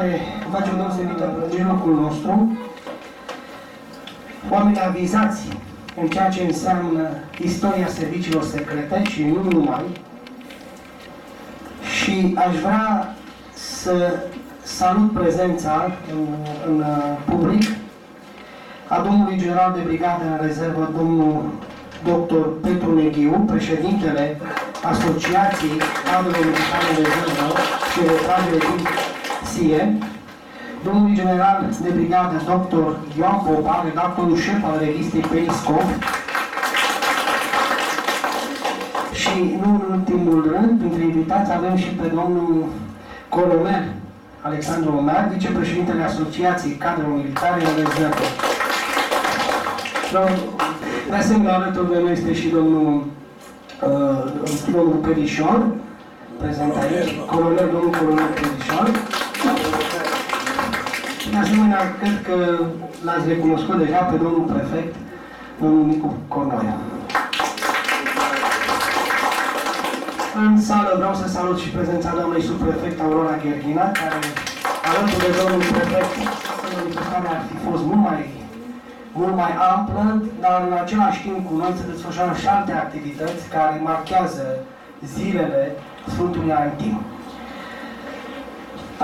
onorată asistență, îmi face mare, îmi face un deosebită plăcere locul nostru. Oameni avizați în ceea ce înseamnă istoria serviciilor secrete și nu numai. Și aș vrea să salut prezența în, în public a domnului general de brigadă în rezervă, domnul dr. Petru Neghiu, președintele Asociației Cadrelor Militare de Rezervă și Retragere din SIE, domnului general de brigadă, dr. Ioan Popa, redactorul șef al revistei Periscop, și nu în ultimul rând, printre invitați avem și pe domnul colonel Alexandru Omer, vicepreședintele Asociației Cadrelor Militare de Rezervă. De asemenea, alături de noi este și domnul, uh, domnul Perișor, prezent aici, colonel, domnul colonel Perișor. De asemenea, cred că l-ați recunoscut deja pe domnul prefect, domnul Nicu Cornoia. În sală vreau să salut și prezența doamnei subprefect Aurora Gherghina, care, alături de domnul prefect, manifestarea ar fi fost mult mai mult mai amplă, dar în același timp cu noi se desfășoară și alte activități care marchează zilele Sfântului Antim.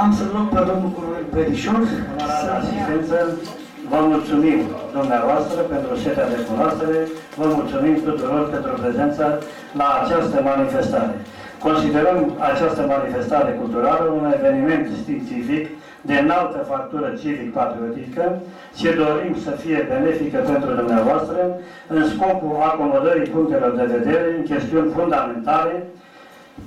Am să rog pe domnul Coronel Predișor să asistență. Vă mulțumim dumneavoastră pentru setea de cunoaștere, vă mulțumim tuturor pentru prezența la această manifestare. Considerăm această manifestare culturală un eveniment științific de înaltă factură civic-patriotică și dorim să fie benefică pentru dumneavoastră în scopul acomodării punctelor de vedere în chestiuni fundamentale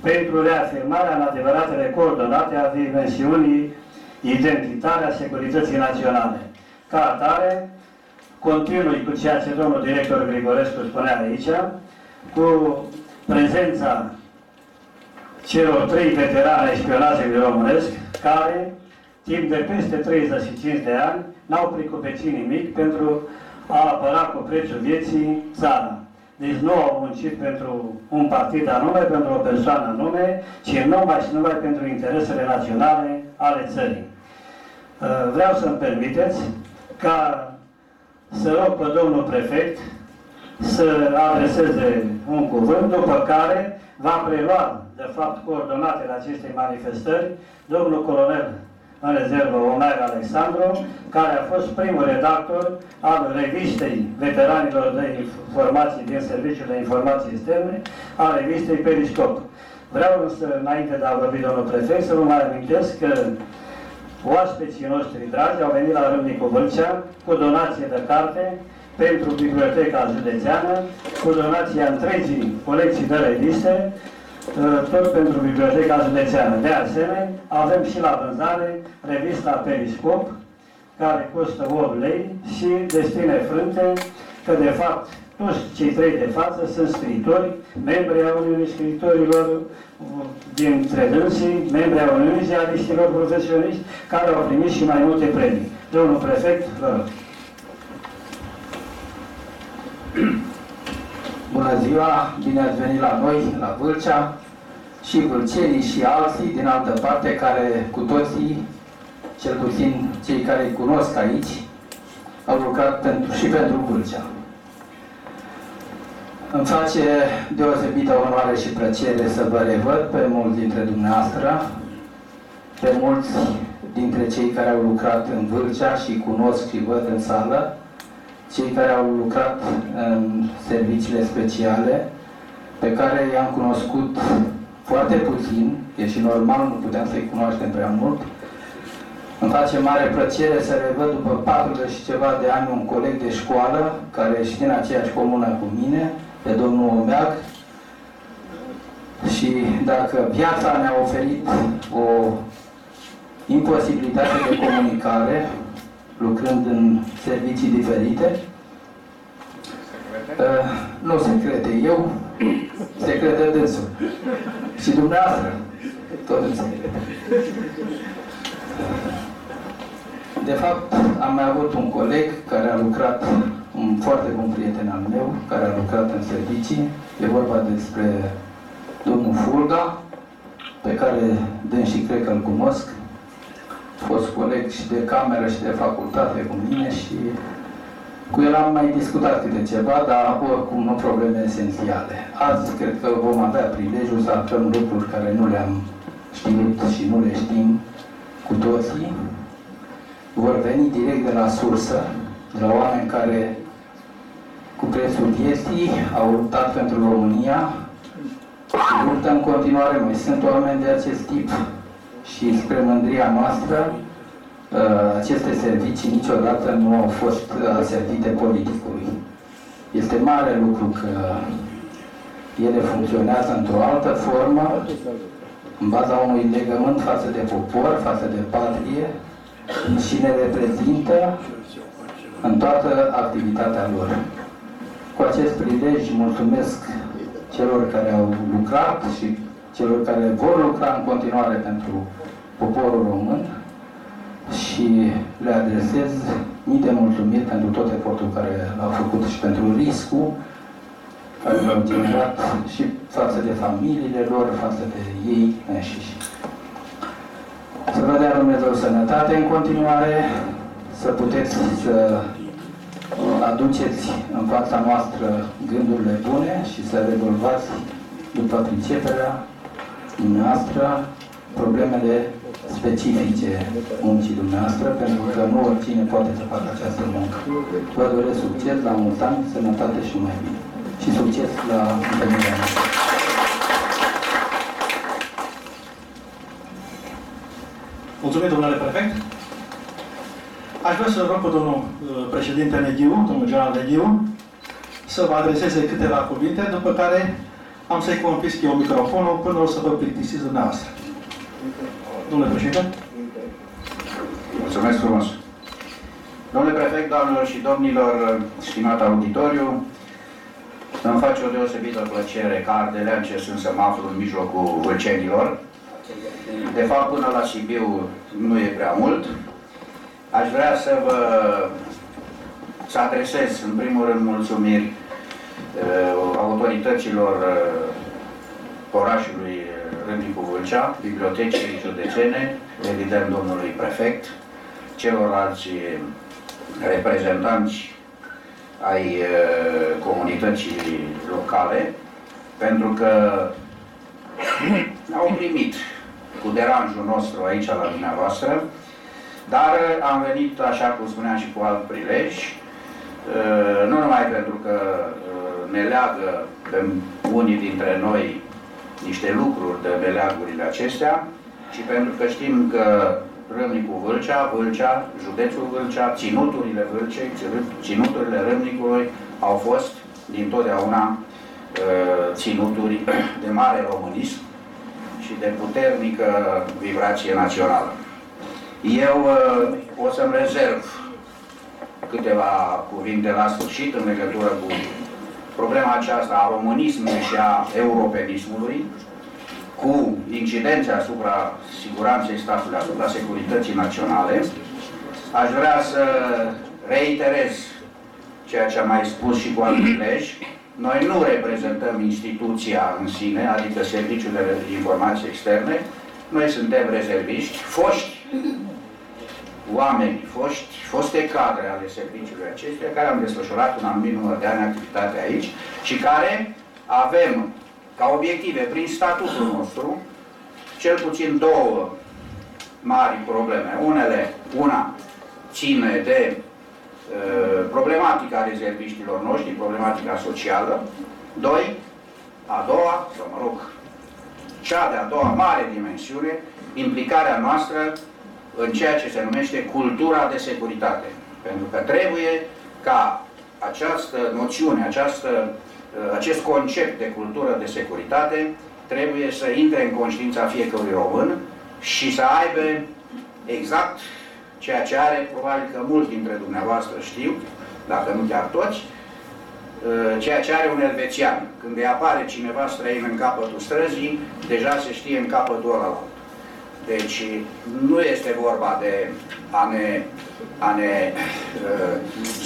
pentru reafirmarea în adevăratele coordonate a dimensiunii identitare a securității naționale. Ca atare, continui cu ceea ce domnul director Grigorescu spunea aici, cu prezența celor trei veterane ai spionajului românesc, care timp de peste 35 de ani, n-au pricupețit nimic pentru a apăra cu prețul vieții țara. Deci nu au muncit pentru un partid anume, pentru o persoană anume, ci numai și numai pentru interesele naționale ale țării. Uh, vreau să-mi permiteți ca să rog pe domnul prefect să adreseze un cuvânt, după care va prelua, de fapt, coordonatele acestei manifestări, domnul colonel în rezervă Omer Alexandru, care a fost primul redactor al revistei veteranilor de informații din Serviciul de Informații Externe, a revistei Periscop. Vreau însă, înainte de a vorbi domnul prefect, să vă mai amintesc că oaspeții noștri dragi au venit la Râmnicu Vâlcea cu donație de carte pentru Biblioteca Județeană, cu donația întregii colecții de reviste, tot pentru Biblioteca Județeană. De asemenea, avem și la vânzare revista Periscop, care costă 8 lei și Destine Frânte, că de fapt toți cei trei de față sunt scriitori, membri ai Uniunii Scriitorilor dintre dânsii, membri ai Uniunii Ziariștilor Profesioniști, care au primit și mai multe premii. Domnul prefect, vă rog. Bună ziua, bine ați venit la noi, la Vâlcea și vâlcenii și alții din altă parte care cu toții, cel puțin cei care îi cunosc aici, au lucrat pentru, și pentru Vâlcea. Îmi face deosebită onoare și plăcere să vă revăd pe mulți dintre dumneavoastră, pe mulți dintre cei care au lucrat în Vâlcea și cunosc și văd în sală, cei care au lucrat în serviciile speciale, pe care i-am cunoscut foarte puțin, e și normal, nu puteam să-i cunoaștem prea mult. Îmi face mare plăcere să revăd după 40 și ceva de ani un coleg de școală, care e și din aceeași comună cu mine, pe domnul Omeag. Și dacă viața ne-a oferit o imposibilitate de comunicare, lucrând în servicii diferite. Uh, nu secrete eu, secrete dânsul. Și dumneavoastră, tot în secrete. De fapt, am mai avut un coleg care a lucrat, un foarte bun prieten al meu, care a lucrat în servicii. E vorba despre domnul Fulga, pe care dânsii cred că îl cunosc, fost coleg și de cameră și de facultate cu mine și cu el am mai discutat câte ceva, dar oricum nu probleme esențiale. Azi cred că vom avea prilejul să aflăm lucruri care nu le-am știut și nu le știm cu toții. Vor veni direct de la sursă, de la oameni care cu prețul vieții au luptat pentru România și luptă în continuare. Mai sunt oameni de acest tip și spre mândria noastră Uh, aceste servicii niciodată nu au fost servite politicului. Este mare lucru că ele funcționează într-o altă formă, în baza unui legământ față de popor, față de patrie și ne reprezintă în toată activitatea lor. Cu acest prilej mulțumesc celor care au lucrat și celor care vor lucra în continuare pentru poporul român și le adresez mii de mulțumiri pentru tot efortul care l-au făcut și pentru riscul care l-au generat și față de familiile lor, față de ei înșiși. Să vă dea Dumnezeu sănătate în continuare, să puteți să aduceți în fața noastră gândurile bune și să rezolvați după priceperea dumneavoastră problemele specifice muncii dumneavoastră, pentru că nu oricine poate să facă această muncă. Vă doresc succes la mulți ani, sănătate și mai bine. Și succes la întâlnirea noastră. Mulțumim, domnule prefect. Aș vrea să rog pe domnul uh, președinte Neghiu, domnul general Neghiu, să vă adreseze câteva cuvinte, după care am să-i confisc eu microfonul până o să vă plictisiți dumneavoastră. Domnule președinte. Mulțumesc frumos. Domnule prefect, doamnelor și domnilor, stimat auditoriu, îmi face o deosebită plăcere ca ardelean ce sunt să mă aflu în mijlocul vâlcenilor. De fapt, până la Sibiu nu e prea mult. Aș vrea să vă să adresez, în primul rând, mulțumiri uh, autorităților uh, orașului Râmnicu Vâlcea, Bibliotecii Județene, evident domnului prefect, celorlalți reprezentanți ai uh, comunității locale, pentru că au primit cu deranjul nostru aici la dumneavoastră, dar am venit, așa cum spuneam și cu alt prilej, uh, nu numai pentru că uh, ne leagă pe unii dintre noi niște lucruri de beleagurile acestea, ci pentru că știm că Râmnicul Vâlcea, Vâlcea, județul Vâlcea, ținuturile Vâlcei, ținuturile Râmnicului au fost dintotdeauna uh, ținuturi de mare românism și de puternică vibrație națională. Eu uh, o să-mi rezerv câteva cuvinte la sfârșit în legătură cu problema aceasta a românismului și a europenismului, cu incidențe asupra siguranței statului, asupra securității naționale, aș vrea să reiterez ceea ce am mai spus și cu alți legi. Noi nu reprezentăm instituția în sine, adică Serviciul de Informații Externe, noi suntem rezerviști, foști oameni, foști, foste cadre ale serviciului acestuia, care am desfășurat un anumit număr de ani activitate aici și care avem ca obiective, prin statutul nostru, cel puțin două mari probleme. Unele, una ține de uh, problematica rezerviștilor noștri, problematica socială. Doi, a doua, sau mă rog, cea de-a doua mare dimensiune, implicarea noastră în ceea ce se numește cultura de securitate. Pentru că trebuie ca această noțiune, această, uh, acest concept de cultură de securitate trebuie să intre în conștiința fiecărui român și să aibă exact ceea ce are, probabil că mulți dintre dumneavoastră știu, dacă nu chiar toți, uh, ceea ce are un elvețian. Când îi apare cineva străin în capătul străzii, deja se știe în capătul ăla deci nu este vorba de a ne, a ne uh,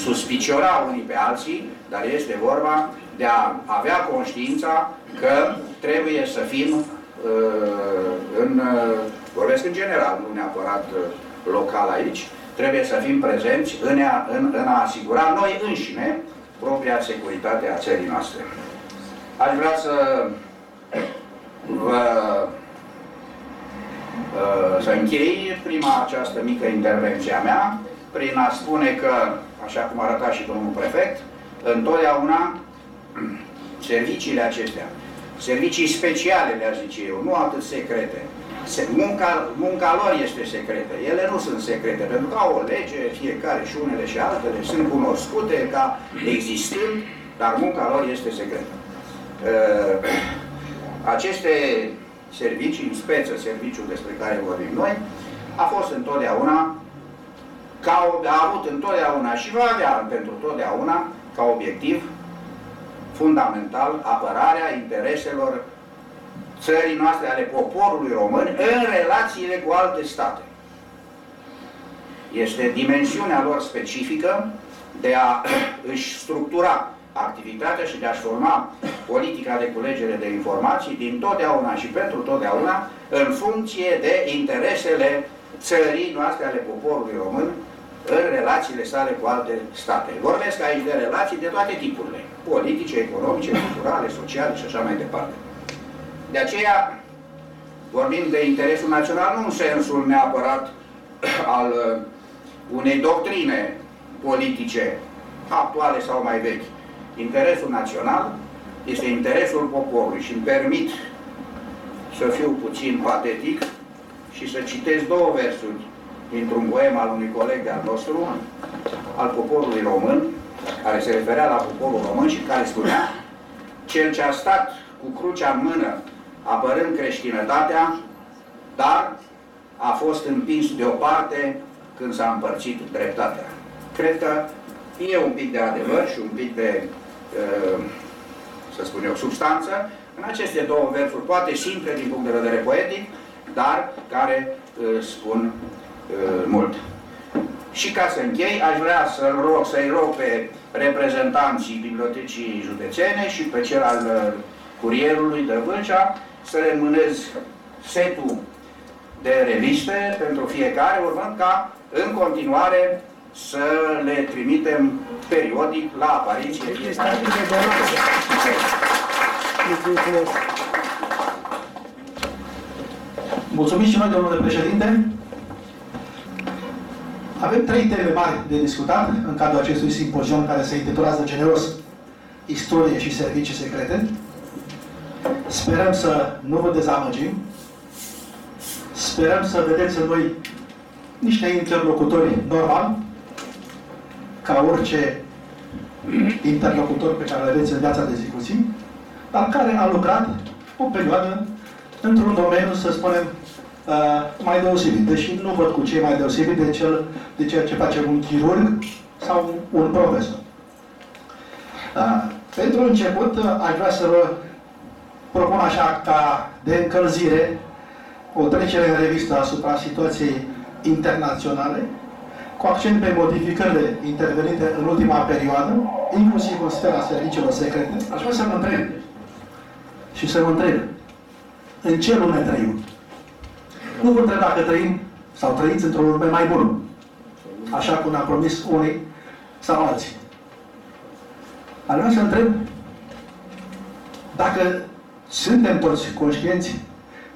suspiciona unii pe alții, dar este vorba de a avea conștiința că trebuie să fim uh, în, uh, vorbesc în general, nu neapărat uh, local aici, trebuie să fim prezenți în a, în, în a asigura noi înșine propria securitate a țării noastre. Aș vrea să vă să închei prima această mică intervenție a mea prin a spune că, așa cum arăta și domnul prefect, întotdeauna serviciile acestea, servicii speciale, le-aș zice eu, nu atât secrete, munca, munca lor este secretă, ele nu sunt secrete, pentru că au o lege, fiecare și unele și altele, sunt cunoscute ca existând, dar munca lor este secretă. Uh, aceste servicii, în speță serviciul despre care vorbim noi, a fost întotdeauna, ca, a avut întotdeauna și va avea pentru totdeauna ca obiectiv fundamental apărarea intereselor țării noastre, ale poporului român, în relațiile cu alte state. Este dimensiunea lor specifică de a își structura activitatea și de a-și forma politica de culegere de informații din totdeauna și pentru totdeauna în funcție de interesele țării noastre, ale poporului român, în relațiile sale cu alte state. Vorbesc aici de relații de toate tipurile, politice, economice, culturale, sociale și așa mai departe. De aceea vorbim de interesul național nu în sensul neapărat al uh, unei doctrine politice actuale sau mai vechi. Interesul național este interesul poporului și îmi permit să fiu puțin patetic și să citesc două versuri dintr-un poem al unui coleg al nostru, al poporului român, care se referea la poporul român și care spunea Cel ce a stat cu crucea în mână apărând creștinătatea, dar a fost împins deoparte când s-a împărțit dreptatea. Cred că e un pic de adevăr și un pic de, uh, să spun eu, substanță în aceste două versuri, poate simple din punct de vedere poetic, dar care uh, spun uh, mult. Și ca să închei, aș vrea să-i rog, să rog pe reprezentanții Bibliotecii Județene și pe cel al Curierului de Vâlcea să le mânez setul de reviste pentru fiecare, urmând ca în continuare să le trimitem periodic la apariție. Mulțumim și noi, domnule președinte. Avem trei teme mari de discutat în cadrul acestui simpozion care se intitulează generos Istorie și servicii secrete. Sperăm să nu vă dezamăgim. Sperăm să vedeți în noi niște interlocutori normali, ca orice interlocutor pe care le aveți în viața de zi cu zi, dar care a lucrat o perioadă într-un domeniu, să spunem, uh, mai deosebit. Deși nu văd cu ce mai deosebit de, cel, de ceea ce face un chirurg sau un profesor. Uh, pentru început, uh, aș vrea să vă propun așa ca de încălzire o trecere în revistă asupra situației internaționale, cu accent pe modificările intervenite în ultima perioadă, inclusiv în sfera serviciilor secrete, aș vrea să mă întreb și să mă întreb în ce lume trăim? Nu vă întreb dacă trăim sau trăiți într-o lume mai bună, așa cum a promis unii sau alții. Aș vrea să întreb dacă suntem toți conștienți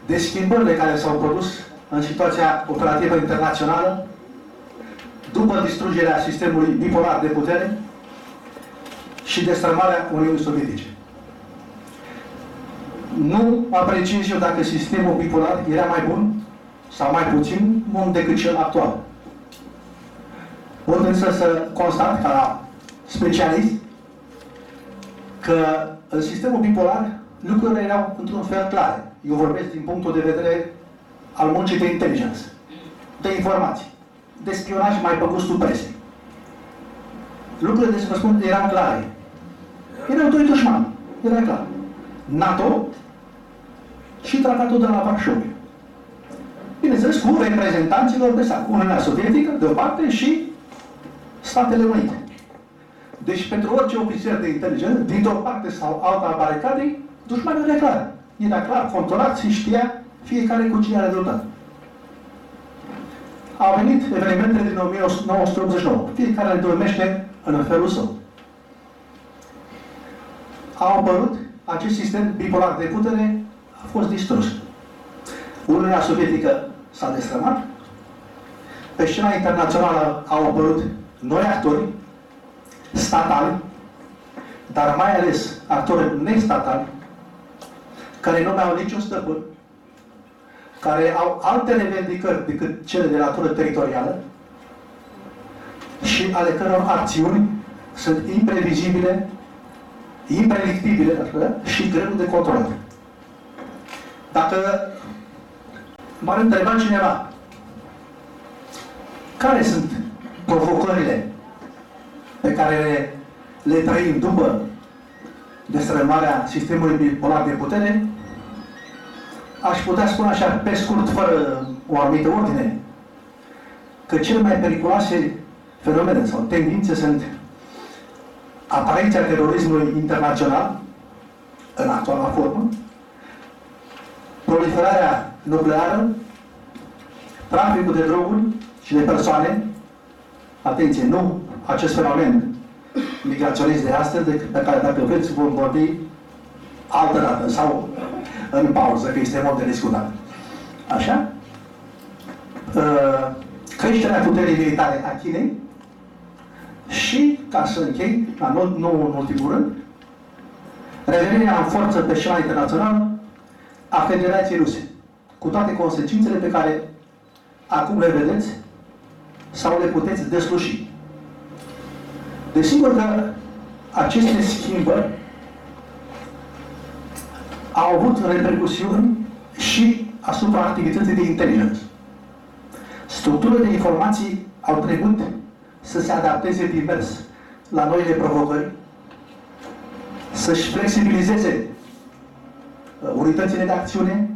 de schimbările care s-au produs în situația operativă internațională după distrugerea sistemului bipolar de putere și destrămarea Uniunii Sovietice. Nu apreciez eu dacă sistemul bipolar era mai bun sau mai puțin bun decât cel actual. Pot însă să constat ca specialist că în sistemul bipolar lucrurile erau într-un fel clare. Eu vorbesc din punctul de vedere al muncii de inteligență, de informații, de spionaj mai pe gustul presei. Lucrurile, să vă spun, erau clare. Erau doi dușmani, era clar. NATO și tratatul de la Varșovia. Bineînțeles, cu reprezentanților de stat, Uniunea Sovietică, de o parte, și Statele Unite. Deci, pentru orice ofițer de inteligență, dintr-o parte sau alta a baricadei, dușmanul era clar. Era clar, controlat și știa fiecare cu cine are dreptate. Au venit evenimentele din 1989. Fiecare le dormește în felul său. A apărut acest sistem bipolar de putere, a fost distrus. Uniunea Sovietică s-a destrămat, pe scena internațională au apărut noi actori, statali, dar mai ales actori nestatali, care nu mai au niciun stăpân, care au alte revendicări decât cele de natură teritorială și ale căror acțiuni sunt imprevizibile, impredictibile și greu de controlat. Dacă m-ar întreba cineva care sunt provocările pe care le, le trăim după destrămarea sistemului bipolar de putere, aș putea spune așa, pe scurt, fără o anumită ordine, că cele mai periculoase fenomene sau tendințe sunt apariția terorismului internațional în actuala formă, proliferarea nucleară, traficul de droguri și de persoane, atenție, nu acest fenomen migraționist de astăzi, de, pe care dacă vreți vom vorbi altă dată sau în pauză, că este mult de discutat. Așa? Uh, creșterea puterii militare a Chinei și, ca să închei, la nu, nu în ultimul rând, revenirea în forță pe scena internațională a Federației Ruse, cu toate consecințele pe care acum le vedeți sau le puteți desluși. Desigur că aceste schimbări au avut repercusiuni și asupra activității de inteligență. Structurile de informații au trebuit să se adapteze divers la noile provocări, să-și flexibilizeze uh, unitățile de acțiune,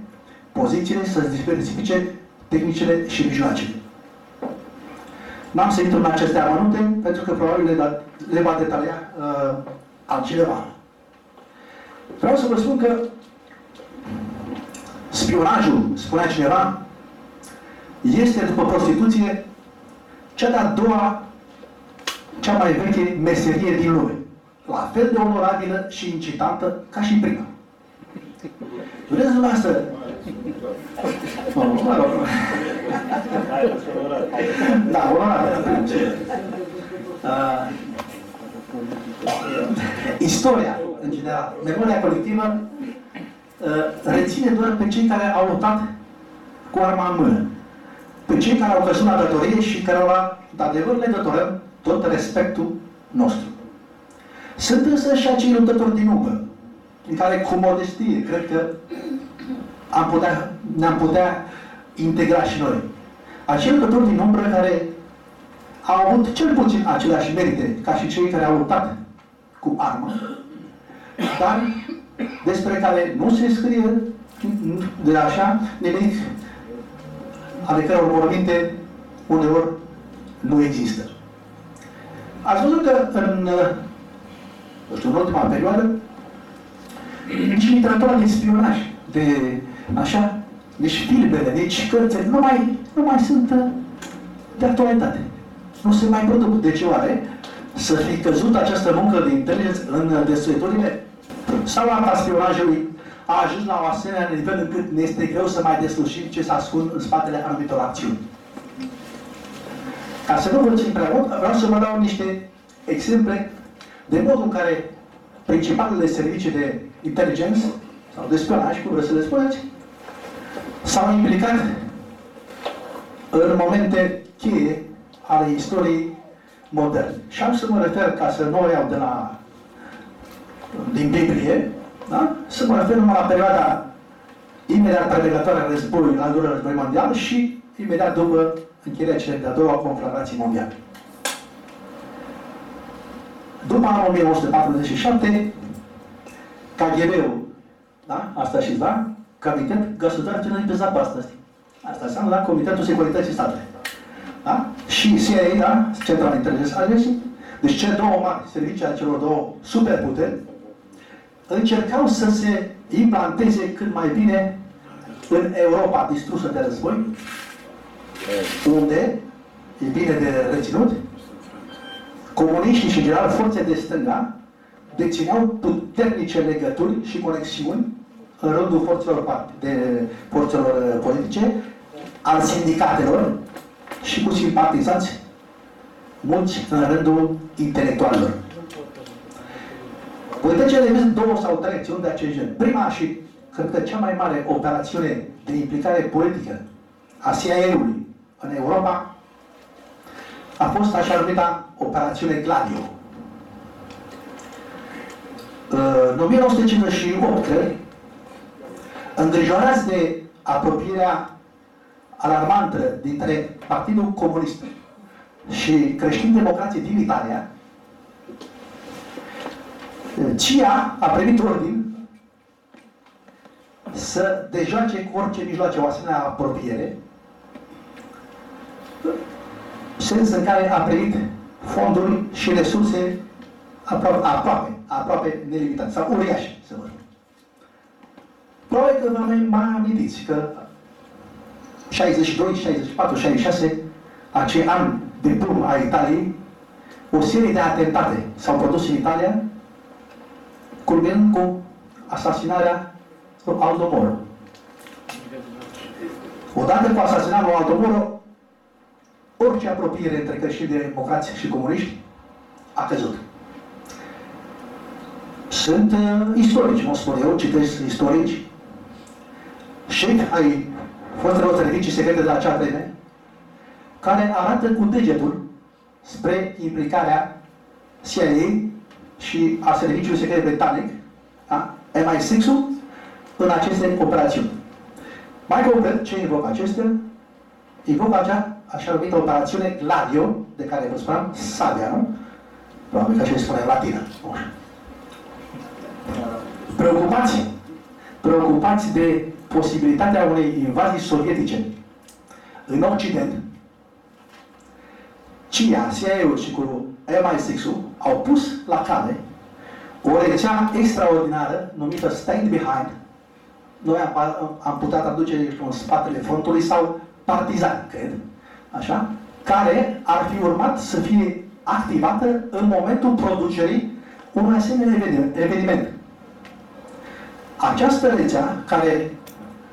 pozițiile, să-și diversifice tehnicile și mijloacele. N-am să intru în aceste amănunte, pentru că probabil le, da, le va detalia uh, altcineva. Vreau să vă spun că spionajul, spunea cineva, este, după prostituție, cea de-a doua, cea mai veche meserie din lume. La fel de onorabilă și incitantă ca și prima. Vreți dumneavoastră? Nu, nu, mă rog. Da, onorabilă. Uh, istoria, în general, memoria colectivă, uh, reține doar pe cei care au luptat cu arma în mână. Pe cei care au căzut la datorie și care au de adevăr, le datorăm tot respectul nostru. Sunt însă și acei luptători din umbră, în care cu modestie, cred că am putea, ne-am putea integra și noi. Acei luptători din umbră care au avut cel puțin aceleași merite ca și cei care au luptat cu armă, dar despre care nu se scrie de așa nimic, ale căror morminte uneori nu există. Ați văzut că în, nu știu, în ultima perioadă, nici literatura de spionaj, de așa, nici filmele, nici cărțile, nu mai, nu mai sunt de actualitate. Nu se mai produc. De ce oare? Să fi căzut această muncă de inteligență în desuieturile sau arta spionajului a ajuns la o asemenea nivel încât ne este greu să mai deslușim ce s-a ascund în spatele anumitor acțiuni. Ca să nu vă țin prea mult, vreau să vă dau niște exemple de modul în care principalele servicii de inteligență sau de spionaj, cum vreți să le spuneți, s-au implicat în momente cheie ale istoriei moderne. Și am să mă refer, ca să nu o iau de la, din Biblie, da? să mă refer numai la perioada imediat pregătoare a războiului, al doilea război mondial și imediat după încheierea celei de-a doua conflagrații mondiale. După anul 1947, KGB-ul, da? Asta și da? Comitet Государственной Безопасности. Asta înseamnă la Comitetul Securității Statului. Da? Și CIA, da? Central Intelligence Agency. Deci cele două mari servicii ale celor două superputeri încercau să se implanteze cât mai bine în Europa distrusă de război, unde, e bine de reținut, comuniștii și, în general, forțe de stânga dețineau puternice legături și conexiuni în rândul forțelor, de, forțelor politice, al sindicatelor și cu simpatizanți mulți în rândul intelectualilor. Voi trece de două sau trei acțiuni de acest gen. Prima și cred că cea mai mare operațiune de implicare politică a CIA-ului în Europa a fost așa numita operațiune Gladio. În 1958, cred, îngrijorați de apropierea alarmantă dintre Partidul Comunist și creștini-democrații din Italia, CIA a primit ordin să dejoace cu orice mijloace o asemenea apropiere, sens în care a primit fonduri și resurse aproape, aproape, aproape nelimitate, sau uriașe, să vă spun. Probabil că vă mai amintiți că 62, 64, 66, acei ani de plumb a Italiei, o serie de atentate s-au produs în Italia, culminând cu asasinarea lui Aldo Moro. Odată cu asasinarea lui Aldo Moro, orice apropiere între creștini democrați și comuniști a căzut. Sunt uh, istorici, mă spun eu, citesc istorici, șef ai fostelor servicii secrete de la acea vreme, care arată cu degetul spre implicarea CIA și a Serviciului Secret Britanic, da? MI6-ul, în aceste operațiuni. Mai concret, ce invocă acestea? Invocă acea așa numită operațiune Gladio, de care vă spuneam, Sabia, nu? Probabil că așa se spune în latină. Preocupați, preocupați de posibilitatea unei invazii sovietice în Occident, CIA, CIA-ul și cu MI6-ul au pus la cale o rețea extraordinară numită Stand Behind. Noi am, am putea traduce în spatele frontului sau partizan, cred, așa, care ar fi urmat să fie activată în momentul producerii unui asemenea eveniment. Această rețea, care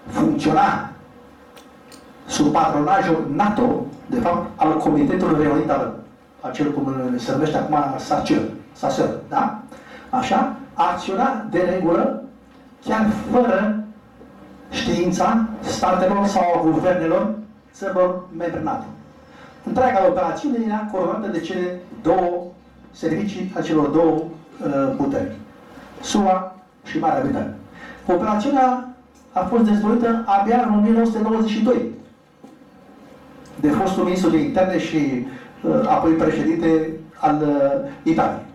funcționa sub patronajul NATO, de fapt, al Comitetului Reunit al acel cum se numește acum SACER, SACER, da? Așa, acționa de regulă chiar fără știința statelor sau a guvernelor țărilor membre NATO. Întreaga operațiune era coronată de cele două servicii a celor două uh, puteri, SUA și Marea Britanie. Operațiunea a fost dezvoltată abia în 1992 de fostul ministru de interne și uh, apoi președinte al uh, Italiei.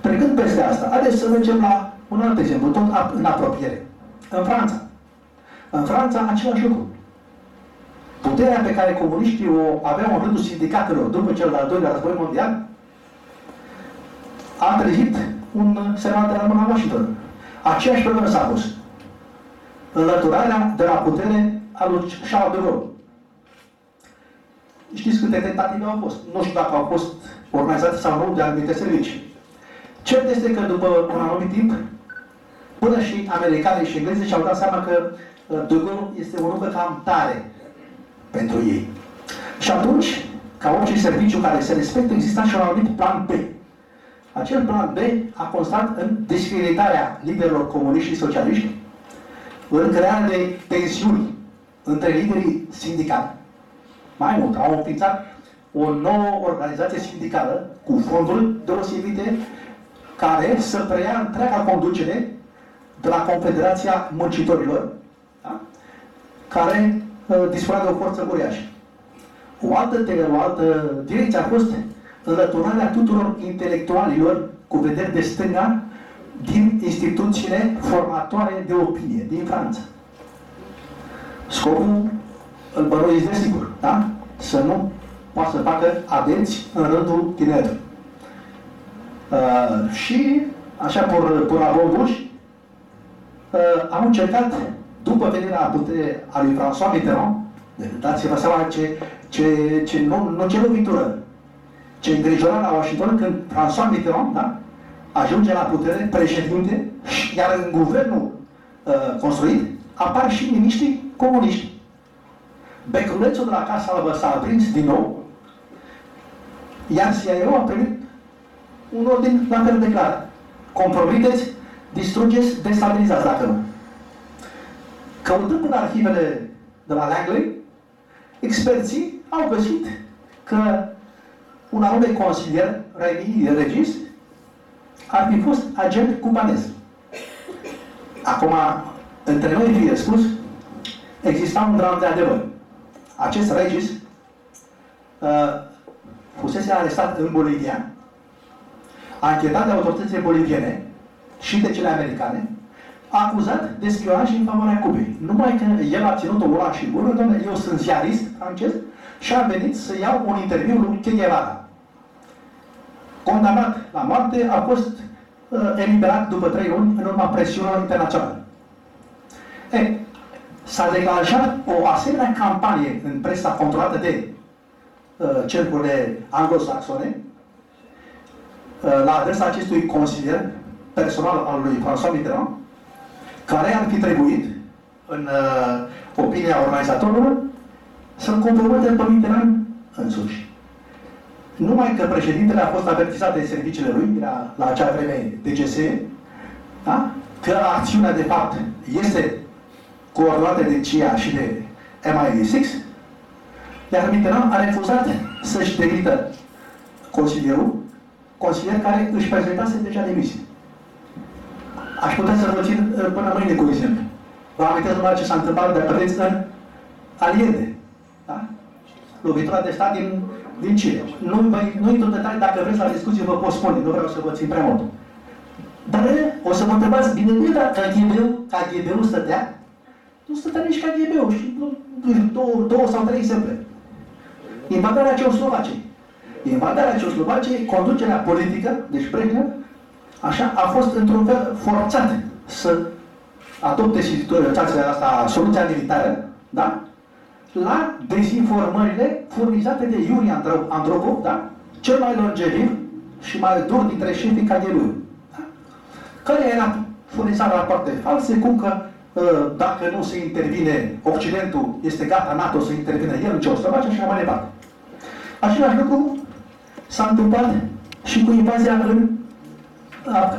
Trecând peste asta, haideți să mergem la un alt exemplu, tot în apropiere. În Franța. În Franța, același lucru. Puterea pe care comuniștii o aveau în rândul sindicatelor după cel de-al doilea război mondial a trezit un senat de la mâna Washington. Aceeași problemă s-a pus. Înlăturarea de la putere a lui Charles de Gaulle. Știți câte tentative au fost. Nu știu dacă au fost organizate sau nu de anumite servicii. Cert este că după un anumit timp, până și americanii și englezii și-au dat seama că uh, De Gaulle este un nume cam tare pentru ei. Și atunci, ca orice serviciu care se respectă, exista și un anumit plan B. Acel plan B a constat în discreditarea liderilor comuniști și socialiști, în crearea de tensiuni între liderii sindicali. Mai mult, au înființat o nouă organizație sindicală cu fonduri deosebite care să preia întreaga conducere de la Confederația Muncitorilor, da? care uh, dispunea de o forță uriașă. O altă, o altă direcție a fost înlăturarea tuturor intelectualilor cu vederi de stânga din instituțiile formatoare de opinie din Franța. Scopul îl bănuiți de sigur, da? Să nu poată să facă adenți în rândul tinerilor. Uh, și, așa, por, por la bombuș, uh, am încercat după venirea putere a lui François Mitterrand, dați-vă seama ce, ce, ce nu, nu ce lovitură, ce îngrijorare la Washington când François Mitterrand da, ajunge la putere, președinte, iar în guvernul uh, construit apar și miniștrii comuniști. Becrulețul de la Casa Albă s-a aprins din nou, iar CIA a primit un ordin la fel de clar. Compromiteți, distrugeți, destabilizați dacă nu. Căutând în arhivele de la Langley, experții au găsit că un anume consilier, Remy Regis, ar fi fost agent cubanez. Acum, între noi fie spus, exista un dram de adevăr. Acest Regis uh, fusese arestat în Bolivia, anchetat de autoritățile boliviene și de cele americane, acuzat de spionaj în favoarea Cubei. Numai că el a ținut o ura și bună, domnule, eu sunt ziarist francez și am venit să iau un interviu lui Che Guevara. Condamnat la moarte, a fost uh, eliberat după trei luni în urma presiunilor internaționale. E, s-a declanșat o asemenea campanie în presa controlată de uh, cercurile anglosaxone uh, la adresa acestui consilier personal al lui François Mitterrand, care ar fi trebuit, în uh, opinia organizatorilor, să-l compromite pe Mitterrand însuși. Numai că președintele a fost avertizat de serviciile lui, era la acea vreme DGS, da? că acțiunea de fapt este coordonată de CIA și de MI6, iar Mitterrand a refuzat să-și demită consilierul, consilier care își prezentase deja demisia. Aș putea să vă țin uh, până mâine cu exemplu. Vă amintesc numai ce s-a întâmplat de vedeți în Aliende. Da? Lovitura de stat din, din Chile. Nu, nu intru în detalii, dacă vreți la discuție vă pot spune, nu vreau să vă țin prea mult. Dar o să mă întrebați, bine, nu dar KGB-ul, KGB-ul stătea? Nu stătea nici KGB-ul și nu, două, două sau trei exemple. Invadarea Ceoslovacei. Invadarea Ceoslovacei, conducerea politică, deci Brezhnev, așa, a fost într-un fel forțat să adopte situația asta, soluția militară, da? La dezinformările furnizate de Iuri Andropov, da? Cel mai longeviv și mai dur dintre șefii KGB, da? care era furnizat rapoarte false, cum că ă, dacă nu se intervine Occidentul, este gata NATO să intervine el în Ceoslovacia și mai departe. Același lucru s-a întâmplat și cu invazia în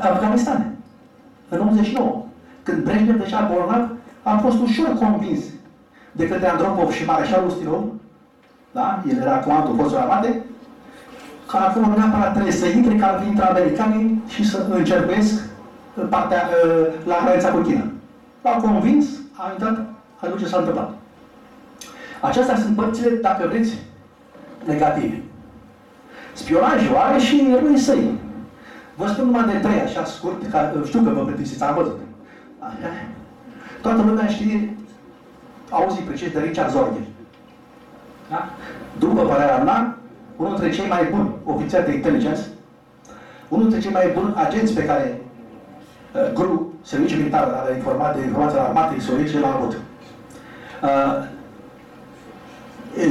Afganistan, în 89. Când Brezhnev deja bolnav, am fost ușor convins de către Andropov și Mareșalul Stilov, da? el era comandul forțelor armate, că acolo neapărat trebuie să intre, că ar intra americanii și să încercuiesc partea, ă, la granița cu China. L-au convins, a intrat, a ce s-a întâmplat. Acestea sunt părțile, dacă vreți, negative. Spionajul are și eroi săi. Vă spun numai de trei, așa scurt, ca, știu că vă plictisiți, am văzut. Toată lumea știe, auzi precis de Richard Zorge. Da? După părerea mea, unul dintre cei mai buni ofițeri de inteligență, unul dintre cei mai buni agenți pe care uh, GRU, Serviciul Militar, a informat de informația armatei sovietice, l-a avut. Uh,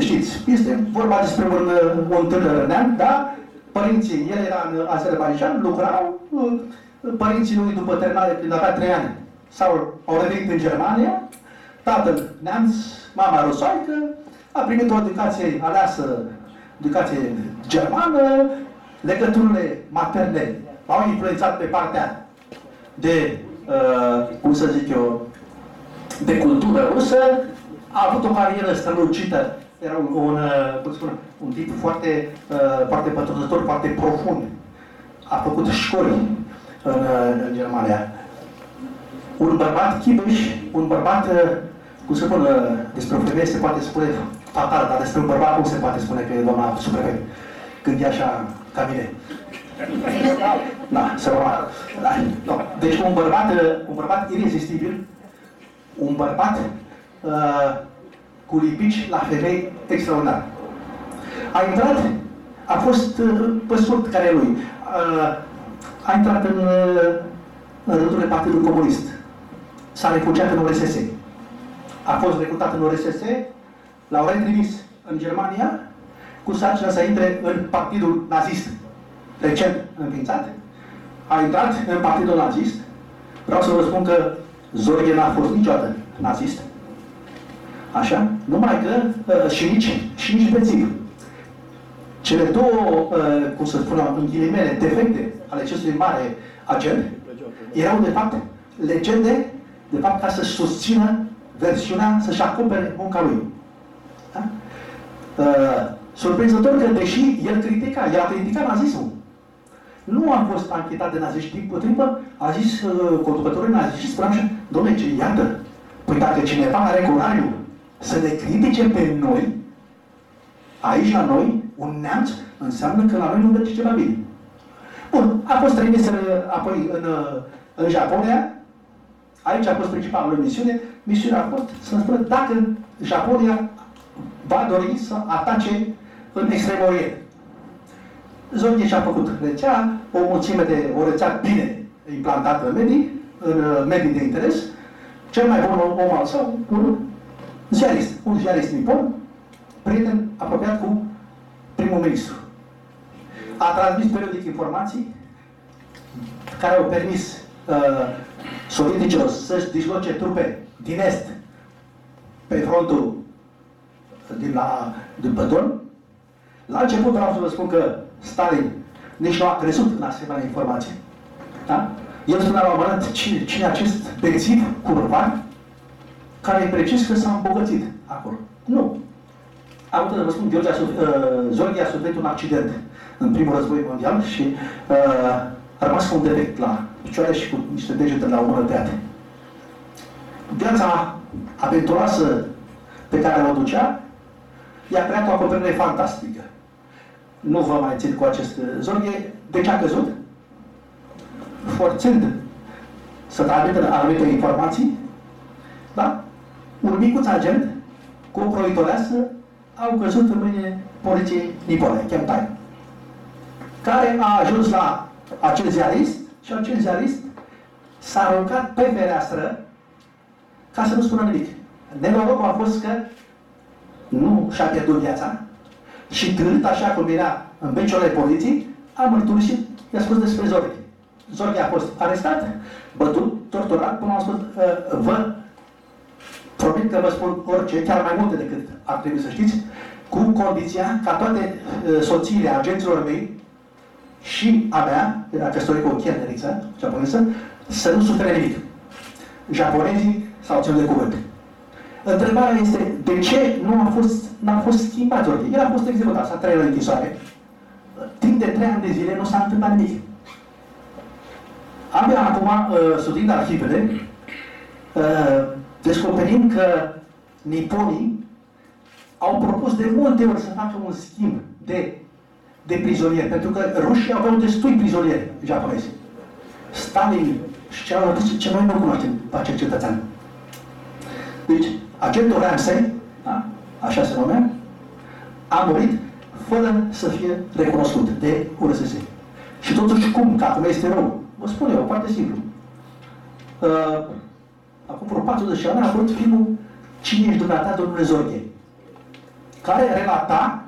știți, este vorba despre un, uh, un tânăr neam, da? Părinții, el era în Azerbaijan, lucrau, uh, părinții lui după terminare, când avea trei ani, sau au revenit în Germania, tatăl neamț, mama rusoaică, a primit o educație aleasă, educație germană, legăturile materne au influențat pe partea de, uh, cum să zic eu, de cultură rusă, a avut o carieră strălucită era un, un, uh, cum spun, un tip foarte, uh, foarte pătrunzător, foarte profund. A făcut școli în, uh, în Germania. Un bărbat chibeș, un bărbat, cum se spune, despre o femeie se poate spune fatal, dar despre un bărbat cum se poate spune că e doamna suprefect, când e așa ca mine. Da, să vă da. No. Deci un bărbat, un bărbat irezistibil, un bărbat uh, cu lipici la femei extraordinar. A intrat, a fost uh, pe scurt care lui, uh, a intrat în, uh, în rândurile Partidului Comunist. S-a refugiat în OSS. a fost recrutat în ORSS, l-au retrimis în Germania cu sarcina să intre în partidul nazist, recent înființat. A intrat în partidul nazist. Vreau să vă spun că Zorghe n-a fost niciodată nazist. Așa? Numai că uh, și nici, și nici bețiv. Cele două, uh, cum să spunem, în ghilimele, defecte ale acestui mare agent erau, de fapt, legende, de fapt, ca să susțină versiunea, să-și acopere munca lui. Da? Uh, surprinzător că, deși el critica, el a criticat nazismul, nu a fost anchetat de naziști, din potrivă, a zis uh, conducătorul naziști, spunea așa, domnule, ce iată, păi dacă cineva are curajul să ne critique pe noi, aici la noi, un neamț, înseamnă că la noi nu merge ceva bine. Bun, a fost trimis uh, apoi în, uh, în Japonia, aici a fost principalul misiune, misiunea a fost să spună dacă Japonia va dori să atace în extrem orient. Zorghe și-a făcut rețea, o mulțime de, o rețea bine implantată în medii, în uh, medii de interes, cel mai bun om al său, un ziarist, un ziarist nipon, prieten apropiat cu primul ministru. A transmis periodic informații care au permis uh, sovieticilor să-și disloce trupe din est pe frontul din la, din Pădon. La început vreau să vă spun că Stalin nici nu a crezut în asemenea informație. Da? El spunea la un moment cine, cine acest bețiv curvan care e precis că s-a îmbogățit acolo. Nu. Am putut să vă spun, George a, uh, Zorghi a suferit un accident în primul război mondial și uh, a rămas cu un defect la picioare și cu niște degete la umără tăiate. Viața aventuroasă pe care o ducea i-a creat o acoperire fantastică. Nu vă mai țin cu acest Zorghe. De ce a căzut? Forțând să transmită anumite informații, da? un micuț agent cu o croitoreasă au căzut în mâine poliției nipone, Chemtai, care a ajuns la acel ziarist și acel ziarist s-a aruncat pe fereastră ca să nu spună nimic. Nenorocul a fost că nu și-a pierdut viața și târât așa cum era în beciole poliției, a mărturisit, i-a spus despre Zorghe. Zorghe a fost arestat, bătut, torturat, până am spus, ă, vă promit că vă spun orice, chiar mai multe decât ar trebui să știți, cu condiția ca toate ă, soțiile agenților mei și a mea, era căsătorit cu o chelneriță japoneză, să nu sufere nimic. Japonezii s-au ținut de cuvânt. Întrebarea este de ce nu a fost, n-a fost schimbat ordine. El a fost executat, s-a trăit la închisoare. Timp de trei ani de zile nu s-a întâmplat nimic. Abia acum, uh, studiind arhivele, uh, descoperim că niponii au propus de multe ori să facă un schimb de, de prizonieri, pentru că rușii aveau destui prizonieri japonezi. Stalin și cealaltă ce noi nu cunoaștem pe acel cetățean. Deci, agentul Ramsey, da? așa se numea, a murit fără să fie recunoscut de URSS. Și totuși cum? Că acum este rău. Vă spun eu, foarte simplu. Uh, acum vreo 40 de ani a apărut filmul Cine ești dumneata, domnule Zorghe? Care relata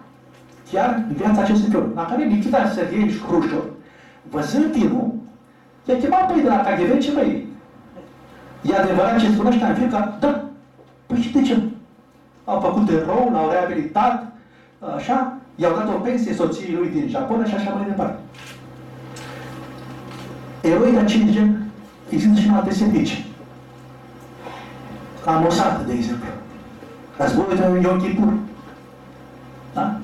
chiar viața acestui film, la care Nikita Sergeevich Khrushchev, văzând filmul, i-a chemat pe de la KGB ce mai E adevărat ce spune ăștia în film, că da, Păi și de ce? Au făcut erou, l-au reabilitat, așa, i-au dat o pensie soției lui din Japonia și așa mai departe. Eroi de acest gen există și în alte servicii. La Mossad, de exemplu. Războiul de Yom Kippur. Da?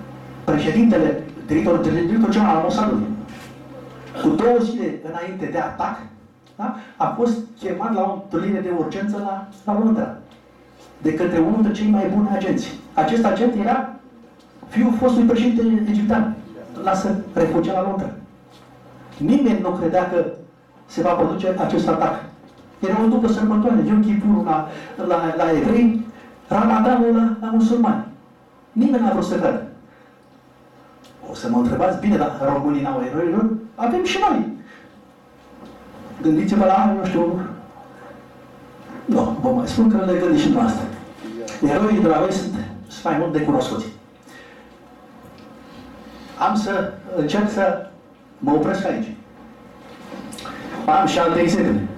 Președintele, directorul, directorul general al Mossadului, cu două zile înainte de atac, da? a fost chemat la o întâlnire de urgență la, la Londra de către unul dintre cei mai buni agenți. Acest agent era fiul fostului președinte egiptean. Lasă refugia la Londra. Nimeni nu credea că se va produce acest atac. Era o dublă sărbătoare, Yom Kippur la, la, la evrei, Ramadanul la, la musulmani. Nimeni n-a vrut să creadă. O să mă întrebați, bine, dar românii n-au eroi, nu? Avem și noi. Gândiți-vă la, nu știu, nu, vă mai spun că le gândiți și noastră. Eroii de la voi sunt, sunt mai mult de cunoscuți. Am să încerc să mă opresc aici. Am și alte exemple.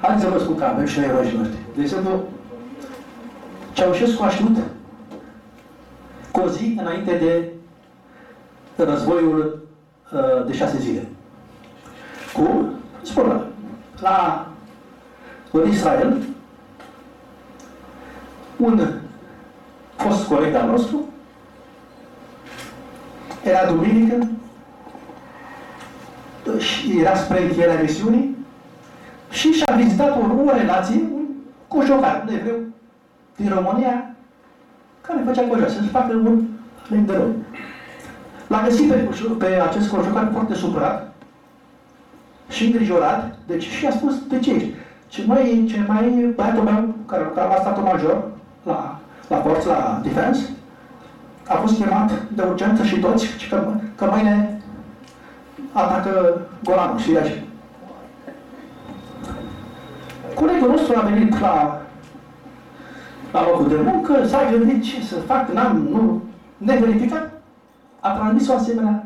Haideți să vă spun că avem și noi eroi noștri. De exemplu, Ceaușescu a știut cu o zi înainte de războiul uh, de șase zile. Cu, spun la în Israel, un fost coleg al nostru era duminică și era spre încheierea misiunii și și-a vizitat o, o relație cu un șocar, un evreu din România, care făcea coja, să-și facă un lemn de rău. L-a găsit pe, pe acest cojocar foarte supărat și îngrijorat, deci și a spus, de ce ești? Ce mai, ce mai băiatul meu, care, care a stat major la, la forță, la defense, a fost chemat de urgență și toți, că, că mâine atacă Golanul și aici. Colegul nostru a venit la, la locul de muncă, s-a gândit ce să fac, n-am, nu, neverificat, a transmis o asemenea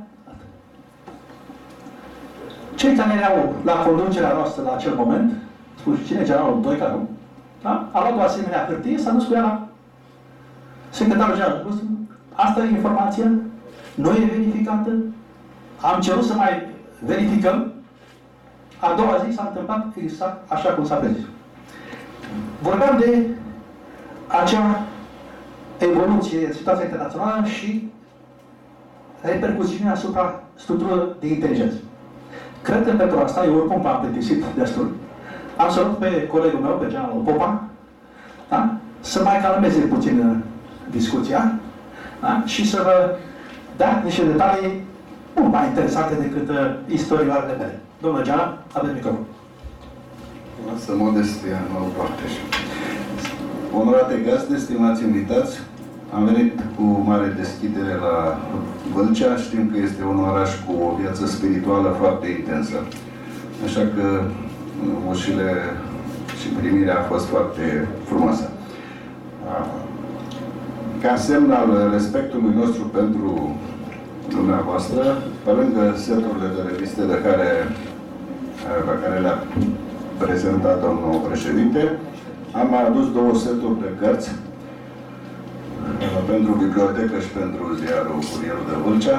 cei care erau la conducerea noastră la acel moment, spus cine, generalul Doica, nu? Da? A luat o asemenea hârtie, s-a dus cu ea la secretarul general. Asta e informația, nu e verificată, am cerut să mai verificăm, a doua zi s-a întâmplat exact așa cum s-a prezis. Vorbeam de acea evoluție în situația internațională și repercusiunea asupra structurilor de inteligență. Cred că pentru asta, eu oricum m-am plictisit destul, am să rog pe colegul meu, pe generalul Popa, da? să mai calmeze puțin uh, discuția da? și să vă da niște detalii mult mai interesante decât uh, istorioarele mele. Domnule Geana, aveți microfon. Lasă modestia, nu o parte. Onorate gazde, stimați invitați, am venit cu mare deschidere la Vâlcea. Știm că este un oraș cu o viață spirituală foarte intensă. Așa că uh, ușile și primirea a fost foarte frumoasă. Ca semn al respectului nostru pentru dumneavoastră, pe lângă seturile de reviste de care, pe care le-a prezentat domnul președinte, am mai adus două seturi de cărți pentru bibliotecă și pentru ziarul Curierul de Vâlcea.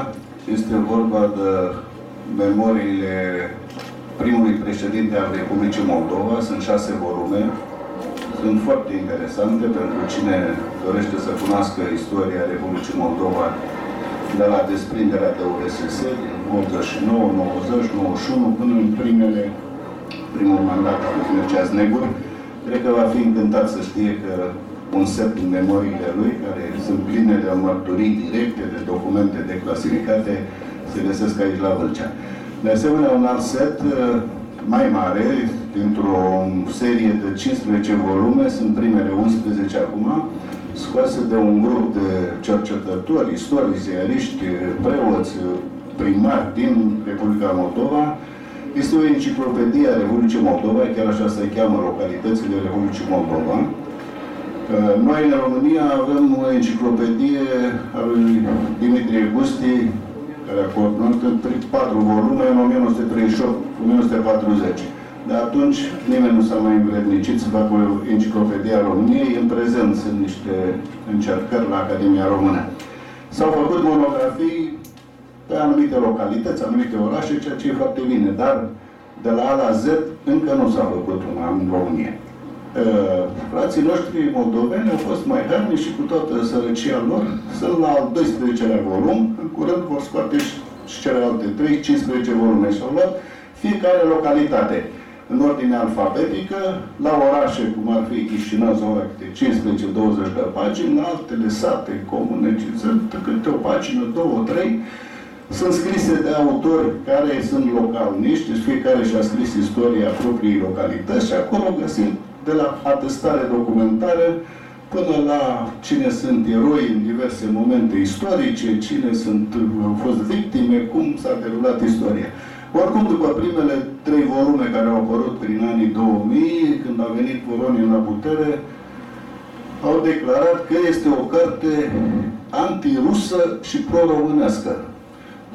Este vorba de memoriile primului președinte al Republicii Moldova. Sunt șase volume. Sunt foarte interesante pentru cine dorește să cunoască istoria Republicii Moldova de la desprinderea de URSS din 89, 90, 91 până în primele, primul mandat al lui Mircea Znegur. Cred că va fi încântat să știe că un set din memoriile lui, care sunt pline de mărturii directe, de documente declasificate, se găsesc aici la Vâlcea. De asemenea, un alt set uh, mai mare, dintr-o serie de 15 volume, sunt primele 11 acum, scoase de un grup de cercetători, istorici, ziariști, preoți, primari din Republica Moldova. Este o enciclopedie a Republicii Moldova, chiar așa se cheamă localitățile Republicii Moldova. Noi, în România, avem o enciclopedie a lui Dimitrie Gusti, care a coordonat patru volume în 1938-1940. De atunci nimeni nu s-a mai învrednicit să facă o enciclopedie a României. În prezent sunt niște încercări la Academia Română. S-au făcut monografii pe anumite localități, anumite orașe, ceea ce e foarte bine, dar de la A la Z încă nu s-a făcut una în România. Uh, frații noștri moldoveni au fost mai harni și cu toată sărăcia lor sunt la al 12-lea volum, în curând vor scoate și celelalte 3, 15 volume și-au luat fiecare localitate. În ordine alfabetică, la orașe, cum ar fi Chișinău, sau câte 15-20 de pagini, la altele sate, comune, sunt câte o pagină, două, trei, sunt scrise de autori care sunt localniști, deci fiecare și-a scris istoria propriei localități și acolo găsim de la atestare documentare până la cine sunt eroi în diverse momente istorice, cine sunt, au fost victime, cum s-a derulat istoria. Oricum, după primele trei volume care au apărut prin anii 2000, când a venit Voronin la putere, au declarat că este o carte antirusă și pro-românească.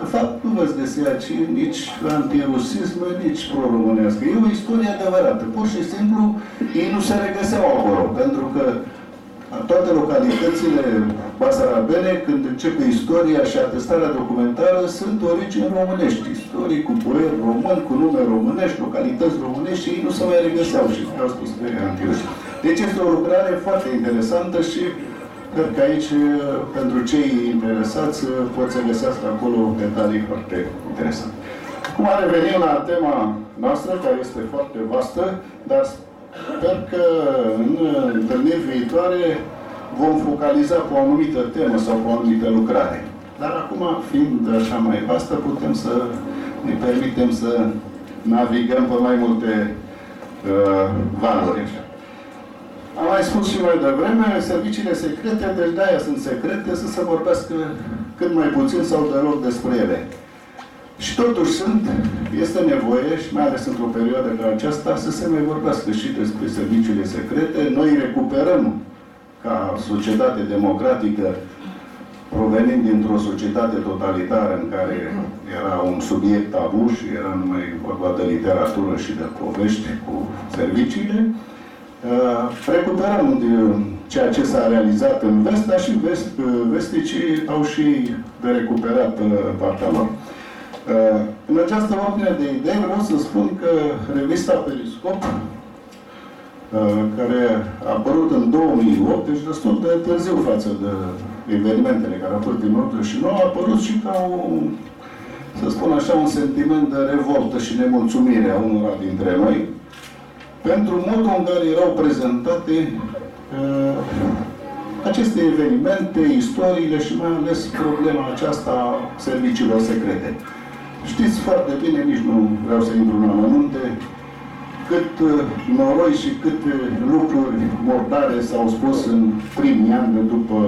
De fapt, nu veți găsi aici nici antirusism, nici pro-românească. E o istorie adevărată. Pur și simplu, ei nu se regăseau acolo, pentru că toate localitățile basarabene, când începe istoria și atestarea documentară, sunt origini românești. Istorii cu poet român, cu nume românești, localități românești și ei nu se mai regăseau și au spus pe antiruși. Deci este o lucrare foarte interesantă și cred că aici, pentru cei interesați, pot să găsească acolo detalii foarte interesante. Acum revenim la tema noastră, care este foarte vastă, dar Sper că în întâlniri viitoare vom focaliza pe o anumită temă sau pe o anumită lucrare. Dar acum, fiind așa mai vastă, putem să ne permitem să navigăm pe mai multe uh, valori. Am mai spus și mai devreme, serviciile secrete, deci de-aia sunt secrete, să se vorbească cât mai puțin sau deloc despre ele. Și totuși sunt, este nevoie, și mai ales într-o perioadă ca aceasta, să se mai vorbească și despre serviciile secrete. Noi recuperăm, ca societate democratică, provenind dintr-o societate totalitară în care era un subiect tabu și era numai vorba de literatură și de povești cu serviciile, uh, recuperăm ceea ce s-a realizat în vest, dar și vest, vesticii au și de recuperat uh, partea lor. Uh, în această ordine de idei vreau să spun că revista Periscop, uh, care a apărut în 2008, deci destul de târziu față de evenimentele care au fost din 89, a apărut și ca un, să spun așa, un sentiment de revoltă și nemulțumire a unora dintre noi, pentru modul în care erau prezentate uh, aceste evenimente, istoriile și mai ales problema aceasta a serviciilor secrete. Știți foarte bine, nici nu vreau să intru în amănunte, cât uh, noroi și cât uh, lucruri mordare s-au spus în primii ani de după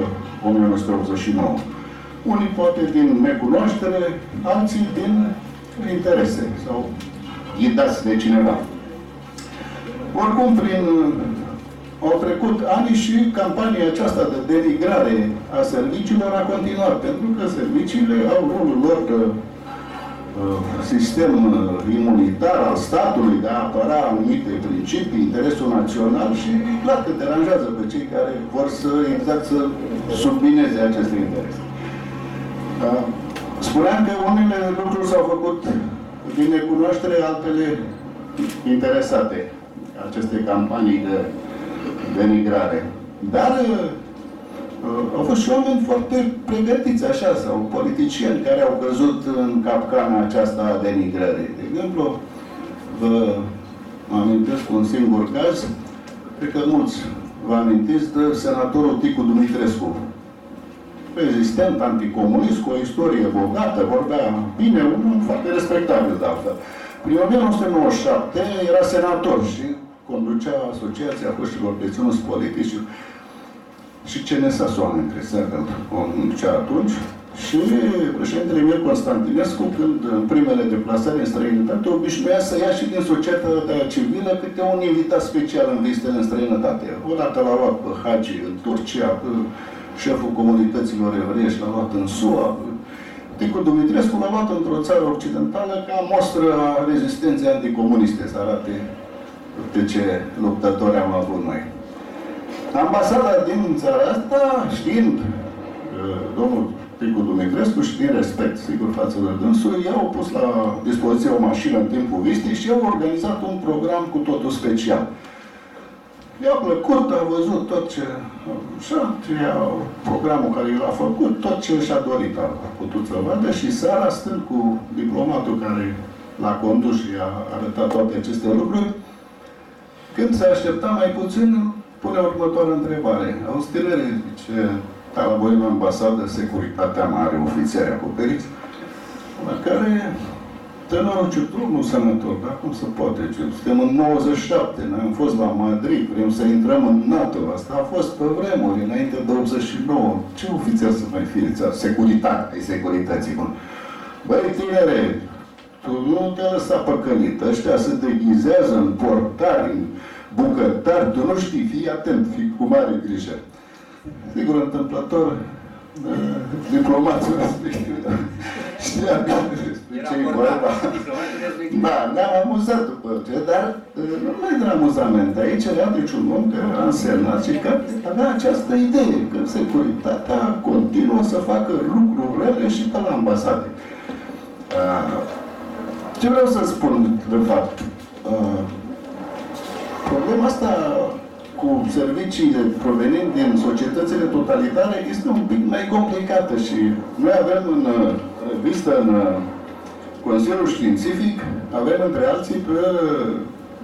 1989. Unii poate din necunoaștere, alții din interese sau ghidați de cineva. Oricum, prin uh, au trecut ani și campania aceasta de denigrare a serviciilor a continuat, pentru că serviciile au rolul lor de Uh, sistem uh, imunitar al statului de a apăra anumite principii, interesul național și clar că deranjează pe cei care vor să exact să submineze aceste interese. Uh, spuneam că unele lucruri s-au făcut din necunoaștere, altele interesate aceste campanii de denigrare. Dar Uh, au fost și oameni foarte pregătiți, așa, sau politicieni care au căzut în capcana aceasta a denigrării. De exemplu, vă amintesc un singur caz, cred că mulți vă amintiți de senatorul Ticu Dumitrescu. Rezistent, anticomunist, cu o istorie bogată, vorbea bine, un om foarte respectabil de altfel. Prin 1997 era senator și conducea Asociația Foștilor Deținuți Politici și CNSA Soane Cresară conducea atunci și președintele Emil Constantinescu, când în primele deplasări în străinătate, obișnuia să ia și din societatea civilă câte un invitat special în vizitele în străinătate. Odată l-a luat pe Hagi în Turcia, pe șeful comunităților evreiești l-a luat în SUA, Ticu Dumitrescu l-a luat într-o țară occidentală ca mostră a rezistenței anticomuniste, să arate pe ce luptători am avut noi. Ambasada din țara asta, știind uh, domnul Ticu Dumitrescu și din respect, sigur, față de dânsul, i-au pus la dispoziție o mașină în timpul vistii și au organizat un program cu totul special. I-a plăcut, a văzut tot ce, așa, ce programul care l-a făcut, tot ce și-a dorit a, a putut să vadă și seara, stând cu diplomatul care l-a condus și a arătat toate aceste lucruri, când se aștepta mai puțin, pune următoarea întrebare. Auzi, tinere, ce la voi în ambasadă, securitatea mare, ofițeri acoperiți, la care tânărul ce nu sănător, dar cum se poate? Ce? Suntem în 97, noi am fost la Madrid, vrem să intrăm în NATO, asta a fost pe vremuri, înainte de 89. Ce ofițer să mai fie? Securitate, e securității. Bun. Băi, tinere, tu nu te lăsa păcălit. Ăștia se deghizează în portari, în bucătari, tu nu știi, fii atent, fii cu mare grijă. sigur, întâmplător, uh, diplomatul respectiv știa bine despre Era ce e vorba, vorba. diplomatul respectiv. Da, ne-am amuzat după ce, dar uh, nu mai de amuzament. Aici era deci un om care era însemnat și care avea această idee că securitatea continuă să facă lucruri rele și pe la ambasade. Uh, Ce vreau să spun, de fapt, uh, problema asta cu serviciile provenind din societățile totalitare este un pic mai complicată și noi avem în uh, revistă, în uh, Consiliul Științific, avem între alții pe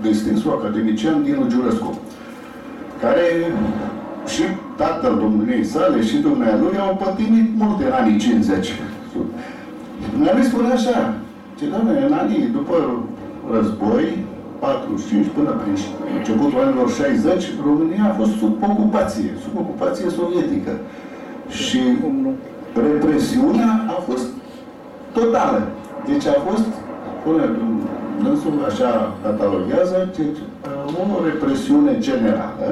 distinsul academician Dinu Giurescu, care și tatăl domniei sale și dumnealui au pătimit multe în anii 50. Dumnealui spune așa, ce doamne, în anii după război, 45 până prin începutul anilor 60, România a fost sub ocupație, sub ocupație sovietică. Și represiunea a fost totală. Deci a fost, până dânsul așa cataloghează, deci, o represiune generală,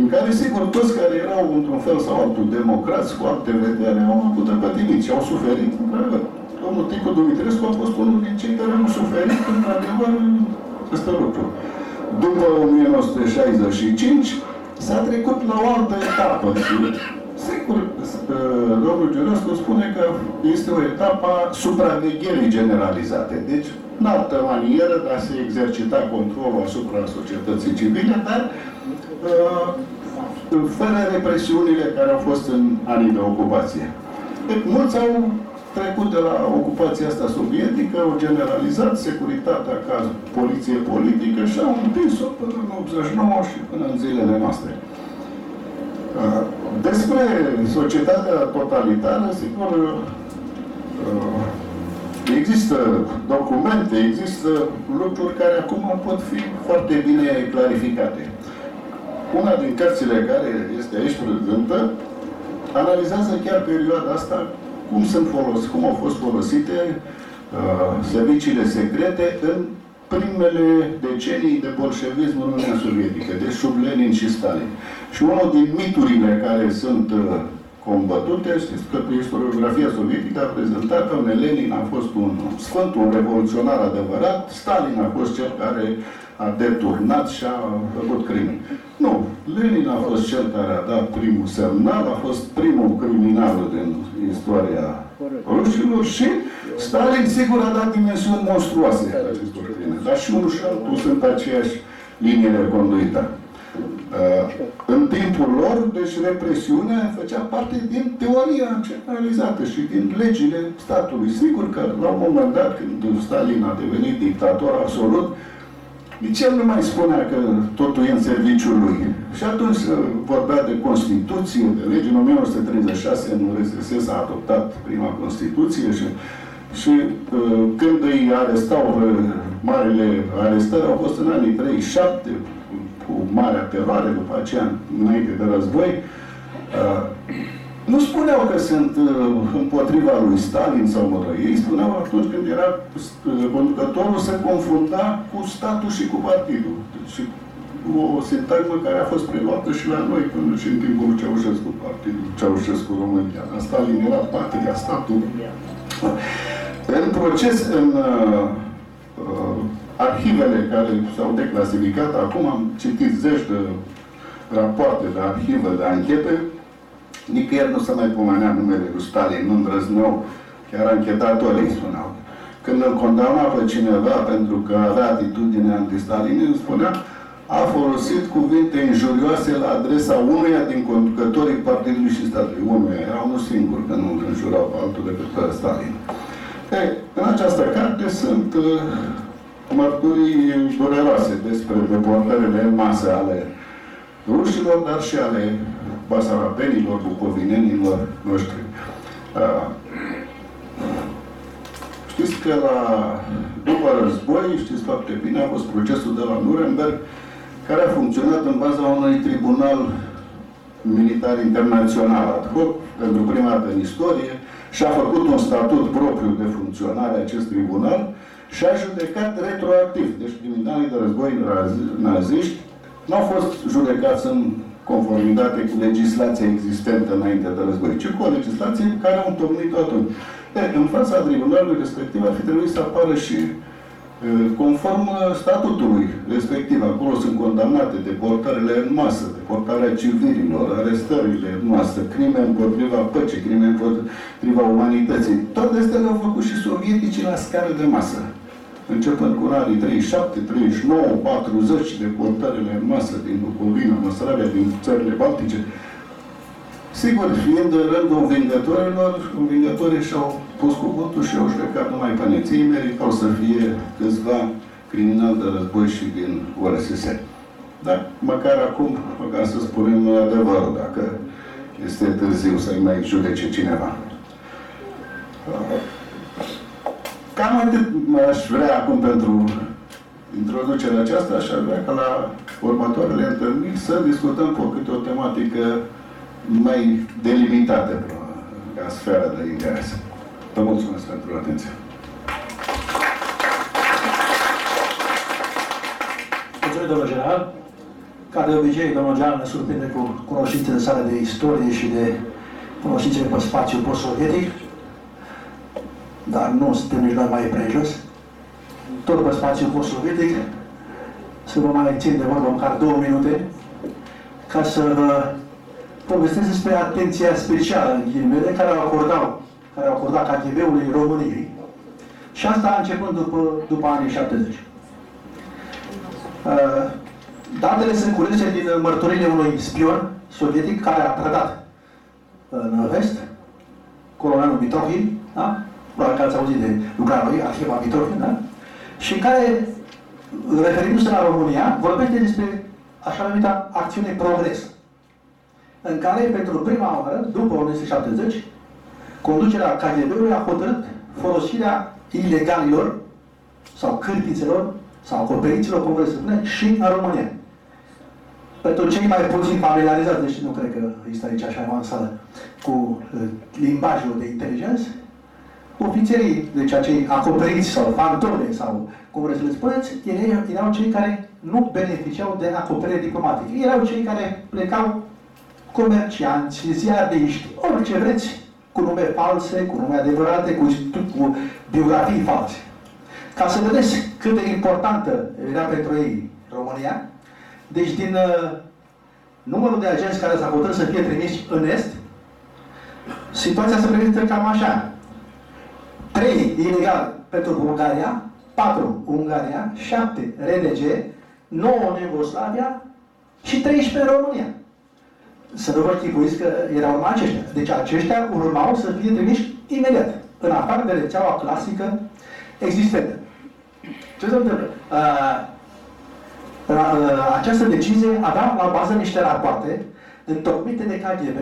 în care, sigur, toți care erau într-un fel sau altul democrați, cu alte vedere, au avut de pătimit și au suferit, într-adevăr. Domnul Ticu Dumitrescu a fost unul din cei care au suferit, într-adevăr, acest lucru. După 1965, s-a trecut la o altă etapă și, sigur, domnul Giurescu spune că este o etapă a supravegherii generalizate. Deci, în altă manieră de a se exercita controlul asupra societății civile, dar uh, fără represiunile care au fost în anii de ocupație. Deci, mulți au trecut de la ocupația asta sovietică, au generalizat securitatea ca poliție politică și au împins-o până în 89 și până în zilele noastre. Uh, Despre societatea totalitară, sigur, uh, există documente, există lucruri care acum pot fi foarte bine clarificate. Una din cărțile care este aici prezentă analizează chiar perioada asta cum sunt folos, cum au fost folosite uh, serviciile secrete în primele decenii de bolșevism în Uniunea Sovietică, deci sub Lenin și Stalin. Și unul din miturile care sunt uh, combătute, știți că istoriografia sovietică a prezentat că Lenin a fost un sfânt, un revoluționar adevărat, Stalin a fost cel care a deturnat și a făcut crime. Nu, Lenin a fost cel care a dat primul semnal, a fost primul criminal din istoria rușilor și Stalin sigur a dat dimensiuni monstruoase acestor crime. Dar și unul și altul sunt aceeași linie de conduită. Uh, în timpul lor, deci represiunea făcea parte din teoria centralizată și din legile statului. Sigur că la un moment dat, când Stalin a devenit dictator absolut, nici el nu mai spunea că totul e în serviciul lui. Și atunci se vorbea de Constituție, de lege. În 1936, în RSS s-a adoptat prima Constituție și, și uh, când îi arestau, uh, marele arestări au fost în anii 37, cu marea teroare după aceea, înainte de război, uh, nu spuneau că sunt uh, împotriva lui Stalin sau mă rog. Ei spuneau atunci când era uh, conducătorul se confrunta cu statul și cu partidul. Și o sintagmă care a fost preluată și la noi până și în timpul lui Ceaușescu, partidul Ceaușescu România. La Stalin era patria, statul. În proces, în uh, uh, arhivele care s-au declasificat, acum am citit zeci de rapoarte de arhive, de anchete, nicăieri nu se mai pomenea numele lui Stalin, nu îndrăzneau, chiar anchetatorii spuneau. Când îl condamna pe cineva pentru că avea atitudine anti-Stalin, îmi spunea, a folosit cuvinte injurioase la adresa unuia din conducătorii Partidului și statului. Unuia, era unul singur, că nu înjurau pe altul decât pe Stalin. Ei, în această carte sunt uh, mărturii dureroase despre deportările în masă ale rușilor, dar și ale basarabenilor, bucovinenilor noștri. Uh, știți că la, după război, știți foarte bine, a fost procesul de la Nuremberg, care a funcționat în baza unui tribunal militar internațional ad hoc, pentru prima dată în istorie, și a făcut un statut propriu de funcționare acest tribunal și a judecat retroactiv. Deci criminalii de război naziști nu au fost judecați în conformitate cu legislația existentă înainte de război, ci cu o legislație care au întocmit-o atunci. E, în fața tribunalului respectiv ar fi trebuit să apară și conform statutului respectiv. Acolo sunt condamnate deportările în masă, deportarea civililor, arestările în masă, crime împotriva păcii, crime împotriva umanității. Toate astea le-au făcut și sovieticii la scară de masă. Începând cu anii 37, 39, 40, deportările în masă din Bucovina, Măsăravia, din țările Baltice, Sigur, fiind în rândul învingătorilor, învingătorii și-au pus cuvântul și au judecat numai pe neții, meritau să fie câțiva criminali de război și din URSS. Dar măcar acum, măcar să spunem adevărul, dacă este târziu să-i mai judece cineva. Cam atât aș vrea acum pentru introducerea aceasta și aș vrea ca la următoarele întâlniri să discutăm pe câte o tematică mai delimitate ca sferă de interes. Vă mulțumesc pentru atenție. Mulțumim, domnul general. Ca de obicei, domnul general ne surprinde cu cunoștințele sale de istorie și de cunoștințele pe spațiul post-sovietic, dar nu suntem nici noi mai prejos. Tot pe spațiul post-sovietic, să vă mai țin de vorbă măcar două minute, ca să vă povestesc despre atenția specială, în ghilimele, care au acordat, care au acordat KGB-ului României. Și asta începând după, după anii 70. Uh, datele sunt culese din mărturile unui spion sovietic care a trădat în vest, colonelul Mitrohin, da? Probabil că ați auzit de lucrarea lui, Arhiva Mitrohin, da? Și care, referindu-se la România, vorbește despre așa numită acțiune progres în care, pentru prima oară, după 1970, conducerea KGB-ului a hotărât folosirea ilegalilor sau cârtițelor sau acoperiților, cum vreți să spune, și în România. Pentru cei mai puțin familiarizați, deci nu cred că există aici așa avansată, cu uh, limbajul de inteligență, ofițerii, deci acei acoperiți sau fantome sau cum vreți să le spuneți, erau cei care nu beneficiau de acoperire diplomatică. Erau cei care plecau comercianți, ziariști, orice vreți, cu nume false, cu nume adevărate, cu, cu biografii false. Ca să vedeți cât de importantă era pentru ei România, deci din uh, numărul de agenți care s-a hotărât să fie trimiși în Est, situația se prezintă cam așa. 3 ilegal pentru Bulgaria, 4 Ungaria, 7 RDG, 9 în Iugoslavia și 13 în România să nu vă chipuiți că erau numai aceștia. Deci aceștia urmau să fie trimiși imediat, în afară de rețeaua clasică existentă. Ce se întâmplă? Uh, uh, această decizie avea la bază niște rapoarte întocmite de KGB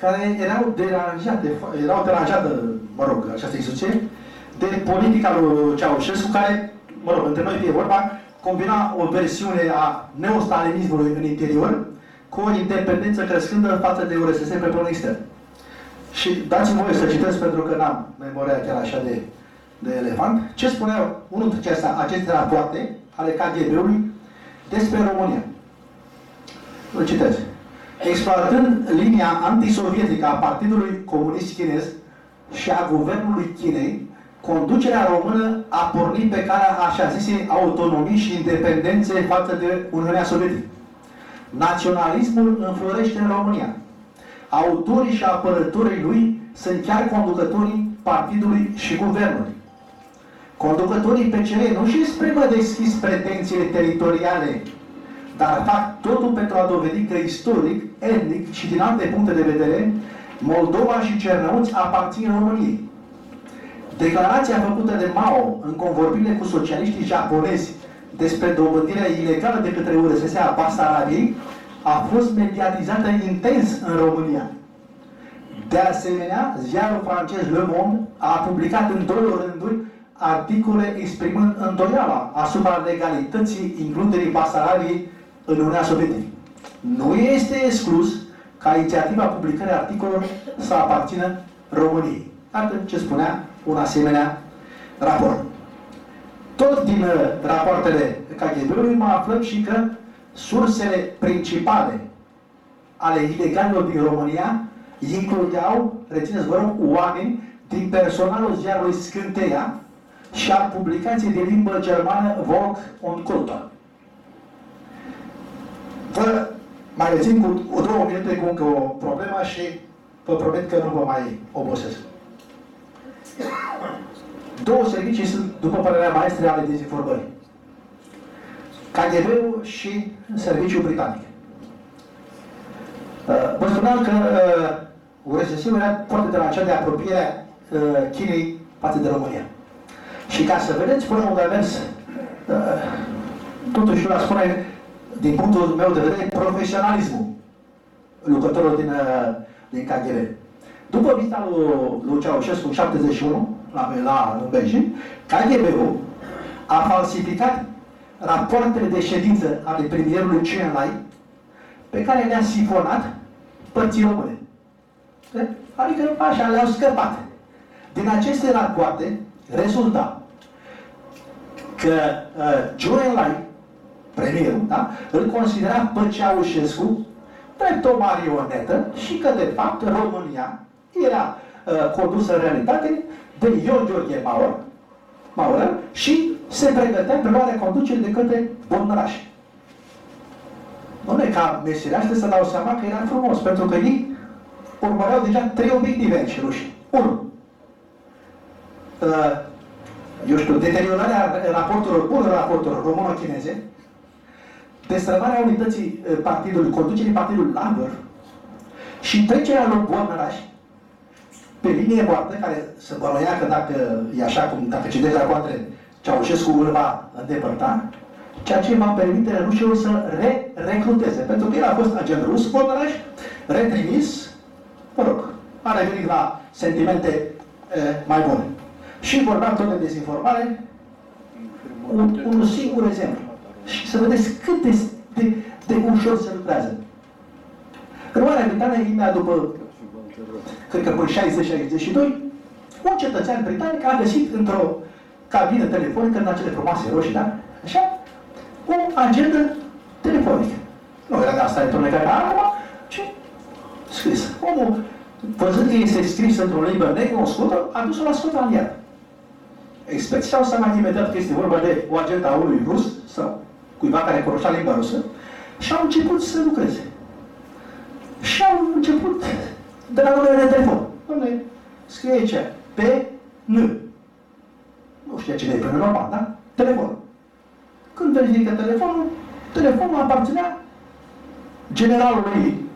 care erau deranjate, erau deranjate, mă rog, această instituție, de politica lui Ceaușescu, care, mă rog, între noi fie vorba, combina o versiune a neostalinismului în interior cu o independență crescândă față de URSS pe plan extern. Și dați-mi voie să citesc pentru că n-am memoria chiar așa de, de elefant. Ce spuneau unul dintre acestea, aceste rapoarte ale KGB-ului despre România. Îl citesc. Exploatând linia antisovietică a Partidului Comunist Chinez și a Guvernului Chinei, conducerea română a pornit pe calea așa zisei autonomii și independențe față de Uniunea Sovietică. Naționalismul înflorește în România. Autorii și apărătorii lui sunt chiar conducătorii partidului și guvernului. Conducătorii PCR nu și exprimă deschis pretențiile teritoriale, dar fac totul pentru a dovedi că istoric, etnic și din alte puncte de vedere, Moldova și Cernăuți aparțin României. Declarația făcută de Mao în convorbire cu socialiștii japonezi despre dobândirea ilegală de către URSS a Basarabiei a fost mediatizată intens în România. De asemenea, ziarul francez Le Monde a publicat în două rânduri articole exprimând îndoiala asupra legalității includerii Basarabiei în Uniunea Sovietică. Nu este exclus ca inițiativa publicării articolelor să aparțină României. Atât ce spunea un asemenea raport. Tot din uh, rapoartele KGB-ului mă aflăm și că sursele principale ale ilegalilor din România includeau, rețineți vă rog, oameni din personalul ziarului Scânteia și al publicației de limbă germană Volk und Kultur. Vă mai rețin cu o două minute cu încă o problemă și vă promit că nu vă mai obosesc. Două servicii sunt, după părerea maestre, ale dezinformării. KGB-ul și Serviciul Britanic. Uh, Vă spuneam că uh, URSS-ul era foarte de la cea de apropiere uh, Chinei față de România. Și ca să vedeți până unde a mers, totuși eu spune, din punctul meu de vedere, profesionalismul lucrătorilor din, din KGB. După vizita lui, lui Ceaușescu în 71, la, la în Beijing, KGB-ul a falsificat rapoartele de ședință ale premierului Chiang Lai, pe care le-a sifonat părții române. Adică așa le-au scăpat. Din aceste rapoarte rezulta că uh, Joe Lai, premierul, da, îl considera pe Ceaușescu drept o marionetă și că, de fapt, România era uh, condusă în realitate de Ion Gheorghe Maurer, Maurer și se pregătea preluarea conducerii de către Bonraș. Nu e ca meseriaște să dau seama că era frumos, pentru că ei urmăreau deja trei obiective aici, ruși. Unu, uh, eu știu, deteriorarea raporturilor, bună raporturilor româno-chineze, destrămarea unității uh, partidului, conducerii partidului Langer și trecerea lui Bonraș pe linie moartă, care se bănuia că dacă e așa cum, dacă citeți rapoartele, Ceaușescu îl va îndepărta, ceea ce va permite rușilor să re-recruteze. Pentru că el a fost agent rus, Bonaraș, retrimis, mă rog, a revenit la sentimente e, mai bune. Și vorbeam tot de dezinformare, un, un singur exemplu. Și să vedeți cât de, de, de ușor se lucrează. În Marea Britanie, imediat după cred că până 60-62, un cetățean britanic a găsit într-o cabină telefonică, în acele frumoase roșii, da? Așa, o agendă telefonică. Nu era de asta întunecat ca acum, ci scris. Omul, văzând că este scris într-o limbă necunoscută, a dus-o la Sfânta Aliat. Experții și-au seama imediat că este vorba de o agenda a unui rus sau cuiva care cunoștea limba rusă și au început să lucreze. Și au început de la numele de telefon. Dom'le, scrie aici, pe N. Nu știa cine e pe normal, da? Telefon. Când verifică telefonul, telefonul aparținea generalului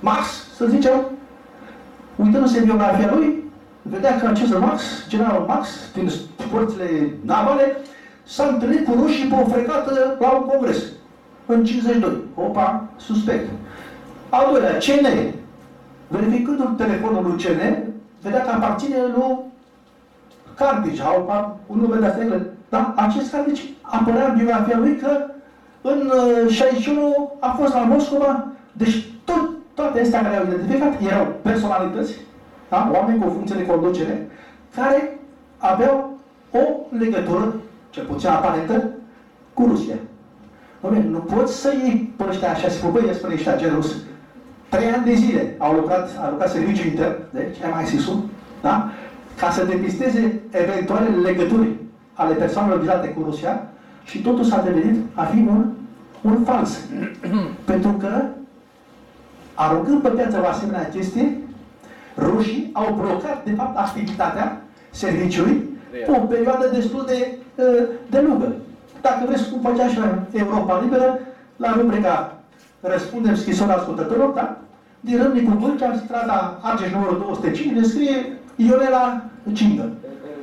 Max, să zicem, uitându-se în biografia lui, vedea că acest Max, generalul Max, din forțele navale, s-a întâlnit cu rușii pe o frecată la un congres, în 52. Opa, suspect. Al doilea, CN, verificându-l telefonul lui CN, vedea că aparține lui Cardici, au un nume de astea Dar acest Cardici apărea în biografia lui că în 61 uh, a fost la Moscova, deci tot, toate astea care au identificat erau personalități, da? oameni cu o funcție de conducere, care aveau o legătură, cel puțin aparentă, cu Rusia. Doamne, nu poți să iei pe ăștia așa, să băi, spune ăștia gen rus. Trei ani de zile au lucrat, a lucrat serviciul intern, deci MI6-ul, da? ca să depisteze eventuale legături ale persoanelor vizate cu Rusia și totul s-a devenit a fi un, un fals. Pentru că, aruncând pe piață o asemenea chestie, rușii au blocat, de fapt, activitatea serviciului pe o perioadă destul de, de lungă. Dacă vreți cum făcea și la Europa Liberă, la rubrica Răspundem scrisoarea ascultătorilor, da? Din Râmnicu Vâlcea, strada Argeș numărul 205, ne scrie Ionela Cingă.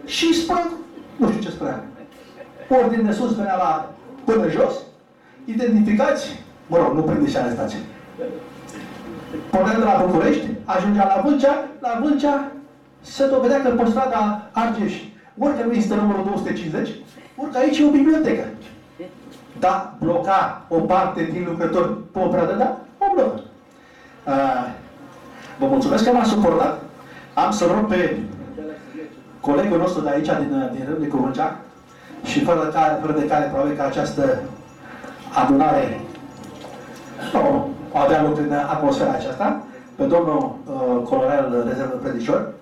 Și spune, nu știu ce spunea, ordine de sus venea la până jos, identificați, mă rog, nu prinde și arestație. Pornea de la București, ajungea la Vâlcea, la Vâlcea se dovedea că pe strada Argeș, orică nu există numărul 250, orică aici e o bibliotecă. Da, bloca o parte din lucrători pe o pradă, da, o blocă. Uh, vă mulțumesc că m-ați suportat. Am să rog pe colegul nostru de aici, din, din Râmnicu Vâlcea, și fără, care, fără de care probabil că această adunare, nu, avea loc în atmosfera aceasta, pe domnul uh, colonel rezervă Predicior,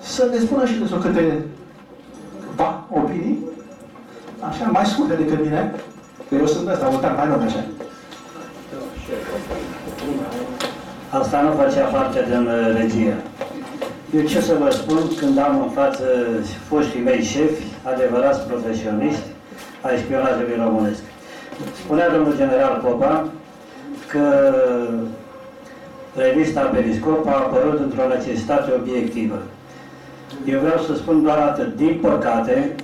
să ne spună și despre câte va, opinii, așa, mai scurte decât mine, că eu sunt ăsta, ultan, mai lung așa. Asta nu făcea parte din uh, regie. Eu ce să vă spun când am în față foștii mei șefi, adevărați profesioniști ai spionajului românesc. Spunea domnul general Popa că revista Periscop a apărut într-o necesitate obiectivă. Eu vreau să spun doar atât. Din păcate,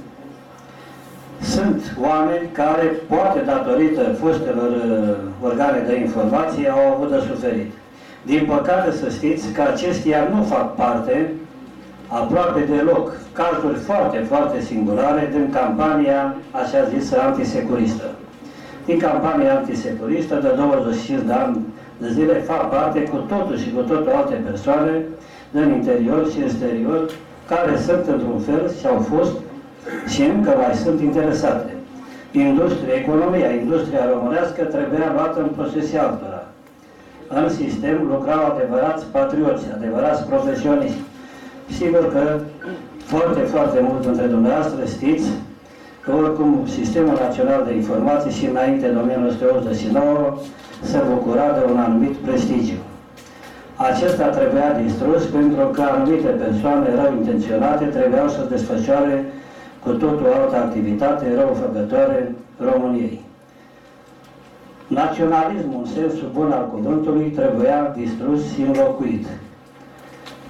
sunt oameni care, poate datorită fostelor uh, organe de informație, au avut de suferit. Din păcate să știți că acestea nu fac parte aproape deloc, cazuri foarte, foarte singulare din campania, așa zisă, antisecuristă. Din campania antisecuristă de 25 de ani de zile fac parte cu totul și cu totul alte persoane din interior și exterior care sunt într-un fel și au fost și încă mai sunt interesate. Industria, economia, industria românească trebuia luată în posesia altora. În sistem lucrau adevărați patrioți, adevărați profesioniști. Sigur că foarte, foarte mult dintre dumneavoastră știți că oricum Sistemul Național de Informații și înainte de 1989 se bucura de un anumit prestigiu. Acesta trebuia distrus pentru că anumite persoane rău intenționate trebuiau să desfășoare cu totul altă activitate răufăcătoare României. Naționalismul, în sensul bun al cuvântului, trebuia distrus și înlocuit.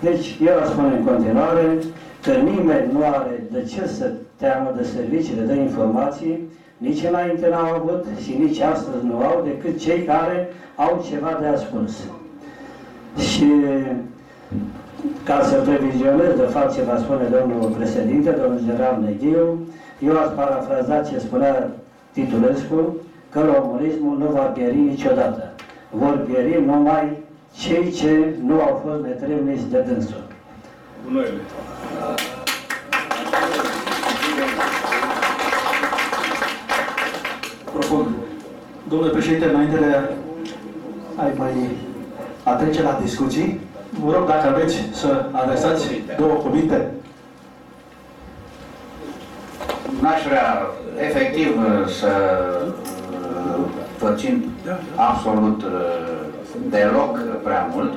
Deci, eu aș spune în continuare că nimeni nu are de ce să teamă de serviciile de informații, nici înainte n-au avut și nici astăzi nu au, decât cei care au ceva de ascuns. Și ca să previzionez de fapt ce va spune domnul președinte, domnul general Neghiu, eu aș parafraza ce spunea Titulescu, că comunismul nu va pieri niciodată. Vor pieri numai cei ce nu au fost netremniți de dânsul. Bunoile. Profund. Domnule președinte, înainte de a mai a trece la discuții, vă rog dacă aveți să adresați două cuvinte. N-aș vrea efectiv să vă țin absolut deloc prea mult.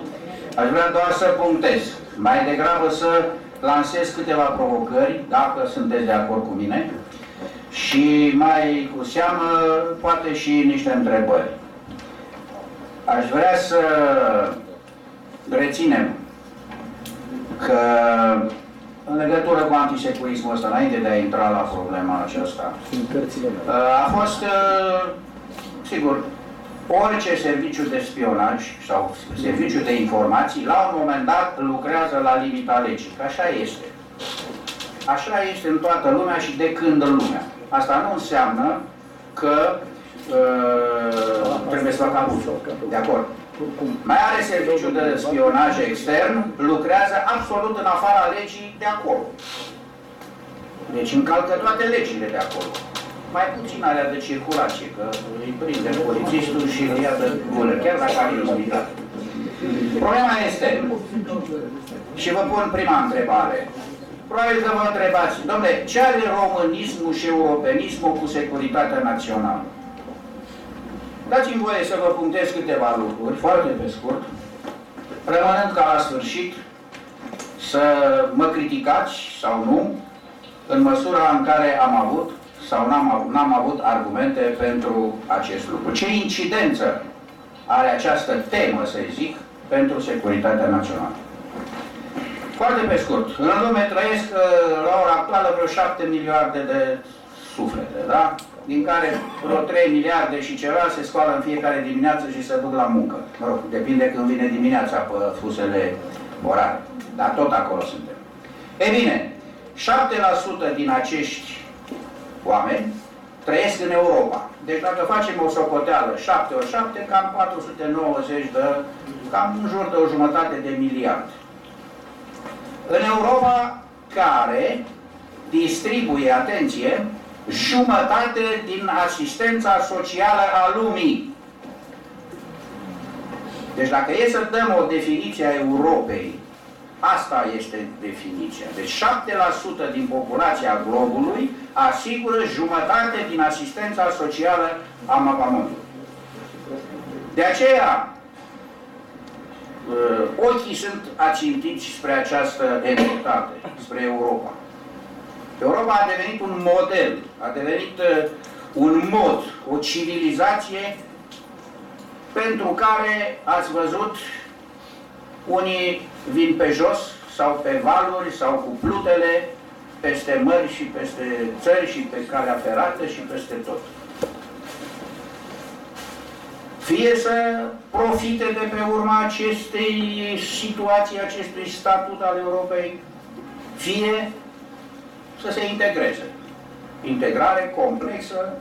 Aș vrea doar să punctez, mai degrabă să lansez câteva provocări, dacă sunteți de acord cu mine, și mai cu seamă, poate și niște întrebări. Aș vrea să reținem că în legătură cu antisecurismul ăsta, înainte de a intra la problema aceasta, a fost, sigur, orice serviciu de spionaj sau serviciu de informații, la un moment dat lucrează la limita legii, că așa este. Așa este în toată lumea și de când în lumea. Asta nu înseamnă că uh, trebuie să facă abuz. De acord. Mai are serviciu de spionaj extern, lucrează absolut în afara legii de acolo. Deci încalcă toate legile de acolo. Mai puțin alea de circulație, că îi prinde polițistul și îl ia de gură, chiar dacă are imunitate. Problema este, și vă pun prima întrebare, Probabil că vă întrebați, domnule, ce are românismul și europenismul cu securitatea națională? Dați-mi voie să vă punctez câteva lucruri, foarte pe scurt, rămânând ca la sfârșit să mă criticați sau nu, în măsura în care am avut sau n-am avut argumente pentru acest lucru. Ce incidență are această temă, să zic, pentru securitatea națională? Foarte pe scurt, în lume trăiesc uh, la ora actuală vreo 7 miliarde de suflete, da? Din care vreo 3 miliarde și ceva se scoală în fiecare dimineață și se duc la muncă. Mă rog, depinde când vine dimineața pe fusele orare, dar tot acolo suntem. E bine, 7% din acești oameni trăiesc în Europa. Deci dacă facem o socoteală 7 ori 7, cam 490 de, cam în jur de o jumătate de miliard în Europa care distribuie, atenție, jumătate din asistența socială a lumii. Deci dacă e să dăm o definiție a Europei, asta este definiția. Deci 7% din populația globului asigură jumătate din asistența socială a mapamondului. De aceea, uh, ochii sunt acintiți spre această entitate, spre Europa. Europa a devenit un model, a devenit uh, un mod, o civilizație pentru care ați văzut unii vin pe jos sau pe valuri sau cu plutele peste mări și peste țări și pe calea ferată și peste tot. Fie să profite de pe urma acestei situații, acestui statut al Europei, fie să se integreze. Integrare complexă,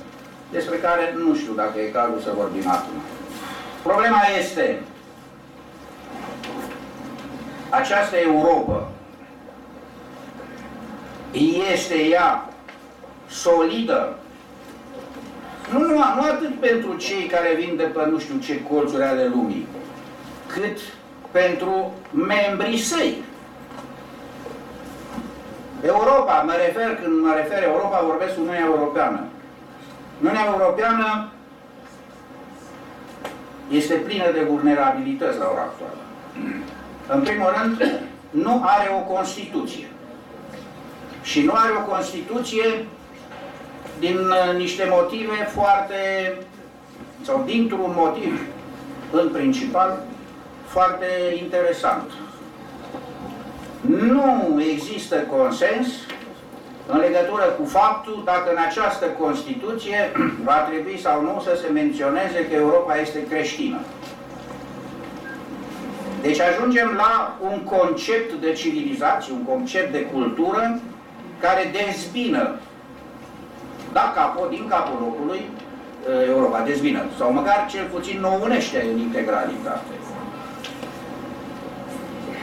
despre care nu știu dacă e cazul să vorbim acum. Problema este această Europa este ea solidă nu, nu, nu atât pentru cei care vin de pe nu știu ce colțuri ale lumii, cât pentru membrii săi. Europa, mă refer, când mă refer Europa, vorbesc Uniunea Europeană. Uniunea Europeană este plină de vulnerabilități la ora actuală. În primul rând, nu are o Constituție. Și nu are o Constituție din uh, niște motive foarte, sau dintr-un motiv, în principal, foarte interesant. Nu există consens în legătură cu faptul dacă în această Constituție va trebui sau nu să se menționeze că Europa este creștină. Deci ajungem la un concept de civilizație, un concept de cultură care dezbină da capul, din capul locului uh, Europa, dezbină, sau măcar cel puțin nu unește în integralitate.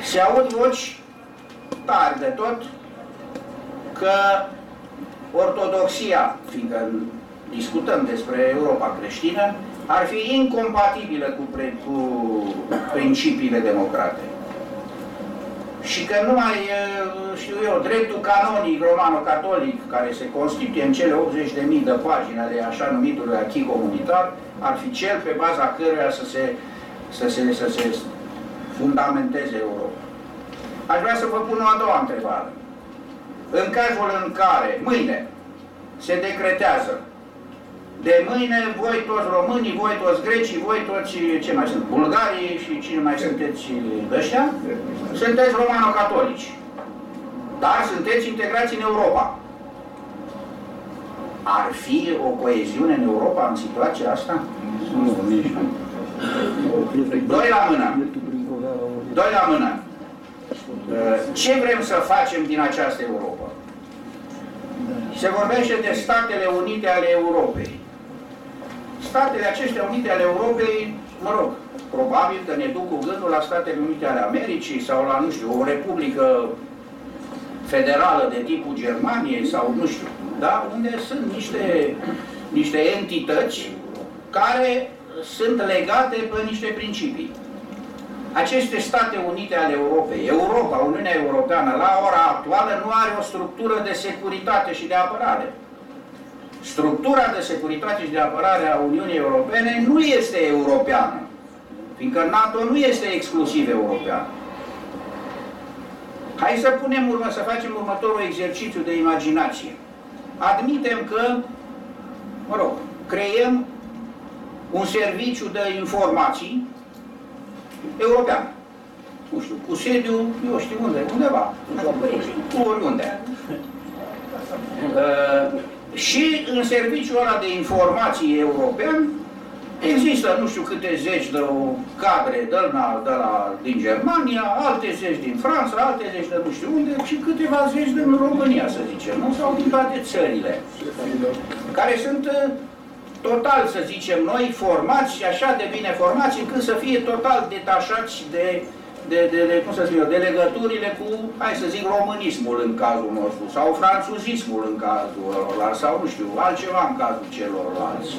Se aud voci tari de tot că ortodoxia, fiindcă discutăm despre Europa creștină, ar fi incompatibilă cu, pre, cu principiile democrate. Și că numai, știu eu, dreptul canonic romano-catolic, care se constituie în cele 80.000 de pagini ale așa numitului achii comunitar, ar fi cel pe baza căruia să se, să se, să se fundamenteze Europa. Aș vrea să vă pun o a doua întrebare. În cazul în care, mâine, se decretează de mâine voi toți românii, voi toți grecii, voi toți, ce mai sunt, bulgarii și cine mai sunteți ăștia, sunteți romano-catolici. Dar sunteți integrați în Europa. Ar fi o coeziune în Europa în situația asta? Nu, nici nu. Doi la mână. Doi la mână. Ce vrem să facem din această Europa? Se vorbește de Statele Unite ale Europei. Statele acestea unite ale Europei, mă rog, probabil că ne duc cu gândul la Statele Unite ale Americii sau la, nu știu, o republică federală de tipul Germaniei sau nu știu, da? unde sunt niște, niște entități care sunt legate pe niște principii. Aceste State Unite ale Europei, Europa, Uniunea Europeană, la ora actuală nu are o structură de securitate și de apărare. Structura de securitate și de apărare a Uniunii Europene nu este europeană, fiindcă NATO nu este exclusiv european. Hai să punem urmă, să facem următorul exercițiu de imaginație. Admitem că, mă rog, creăm un serviciu de informații european. Nu știu, cu sediu, eu știu unde, undeva, cu oriunde. Uh, și în serviciul ăla de informații european există nu știu câte zeci de cadre de la, de la, din Germania, alte zeci din Franța, alte zeci de nu știu unde și câteva zeci din România, să zicem, nu? sau din toate țările, care sunt uh, total, să zicem noi, formați și așa de bine formați încât să fie total detașați de de, de, de, cum să spun eu, de legăturile cu, hai să zic, românismul în cazul nostru, sau franțuzismul în cazul ăla, sau nu știu, altceva în cazul celorlalți.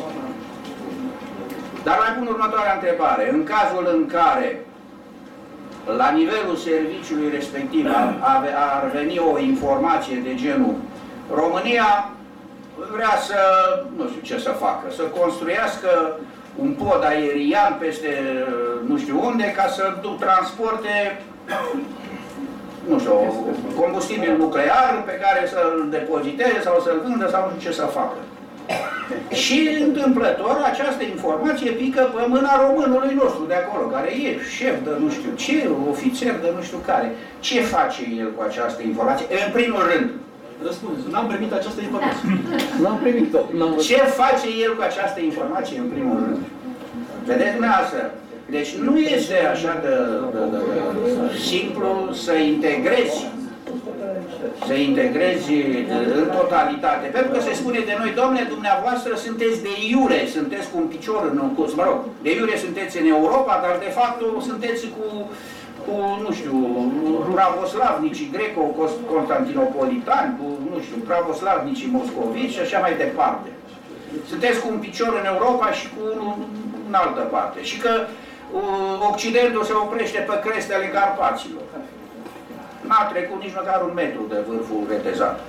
Dar mai pun următoarea întrebare. În cazul în care la nivelul serviciului respectiv ar, ar veni o informație de genul România vrea să, nu știu ce să facă, să construiască un pod aerian peste nu știu unde ca să transporte nu știu, combustibil nuclear pe care să-l depoziteze sau să-l vândă sau nu știu ce să facă. Și întâmplător această informație pică pe mâna românului nostru de acolo, care e șef de nu știu ce, ofițer de nu știu care. Ce face el cu această informație? În primul rând, Răspundeți, n-am primit această informație. N-am primit-o. n-am văzut. ce face el cu această informație în primul rând? Vedeți dumneavoastră? Deci nu este așa de, de, de, de simplu să integrezi să integrezi în totalitate. Pentru că se spune de noi, domnule, dumneavoastră sunteți de iure, sunteți cu un picior în curs, mă rog, de iure sunteți în Europa, dar de fapt sunteți cu, cu nu știu, pravoslavnicii greco-constantinopolitani, cu, nu știu, pravoslavnicii moscovici și așa mai departe. Sunteți cu un picior în Europa și cu unul în altă parte. Și că uh, Occidentul se oprește pe crestele Carpaților. N-a trecut nici măcar un metru de vârful retezat.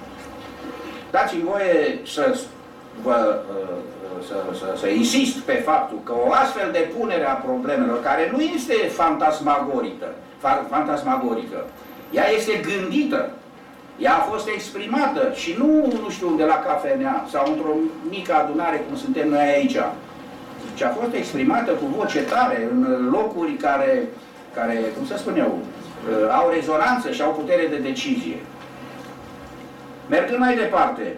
Dați-mi voie să, vă, uh, să, să, să insist pe faptul că o astfel de punere a problemelor, care nu este fantasmagorică, fa- fantasmagorică, ea este gândită, ea a fost exprimată și nu, nu știu, de la cafenea sau într-o mică adunare cum suntem noi aici, ci a fost exprimată cu voce tare în locuri care, care cum să spun eu, uh, au rezonanță și au putere de decizie. Mergând mai departe,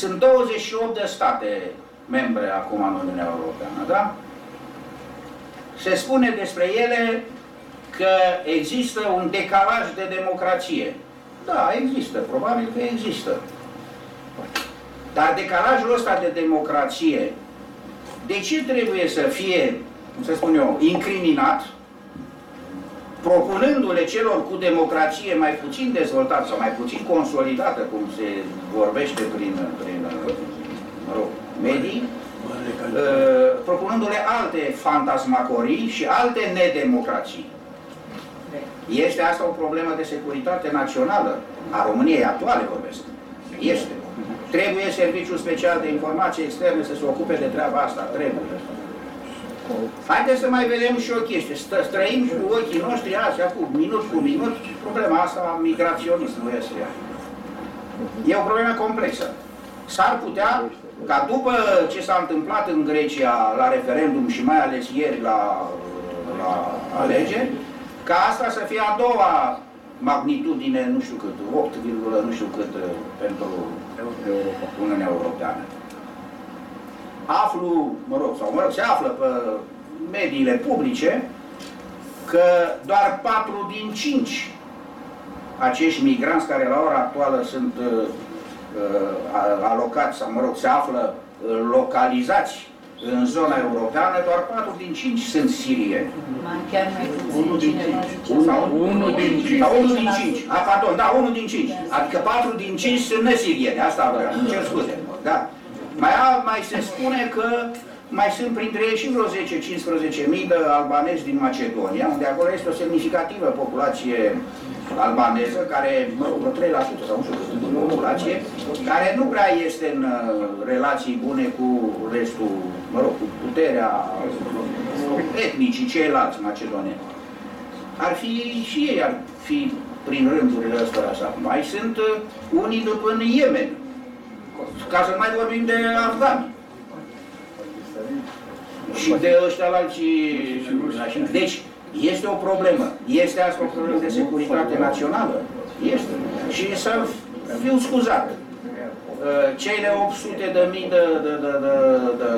sunt 28 de state membre acum în Uniunea Europeană, da? Se spune despre ele că există un decalaj de democrație. Da, există, probabil că există. Dar decalajul ăsta de democrație, de ce trebuie să fie, cum să spun eu, incriminat, propunându-le celor cu democrație mai puțin dezvoltată sau mai puțin consolidată, cum se vorbește prin, prin mă rog, medii, uh, propunându-le alte fantasmacorii și alte nedemocrații. Este asta o problemă de securitate națională a României actuale, vorbesc. Este. Trebuie Serviciul Special de Informații Externe să se ocupe de treaba asta, trebuie. Haideți să mai vedem și o chestie. Stă, străim cu ochii noștri azi, acum, minut cu minut, problema asta migraționistă, nu este ea. E o problemă complexă. S-ar putea ca după ce s-a întâmplat în Grecia la referendum și mai ales ieri la, la alegeri, ca asta să fie a doua magnitudine, nu știu cât, 8, nu știu cât uh, pentru Uniunea Europeană. Aflu, mă rog, sau mă rog, se află pe mediile publice că doar 4 din 5 acești migranți care la ora actuală sunt uh, uh, alocați, sau mă rog, se află uh, localizați în zona europeană, doar 4 din 5 sunt sirieni. Mai chiar mai puțin. Unul din cineva cinci. zice Sau să- unul din 5. Sau unul din 5. A, pardon, da, unul din 5. Adică 4 din 5 sunt nesirieni. Asta vreau, îmi cer scuze. Da. Mai, a- mai se spune că mai sunt printre ei și vreo 10-15 mii de albanezi din Macedonia, unde acolo este o semnificativă populație albaneză, care, mă rog, vreo 3% sau nu știu cât din populație, care nu prea este în uh, relații bune cu restul, mă rog, cu puterea etnicii ceilalți macedoneni. Ar fi și ei, ar fi prin rândurile astea așa. Mai sunt uh, unii de până în Yemen, ca să nu mai vorbim de afgani. Și de ăștia la alții. Deci, este o problemă. Este asta o problemă de securitate națională? Este. Și să fiu scuzat. Uh, Cele 800 de mii de, de, de, de, de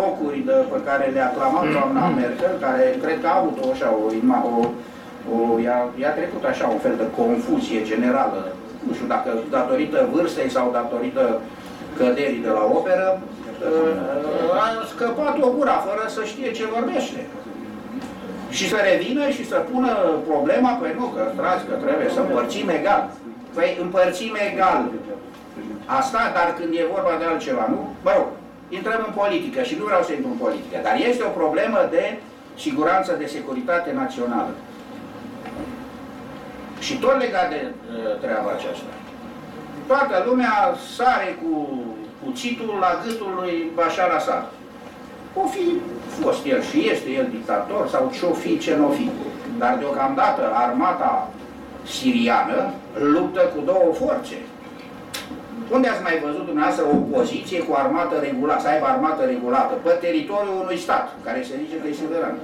locuri de, pe care le-a clamat doamna Merkel, care cred că a avut o, așa, o, ima- o, o i-a, i-a trecut așa un fel de confuzie generală, nu știu dacă datorită vârstei sau datorită căderii de la operă, uh, a scăpat o gura fără să știe ce vorbește. Și să revină și să pună problema, păi nu, că dragi, că trebuie să împărțim egal. Păi împărțim egal Asta, dar când e vorba de altceva, nu? Mă rog, intrăm în politică și nu vreau să intru în politică, dar este o problemă de siguranță, de securitate națională. Și tot legat de uh, treaba aceasta. Toată lumea sare cu cuțitul la gâtul lui Bashar Assad. O fi fost el și este el dictator sau ce-o fi, ce nu fi. Dar deocamdată armata siriană luptă cu două forțe. Unde ați mai văzut dumneavoastră o poziție cu armată regulată, să aibă armată regulată, pe teritoriul unui stat, care se zice că e suveran?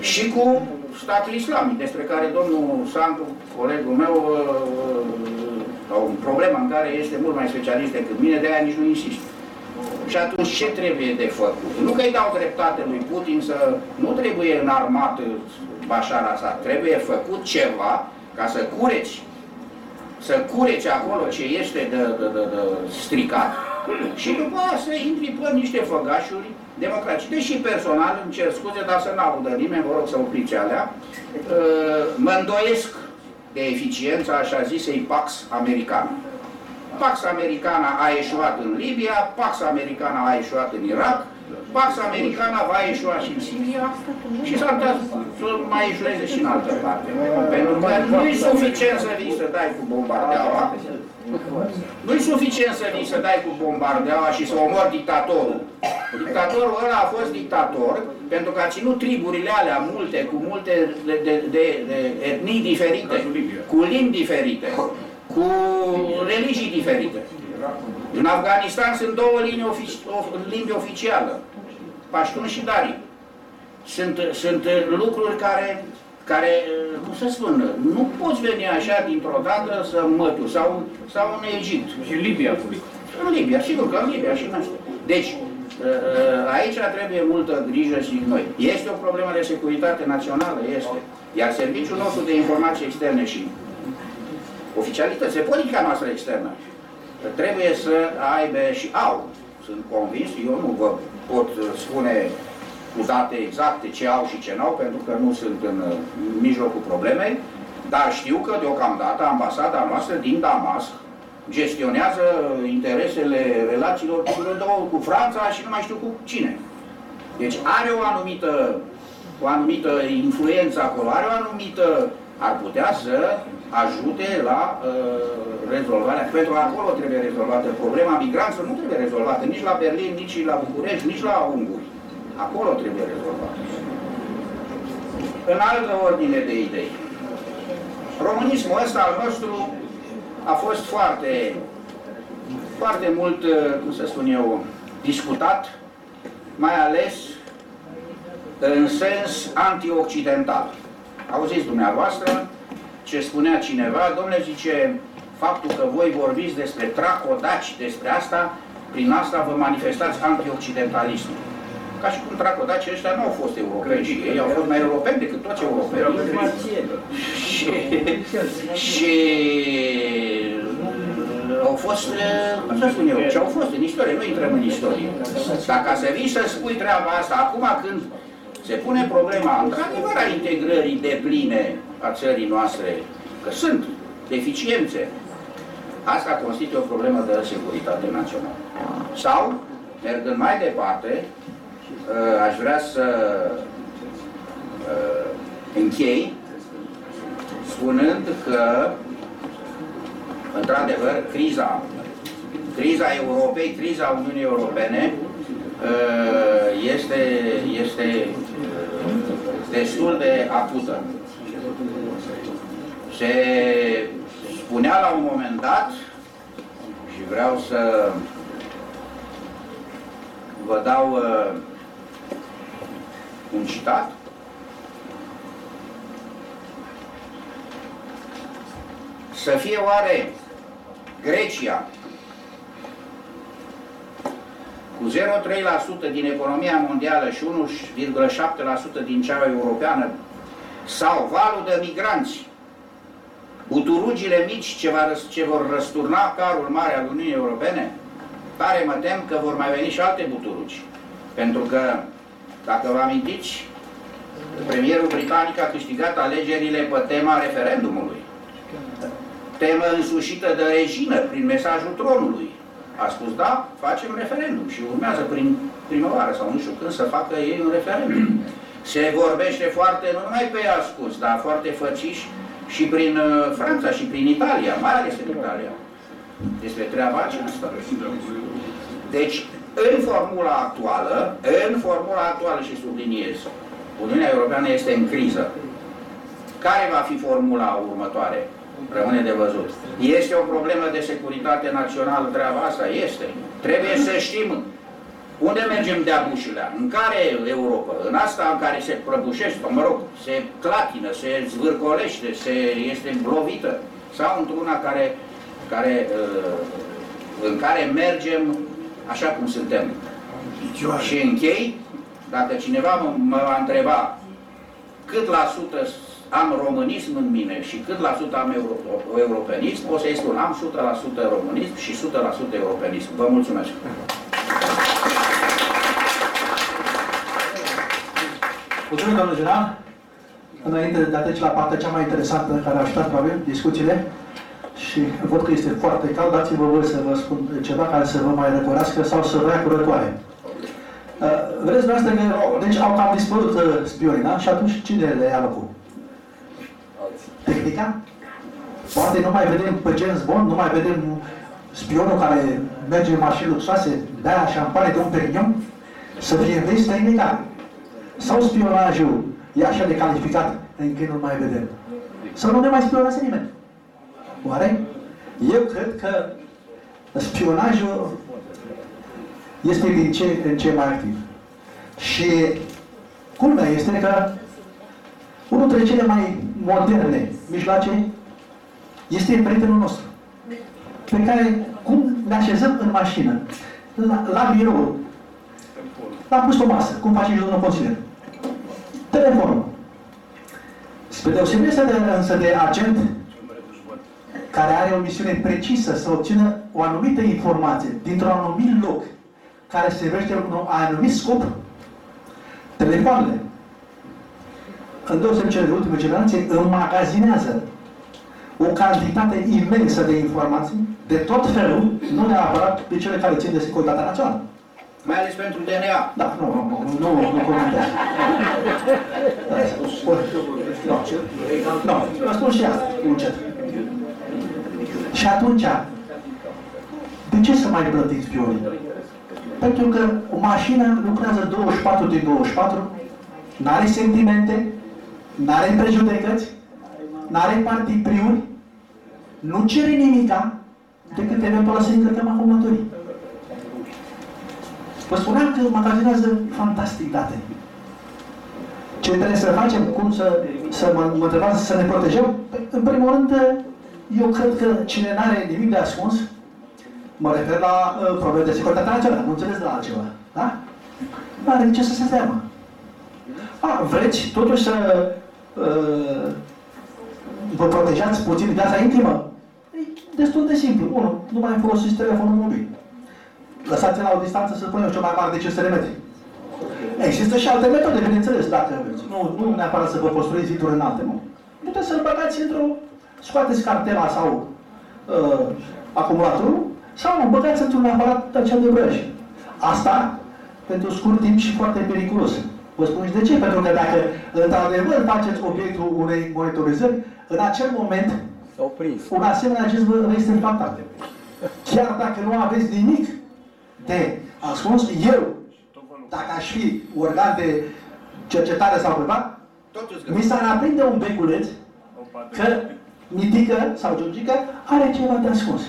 Și cu statul islamic, despre care domnul Santu, colegul meu, uh, o problemă în care este mult mai specialist decât mine, de aia nici nu insist. Și atunci ce trebuie de făcut? Nu că îi dau dreptate lui Putin să... Nu trebuie înarmat Bashar Assad. Trebuie făcut ceva ca să cureți să cureți acolo ce este de, de, de, de stricat și după aceea să intri pe niște făgașuri democratice. Deși personal, îmi cer scuze, dar să nu audă nimeni, vă rog să opriți alea, uh, mă îndoiesc de eficiența așa zisei Pax Americană. Pax Americana a eșuat în Libia, Pax Americana a eșuat în Irak, Pax Americana va eșua și în Siria și s-ar putea să mai eșueze și în altă parte. Pentru că nu e suficient să vii să dai cu bombardeaua, nu e suficient să vii să dai cu bombardeaua și să omori dictatorul. Dictatorul ăla a fost dictator pentru că a ținut triburile alea multe, cu multe de, de, de, de etnii diferite, cu limbi diferite, cu religii diferite. În Afganistan sunt două limbi, ofici, limbi oficiale, paștun și dari. Sunt, sunt lucruri care, care, cum să spun, nu poți veni așa dintr-o dată să mătu, sau, sau în Egipt. Și în Libia. În Libia, sigur că în Libia și în asta. Deci, aici trebuie multă grijă și noi. Este o problemă de securitate națională, este. Iar serviciul nostru de informații externe și oficialități, politica noastră externă, trebuie să aibă și au. Sunt convins, eu nu vă pot spune cu date exacte ce au și ce n-au, pentru că nu sunt în mijlocul problemei, dar știu că deocamdată ambasada noastră din Damasc gestionează interesele relațiilor cu, cu Franța și nu mai știu cu cine. Deci are o anumită, o anumită influență acolo, are o anumită, ar putea să ajute la uh, rezolvarea, pentru că acolo trebuie rezolvată problema migranților, nu trebuie rezolvată nici la Berlin, nici la București, nici la Unguri. Acolo trebuie rezolvată. În altă ordine de idei, românismul ăsta al nostru a fost foarte, foarte mult, uh, cum să spun eu, discutat, mai ales în sens antioccidental. Auziți dumneavoastră, ce spunea cineva, domnule zice, faptul că voi vorbiți despre tracodaci, despre asta, prin asta vă manifestați antioccidentalismul. Ca și cum tracodacii ăștia nu au fost europeni și ei au fost mai europeni decât toți europenii. Și, și au fost, cum să spun eu, ce au fost în istorie, nu intrăm în istorie. Dar ca să vii să spui treaba asta, acum când se pune problema, într-adevăr, a integrării de pline a țării noastre, că sunt deficiențe, asta constituie o problemă de securitate națională. Sau, mergând mai departe, ă, aș vrea să ă, închei spunând că, într-adevăr, criza, criza Europei, criza Uniunii Europene ă, este, este destul de acută. Se spunea la un moment dat, și vreau să vă dau uh, un citat, să fie oare Grecia cu 0,3% din economia mondială și 1,7% din cea europeană sau valul de migranți Buturugile mici ce, va, ce vor răsturna carul mare al Uniunii Europene, tare mă tem că vor mai veni și alte buturugi. Pentru că, dacă vă amintiți, premierul britanic a câștigat alegerile pe tema referendumului. temă însușită de regină prin mesajul tronului. A spus, da, facem referendum și urmează prin primăvară sau nu știu când să facă ei un referendum. Se vorbește foarte, nu numai pe ascuns, dar foarte făciș și prin uh, Franța și prin Italia, mai ales în Italia. Despre treaba aceasta. Deci, în formula actuală, în formula actuală și subliniez, Uniunea Europeană este în criză. Care va fi formula următoare? Rămâne de văzut. Este o problemă de securitate națională treaba asta? Este. Trebuie să știm unde mergem de abușilea? În care Europa? În asta în care se prăbușește, mă rog, se clatină, se zvârcolește, se este lovită? Sau într-una care, care, uh, în care mergem așa cum suntem? Și închei, dacă cineva mă, mă va întreba cât la sută am românism în mine și cât la sută am euro, europenism, o să-i spun am 100% românism și 100% europenism. Vă mulțumesc! Mulțumim, domnul general. Înainte de a trece la partea cea mai interesantă care a așteptat probabil discuțiile și văd că este foarte cald, dați-vă voi să vă spun ceva care să vă mai răcorească sau să vă ia curătoare. Uh, Vreți dumneavoastră că, deci au cam dispărut uh, spionii, da? Și atunci cine le ia locul? Tehnica? Poate nu mai vedem pe James Bond, nu mai vedem spionul care merge în mașini luxoase, bea șampane de un perignon, să fie în vezi tehnica. Sau spionajul e așa de calificat încât nu mai vedem. Să nu ne mai spioneze nimeni. Oare? Eu cred că spionajul este din ce în ce mai activ. Și culmea este că unul dintre cele mai moderne mijloace este prietenul nostru. Pe care, cum ne așezăm în mașină, la, la birou, l-am pus pe masă, cum face și domnul consilier. Telefonul. Spre deosebire de, însă de agent care are o misiune precisă să obțină o anumită informație dintr-un anumit loc care servește un anumit scop, telefoanele, în deosebire cele de ultimă generație, înmagazinează o cantitate imensă de informații de tot felul, nu neapărat pe cele care țin de securitatea națională. Mai ales pentru DNA. Da, nu, nu, nu, nu, nu comentez. Nu, nu, vă spun și asta, încet. Și atunci, de ce să mai plătiți spionii? Pentru că o mașină lucrează 24 din 24, n-are sentimente, n-are prejudecăți, n-are partipriuri, nu cere nimica decât eventual să încărcăm acumulatorii. Vă spuneam că magazinează fantastic date. Ce trebuie să facem? Cum să, să mă, mă întrebați să ne protejăm? Păi, în primul rând, eu cred că cine nu are nimic de ascuns, mă refer la uh, probleme de securitate națională, nu înțeles de la altceva. Da? Nu are ce să se teamă. A, vreți totuși să uh, vă protejați puțin viața intimă? E destul de simplu. Unu, nu mai folosiți telefonul mobil lăsați la o distanță, să spunem, cel mai mare de 500 de metri. Există și alte metode, bineînțeles, dacă vreți. Nu, nu neapărat să vă construiți ziduri înalte, nu. Puteți să-l băgați într-o... scoateți cartela sau uh, acumulatorul sau îl băgați într-un aparat acel de brăj. Asta pentru scurt timp și foarte periculos. Vă spun și de ce? Pentru că dacă într-adevăr faceți obiectul unei monitorizări, în acel moment un asemenea gest vă este fatal. Chiar dacă nu aveți nimic de ascuns, eu, dacă aș fi organ de cercetare sau ceva, mi s-ar aprinde un beculeț că Mitică sau Georgica are ceva de ascuns.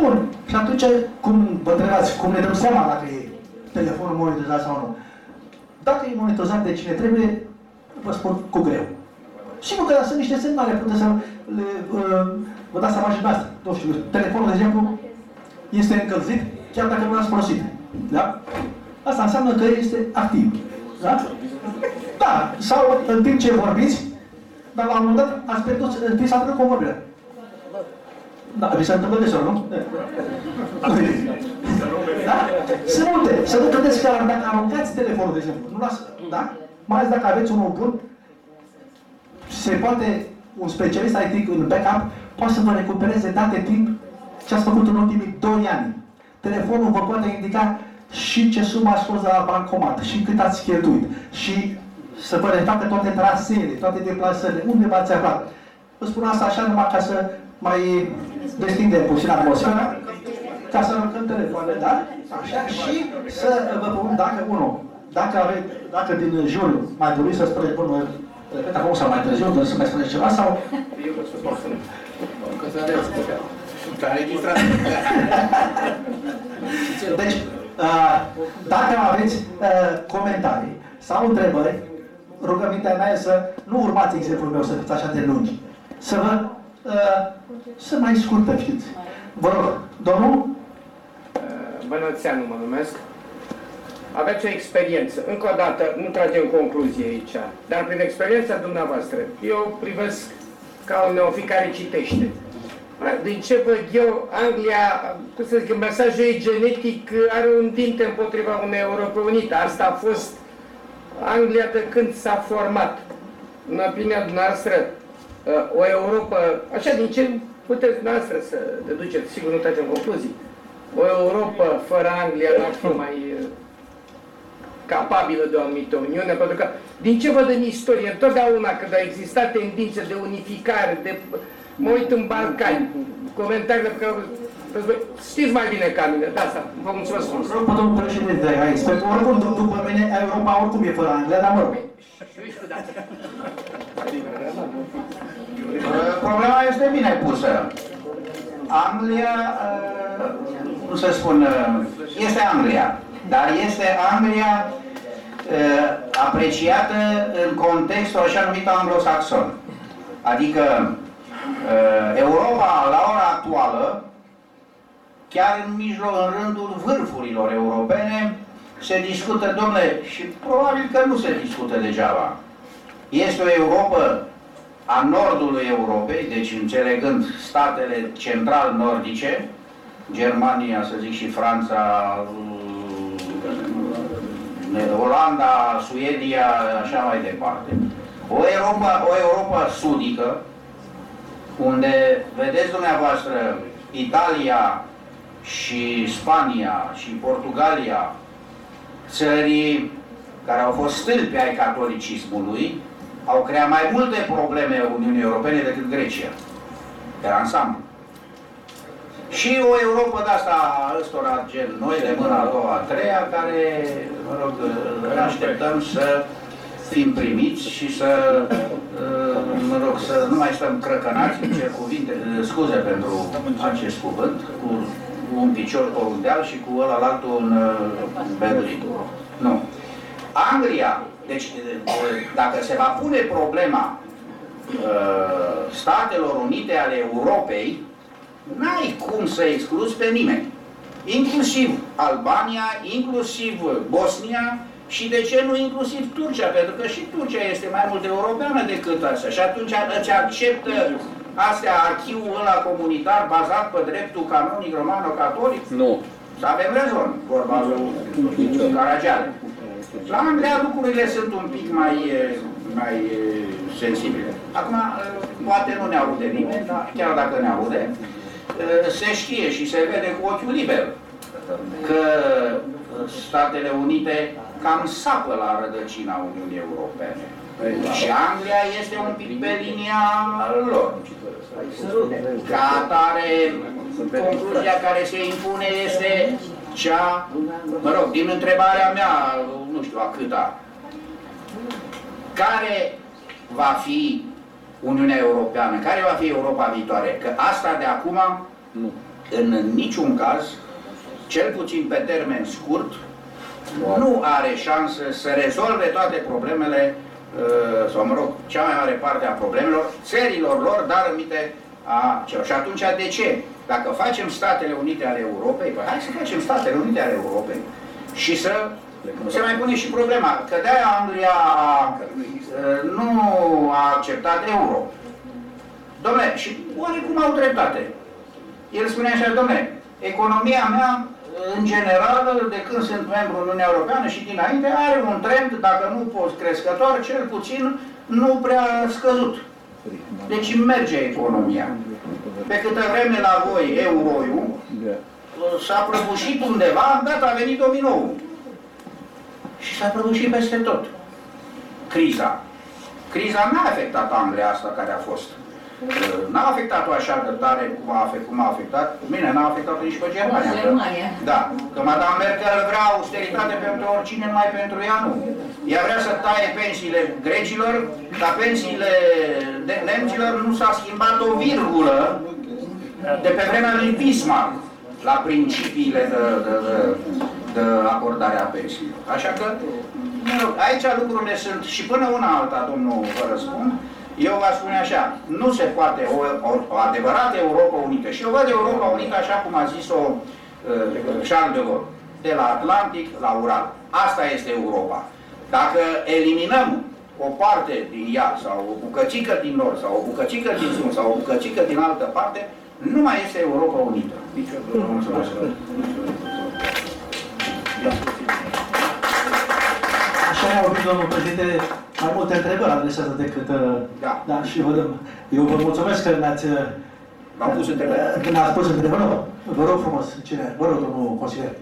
Bun. Și atunci, cum vă întrebați, cum ne dăm seama dacă e telefonul monitorizat sau nu? Dacă e monitorizat de cine trebuie, vă spun cu greu. Sigur că sunt niște semnale, puteți să le, uh, vă dați seama și de asta. Nu știu, telefonul, de exemplu, este încălzit, chiar dacă nu l-ați folosit. Da? Asta înseamnă că este activ. Da? Da. Sau în timp ce vorbiți, dar la un moment dat ați pierdut, fi s-a cu vorbirea. Da, vi se întâmplă deseori, nu? Da? Sunt multe. Să nu credeți că dacă aruncați telefonul, de exemplu, nu las, da? Mai ales dacă aveți unul bun, se poate, un specialist IT în backup, poate să vă recupereze date timp ce ați făcut în ultimii 2 ani. Telefonul vă poate indica și ce sumă ați scos de la bancomat, și cât ați cheltuit, și să vă refacă toate traseele, toate deplasările, unde v-ați aflat. Vă spun asta așa numai ca să mai destindem puțin atmosfera, ca să aruncăm telefoanele, da? Așa, și să vă propun dacă, unul, dacă, ave, dacă din jur mai doriți să spuneți, bun, repet acum sau mai târziu, doriți să mai spuneți ceva sau... Eu vă spun. Că s-a S-a înregistrat. Deci, uh, dacă aveți uh, comentarii sau întrebări, rugămintea mea e să nu urmați exemplul meu să fiți așa de lungi. Să vă, uh, să mai scurtă, știți. Vă rog, domnul? Bănățeanu mă numesc. Aveți o experiență. Încă o dată, nu tragem concluzie aici, dar prin experiența dumneavoastră, eu privesc ca un neofic care citește. Din ce văd eu, Anglia, cum să zic, mesajul ei genetic are un tinte împotriva unei Europe Unite. Asta a fost Anglia de când s-a format. În opinia noastră, o Europa, așa din ce puteți noastră să deduceți, sigur nu tragem concluzii, o Europa fără Anglia n-ar fi mai capabilă de o anumită Uniune, pentru că, din ce văd în istorie, întotdeauna când a existat tendințe de unificare, de, mă uit în Balcani, comentariile pe care știți mai bine ca mine, de asta, vă mulțumesc frumos. Rog pe domnul președinte, aici, pentru că oricum, după mine, Europa oricum e fără Anglia, dar mă rog. Problema este bine pusă. Anglia, cum să spun, este Anglia, dar este Anglia apreciată în contextul așa numit anglosaxon. Adică Europa, la ora actuală, chiar în mijloc, în rândul vârfurilor europene, se discută, domnule, și probabil că nu se discută degeaba. Este o Europa a nordului Europei, deci înțelegând statele central-nordice, Germania, să zic, și Franța, Olanda, Suedia, așa mai departe. O Europa, o Europa sudică, unde vedeți dumneavoastră Italia și Spania și Portugalia, țării care au fost stâlpi ai catolicismului, au creat mai multe probleme Uniunii Europene decât Grecia, pe ansamblu. Și o Europa de asta, ăstora gen noi, de mâna a doua, a treia, care, mă rog, așteptăm să fim primiți și să, mă rog, să nu mai stăm crăcănați, cer cuvinte, scuze pentru acest cuvânt, cu un picior pe un deal și cu ăla altul în Berlin. Nu. Anglia, deci dacă se va pune problema Statelor Unite ale Europei, n-ai cum să excluzi pe nimeni. Inclusiv Albania, inclusiv Bosnia și de ce nu inclusiv Turcia, pentru că și Turcia este mai mult europeană decât asta. Și atunci îți acceptă astea achiul ăla comunitar bazat pe dreptul canonic romano-catolic? Nu. Să avem rezon, vorba lui Caragiale. La Anglia lucrurile sunt un pic mai, mai sensibile. Acum, poate nu ne aude nimeni, dar chiar dacă ne aude, se știe și se vede cu ochiul liber că Statele Unite cam sapă la rădăcina Uniunii Europene. Și Anglia este un pic pe linia lor. Ca atare, concluzia care se impune este cea, mă rog, din întrebarea mea, nu știu a câta, care va fi Uniunea Europeană, care va fi Europa viitoare? Că asta de acum, Nu. în niciun caz, cel puțin pe termen scurt, nu are șansă să rezolve toate problemele, uh, sau mă rog, cea mai mare parte a problemelor, țărilor lor, dar aminte a celor. Și atunci de ce? Dacă facem Statele Unite ale Europei, păi hai să facem Statele Unite ale Europei și să se mai pune și problema, că de-aia Anglia a, uh, nu a acceptat euro. Dom'le, și oarecum au dreptate. El spune așa, dom'le, economia mea, în general, de când sunt membru în Uniunea Europeană și dinainte, are un trend, dacă nu post crescător, cel puțin nu prea scăzut. Deci merge economia. Pe câtă vreme la voi euroiul s-a prăbușit undeva, gata, a venit dominoul. Și s-a prăbușit peste tot. Criza. Criza n-a afectat Anglia asta care a fost. N-a afectat-o așa de tare cum a, afectat, cum a afectat. Bine, n-a afectat-o nici pe Germania. că- Germania. Da, că Madame Merkel vrea austeritate pentru oricine, numai pentru ea nu. Ea vrea să taie pensiile grecilor, dar pensiile de nemților nu s-a schimbat o virgulă de pe vremea lui Bismarck la principiile de, de, de, de acordare a pensiilor. Așa că, mă rog, aici lucrurile sunt și până una alta, domnul, vă răspund, eu vă spune așa, nu se poate o, o, o adevărată Europa Unită. Și eu văd Europa Unită așa cum a zis-o uh, Charles de Gaulle, de la Atlantic la Ural. Asta este Europa. Dacă eliminăm o parte din ea, sau o bucățică din nord, sau o bucățică din sud, sau o bucățică din altă parte, nu mai este Europa Unită. Mulțumesc. Așa ne-a vorbit domnul președinte, mai multe întrebări adresează decât... uh, Da. Da, și vă dăm. Eu vă mulțumesc că ne-ați... uh, V-am pus întrebări. Că ne-ați pus întrebări. Nu, Vă rog frumos, cine? Vă rog, domnul consilier.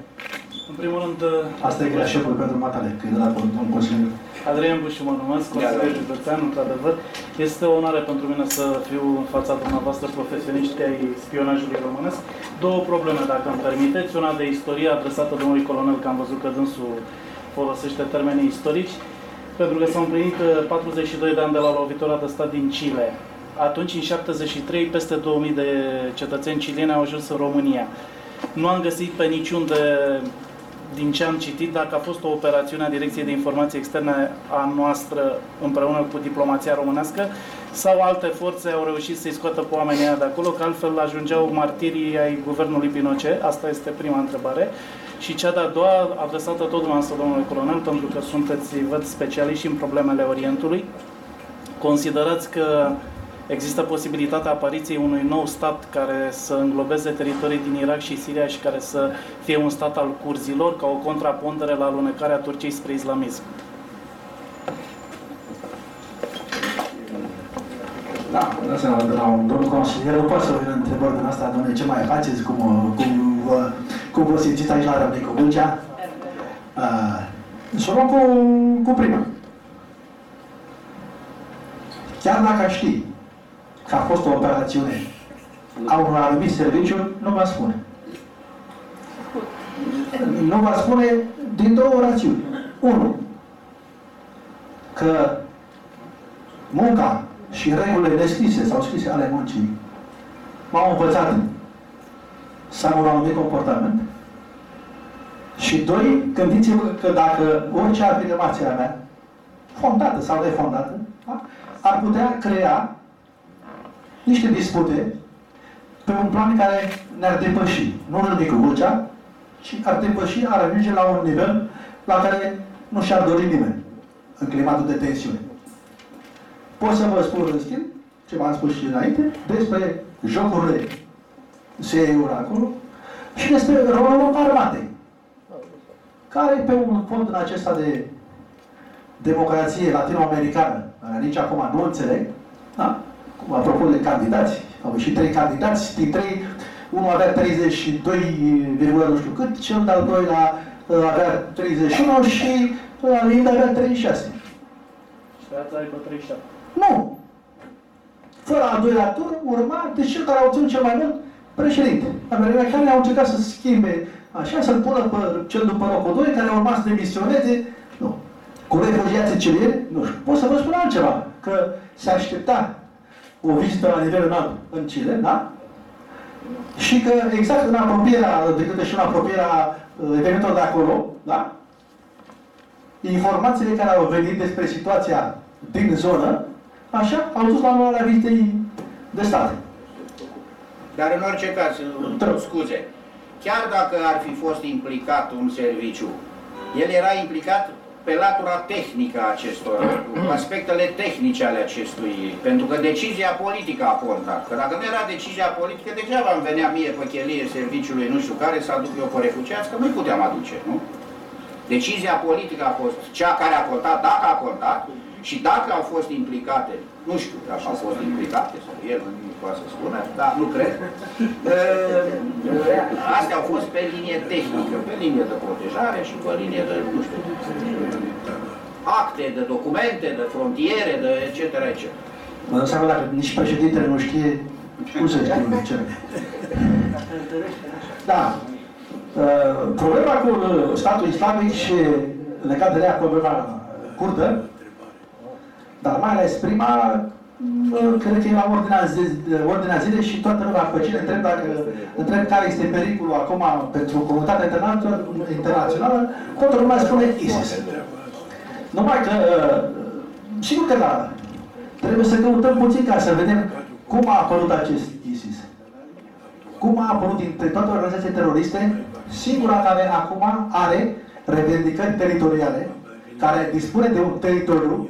În primul rând, Asta e greșetul pentru matale, că e de la domnul consilier. Adrian Bușu mă numesc, consilier județean, într-adevăr. Este o onoare pentru mine să fiu în fața dumneavoastră profesioniști ai spionajului românesc. Două probleme, dacă îmi permiteți. Una de istorie adresată domnului colonel, că am văzut că dânsul folosește termenii istorici, pentru că s-au împlinit uh, 42 de ani de la lovitura de stat din Chile. Atunci, în 73, peste 2000 de cetățeni chilieni au ajuns în România. Nu am găsit pe niciun de din ce am citit, dacă a fost o operațiune a Direcției de Informații Externe a noastră împreună cu diplomația românească sau alte forțe au reușit să-i scoată pe oamenii ăia de acolo, că altfel ajungeau martirii ai guvernului Pinochet? Asta este prima întrebare. Și cea de-a doua, adresată tot dumneavoastră, domnule colonel, pentru că sunteți, văd, specialiști în problemele Orientului, considerați că există posibilitatea apariției unui nou stat care să înglobeze teritorii din Irak și Siria și care să fie un stat al curzilor, ca o contrapondere la alunecarea Turciei spre islamism? Da, da seama de la un domn consilier, nu poate să vină întrebări din asta, domnule, ce mai faceți, cum, cum, vă, cum vă simțiți aici la Râmnicu Vâlcea? Uh, să o luăm cu, cu prima. Chiar dacă știi că a fost o operațiune a unui anumit serviciu, nu va spune. Nu va spune din două rațiuni. Unu, că munca și regulile descrise sau scrise ale muncii m-au învățat să am un anumit comportament. Și doi, gândiți-vă că dacă orice afirmație a mea, fondată sau nefondată, da, ar putea crea niște dispute pe un plan care ne-ar depăși, nu în mică vocea, ci ar depăși, ar ajunge la un nivel la care nu și-ar dori nimeni în climatul de tensiune. Pot să vă spun, în schimb, ce v-am spus și înainte, despre jocurile SEE-uri acolo și despre rolul armatei, care pe un fond în acesta de democrație latinoamericană, care nici acum nu înțeleg, da? Cum, apropo de candidați, au ieșit trei candidați, din trei, unul avea 32, nu știu cât, cel de-al doilea uh, avea 31 și uh, al ei avea 36. Și ați aibă 37. Nu. Fără al doilea tur, urma de cel care a obținut cel mai mult președinte. Americanii au încercat să schimbe așa, să-l pună pe cel după locul 2, care a urmat să demisioneze. Nu. Cu refugiații cilieni, nu știu. Pot să vă spun altceva, că se aștepta o vizită la nivel înalt în Chile, da? Și că exact în apropierea, de câte și în apropierea uh, evenimentelor de acolo, da? Informațiile care au venit despre situația din zonă, așa, au dus la luarea vizitei de stat. Dar în orice caz, scuze, chiar dacă ar fi fost implicat un serviciu, el era implicat pe latura tehnică a acestor, aspectele tehnice ale acestui, pentru că decizia politică a contat. Că dacă nu era decizia politică, degeaba îmi venea mie pe chelie serviciului nu știu care să aduc eu pe refugiați, că nu puteam aduce, nu? Decizia politică a fost cea care a contat, dacă a contat, Și dacă au fost implicate, nu știu dacă au fost implicate, sau el nu poate să spună, dar nu cred, astea au fost pe linie tehnică, pe linie de protejare și pe linie de, nu știu, acte, de documente, de frontiere, de etc. etc. Mă dau seama dacă nici președintele nu știe, cum să știe ce. Da. Uh, Problema cu uh, statul islamic și legat de ea problema curdă, dar mai ales prima, uh, cred că e la ordinea, zi, ordinea zilei și toată lumea pe cine întreb, dacă, întreb care este pericolul acum pentru comunitatea internațională, internațională toată lumea spune ISIS. Numai că, uh, sigur că da, trebuie să căutăm puțin ca să vedem cum a apărut acest ISIS. Cum a apărut dintre toate organizațiile teroriste, singura care acum are revendicări teritoriale, care dispune de un teritoriu,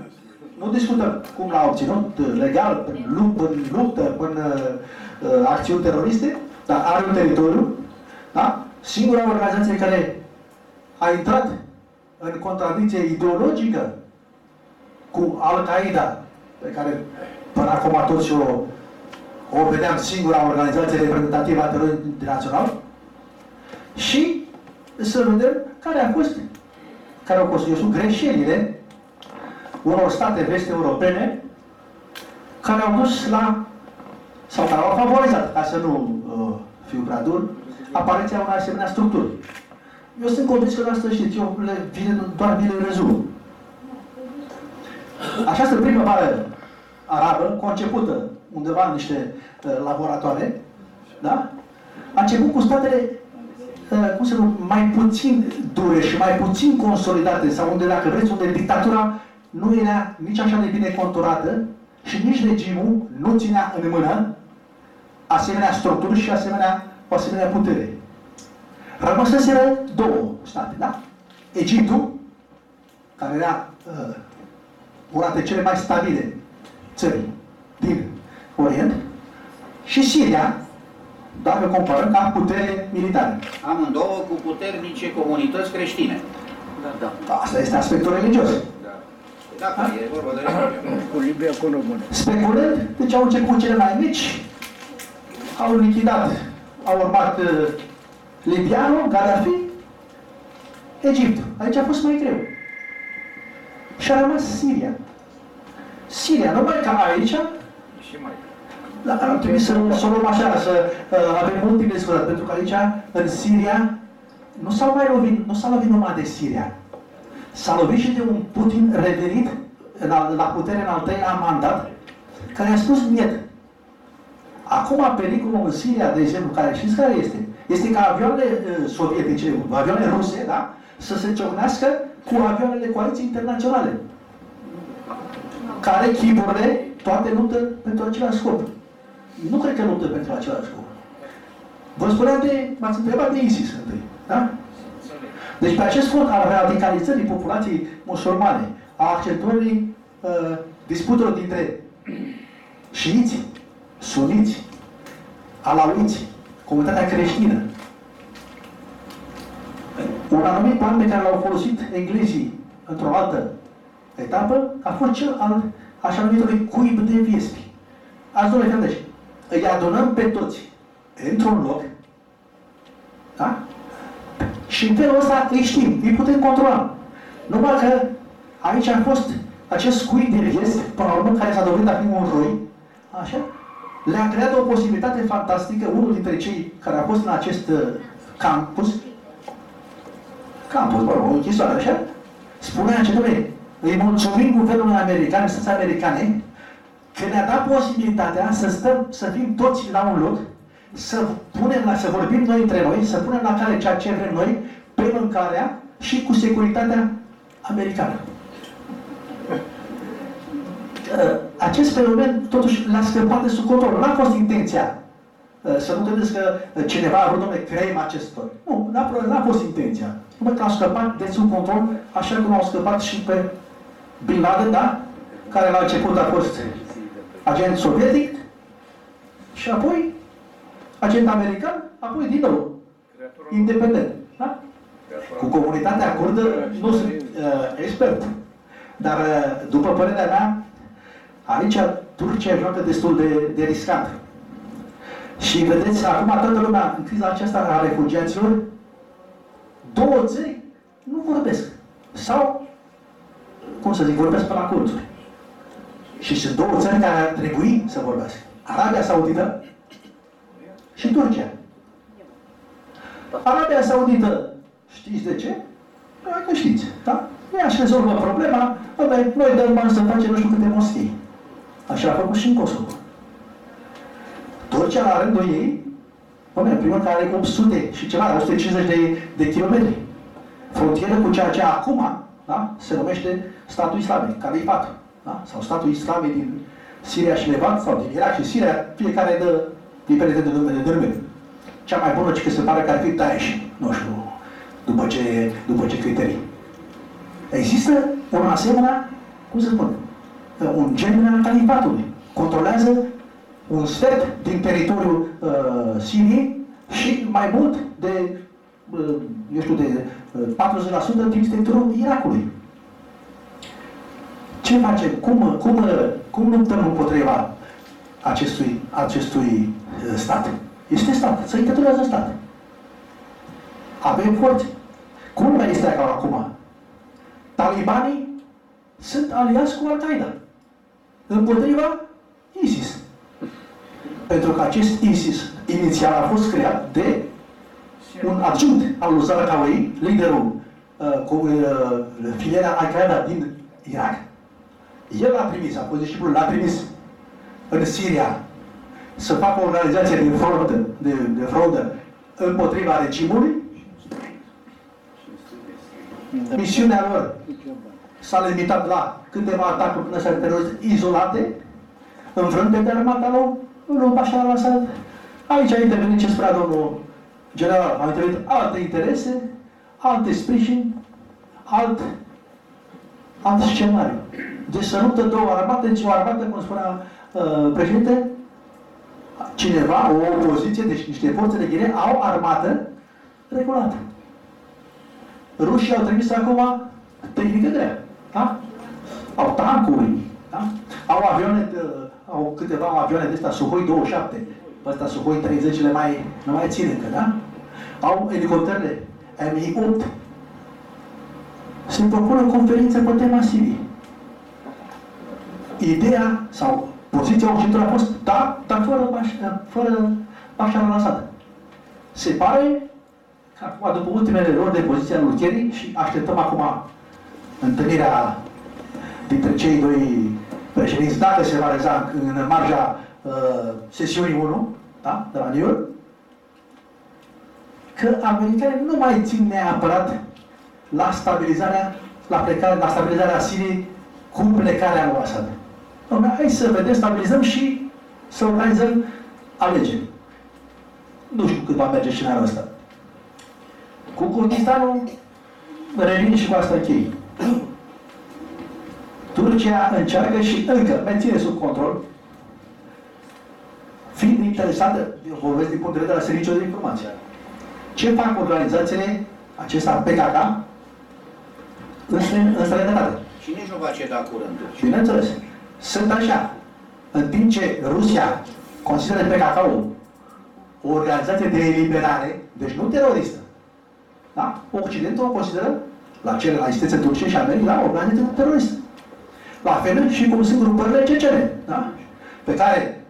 nu discutăm cum l-a obținut legal, prin luptă, prin, luptă, prin uh, acțiuni teroriste, dar are un teritoriu, da? Singura organizație care a intrat în contradicție ideologică cu Al-Qaeda, pe care până acum toți o, o vedeam singura organizație reprezentativă a terorismului internațional, și să vedem care a fost, care au fost, eu sunt greșelile unor state vest europene care au dus la, sau care au favorizat, ca să nu uh, fiu prea dur, apariția unei asemenea structuri. Eu sunt convins că asta știți, eu le, vine, doar vi le rezum. Această primăvară arabă, concepută undeva în niște uh, laboratoare, da? a început cu statele uh, cum să nu, mai puțin dure și mai puțin consolidate, sau unde, dacă vreți, unde dictatura nu era nici așa de bine conturată și nici regimul nu ținea în mână asemenea structuri și asemenea, o asemenea putere. Rămăseseră două state, da? Egiptul, care era uh, una dintre cele mai stabile țări din Orient, și Siria, dacă comparăm ca putere militară. Amândouă cu puternice comunități creștine. Da, da. Asta este aspectul religios. Da, da, e vorba de religie. Cu Libia cu română. Speculând, deci au început cele mai mici, au lichidat, au urmat uh, Libianul, Gaddafi, Egipt. Aici a fost mai greu. Și a rămas Siria. Siria, numai că aici Și mai da, ar trebui să, să o luăm așa, să uh, avem mult timp de discutat, pentru că aici, în Siria, nu s-au mai lovit, nu s-a lovit numai de Siria. S-a lovit și de un Putin revenit în al, la putere în al treilea mandat, care a spus niet. Acum pericolul în Siria, de exemplu, care știți care este? Este ca avioanele uh, sovietice, avioanele ruse, da? Să se ciocnească cu avioanele coaliției internaționale. Care chipurile toate luptă pentru același scop. Nu cred că luptă pentru același scop. Vă spuneam de, m-ați întrebat de ISIS întâi, da? Deci pe acest cont al radicalizării populației musulmane, a accentuării uh, disputelor dintre șiiți, suniți, alauiți, comunitatea creștină. Un anumit plan pe care l-au folosit englezii într-o altă etapă a fost cel al așa numitului cuib de viespi. Azi, domnule, deci, îi adunăm pe toți într-un loc, da? Și în felul ăsta îi știm, îi putem controla. Numai că aici a fost acest cuib de viespi, până la urmă, care s-a dovedit a fi un roi, așa, le-a creat o posibilitate fantastică, unul dintre cei care a fost în acest uh, campus, campus, mă rog, o închisoare, așa, spunea ce, domnule, îi mulțumim guvernului american, statele americane, că ne-a dat posibilitatea să stăm, să fim toți la un loc, să punem la, să vorbim noi între noi, să punem la cale ceea ce vrem noi, pe mâncarea și cu securitatea americană. Uh, Acest fenomen totuși l-a scăpat de sub control. N-a fost intenția uh, să nu credeți că uh, cineva a vrut, domnule, creăm acest story. Nu, n-a, n-a fost intenția. Numai că au scăpat de sub control, așa cum au scăpat și pe Bin Laden, da? Care la început a fost agent sovietic și apoi agent american, apoi din nou independent. Da? Cu comunitatea curdă nu sunt uh, expert. Dar, uh, după părerea mea, aici Turcia joacă destul de, de riscant. Și vedeți, acum toată lumea, în criza aceasta a refugiaților, două țări nu vorbesc. Sau, cum să zic, vorbesc pe la colțuri. Și sunt două țări care ar trebui să vorbească. Arabia Saudită și Turcia. Arabia Saudită, știți de ce? Noi că știți, da? Ea își rezolvă problema, bă, noi dăm bani să facem nu știu câte moschei. Așa a făcut și în Kosovo. Turcia, la rândul ei, Bine, primul care are 800 și ceva, 150 de, de kilometri. Frontieră cu ceea ce acum da, se numește statul islamic, califatul. Da? Sau statul islamic din Siria și Levant, sau din Irak și Siria, fiecare dă diferite de nume de nume. Cea mai bună, că se pare că ar fi Daesh, nu știu, după ce, după ce criterii. Există un asemenea, cum să spun, un gen al califatului. Controlează un sfert din teritoriul uh, Siriei și mai mult de, uh, eu știu, de uh, 40% din teritoriul Irakului. Ce facem? Cum, cum, cum luptăm împotriva acestui, acestui uh, stat? Este stat, se intitulează stat. Avem forțe. Cum mai este ca acum? Talibanii sunt aliați cu Al-Qaeda împotriva ISIS. Pentru că acest ISIS inițial a fost creat de un adjunct al lui Zarqawi, liderul uh, cu uh, filiera Al-Qaeda din Irak. El l-a trimis, a fost disciplul, l-a trimis în Siria să facă o organizație de frontă, de, de frontă împotriva regimului. Misiunea lor s-a limitat la câteva atacuri până să teroriste izolate, înfrânte de armata lui, lui Bashar al-Assad. Aici a intervenit ce spunea domnul general, au intervenit alte interese, alte sprijin, alt, alt scenariu. Deci să luptă două armate, deci o armată, cum spunea uh, președinte, cineva, o opoziție, deci niște forțe de ghine, au armată regulată. Rușii au trimis acum tehnică grea. Da? Au tancuri, da? au avioane, de, au câteva avioane de astea, Suhoi 27, pe ăsta Suhoi 30 le mai, nu mai țin încă, da? Au elicopterele Mi-8. Se propune o conferință pe tema Siriei. Ideea sau poziția Occidentului a fost da, dar fără, fără Bashar al-Assad. Se pare că acum, după ultimele lor de poziție lui Kerry și așteptăm acum întâlnirea dintre cei doi președinți, dacă se va realiza în marja uh, sesiunii 1, da, de la New York, că americanii nu mai țin neapărat la stabilizarea, la, plecare, la stabilizarea Siriei cu plecarea lui Assad. Dom'le, hai să vedem, stabilizăm și să organizăm alegeri. Nu știu cât va merge scenariul ăsta. Cu Kurdistanul revin și cu asta închei. Turcia încearcă și încă menține sub control, fiind interesată, eu vorbesc din punct de vedere al serviciului de informație, ce fac organizațiile acestea PKK în, în străinătate. Și nici nu va ceda curând. Bineînțeles. Sunt așa. În timp ce Rusia consideră PKK-ul o organizație de eliberare, deci nu teroristă, da? Occidentul o consideră, la cele la istețe turce și America, o organizație teroristă. La fel și cum sunt grupările cecene, da? pe care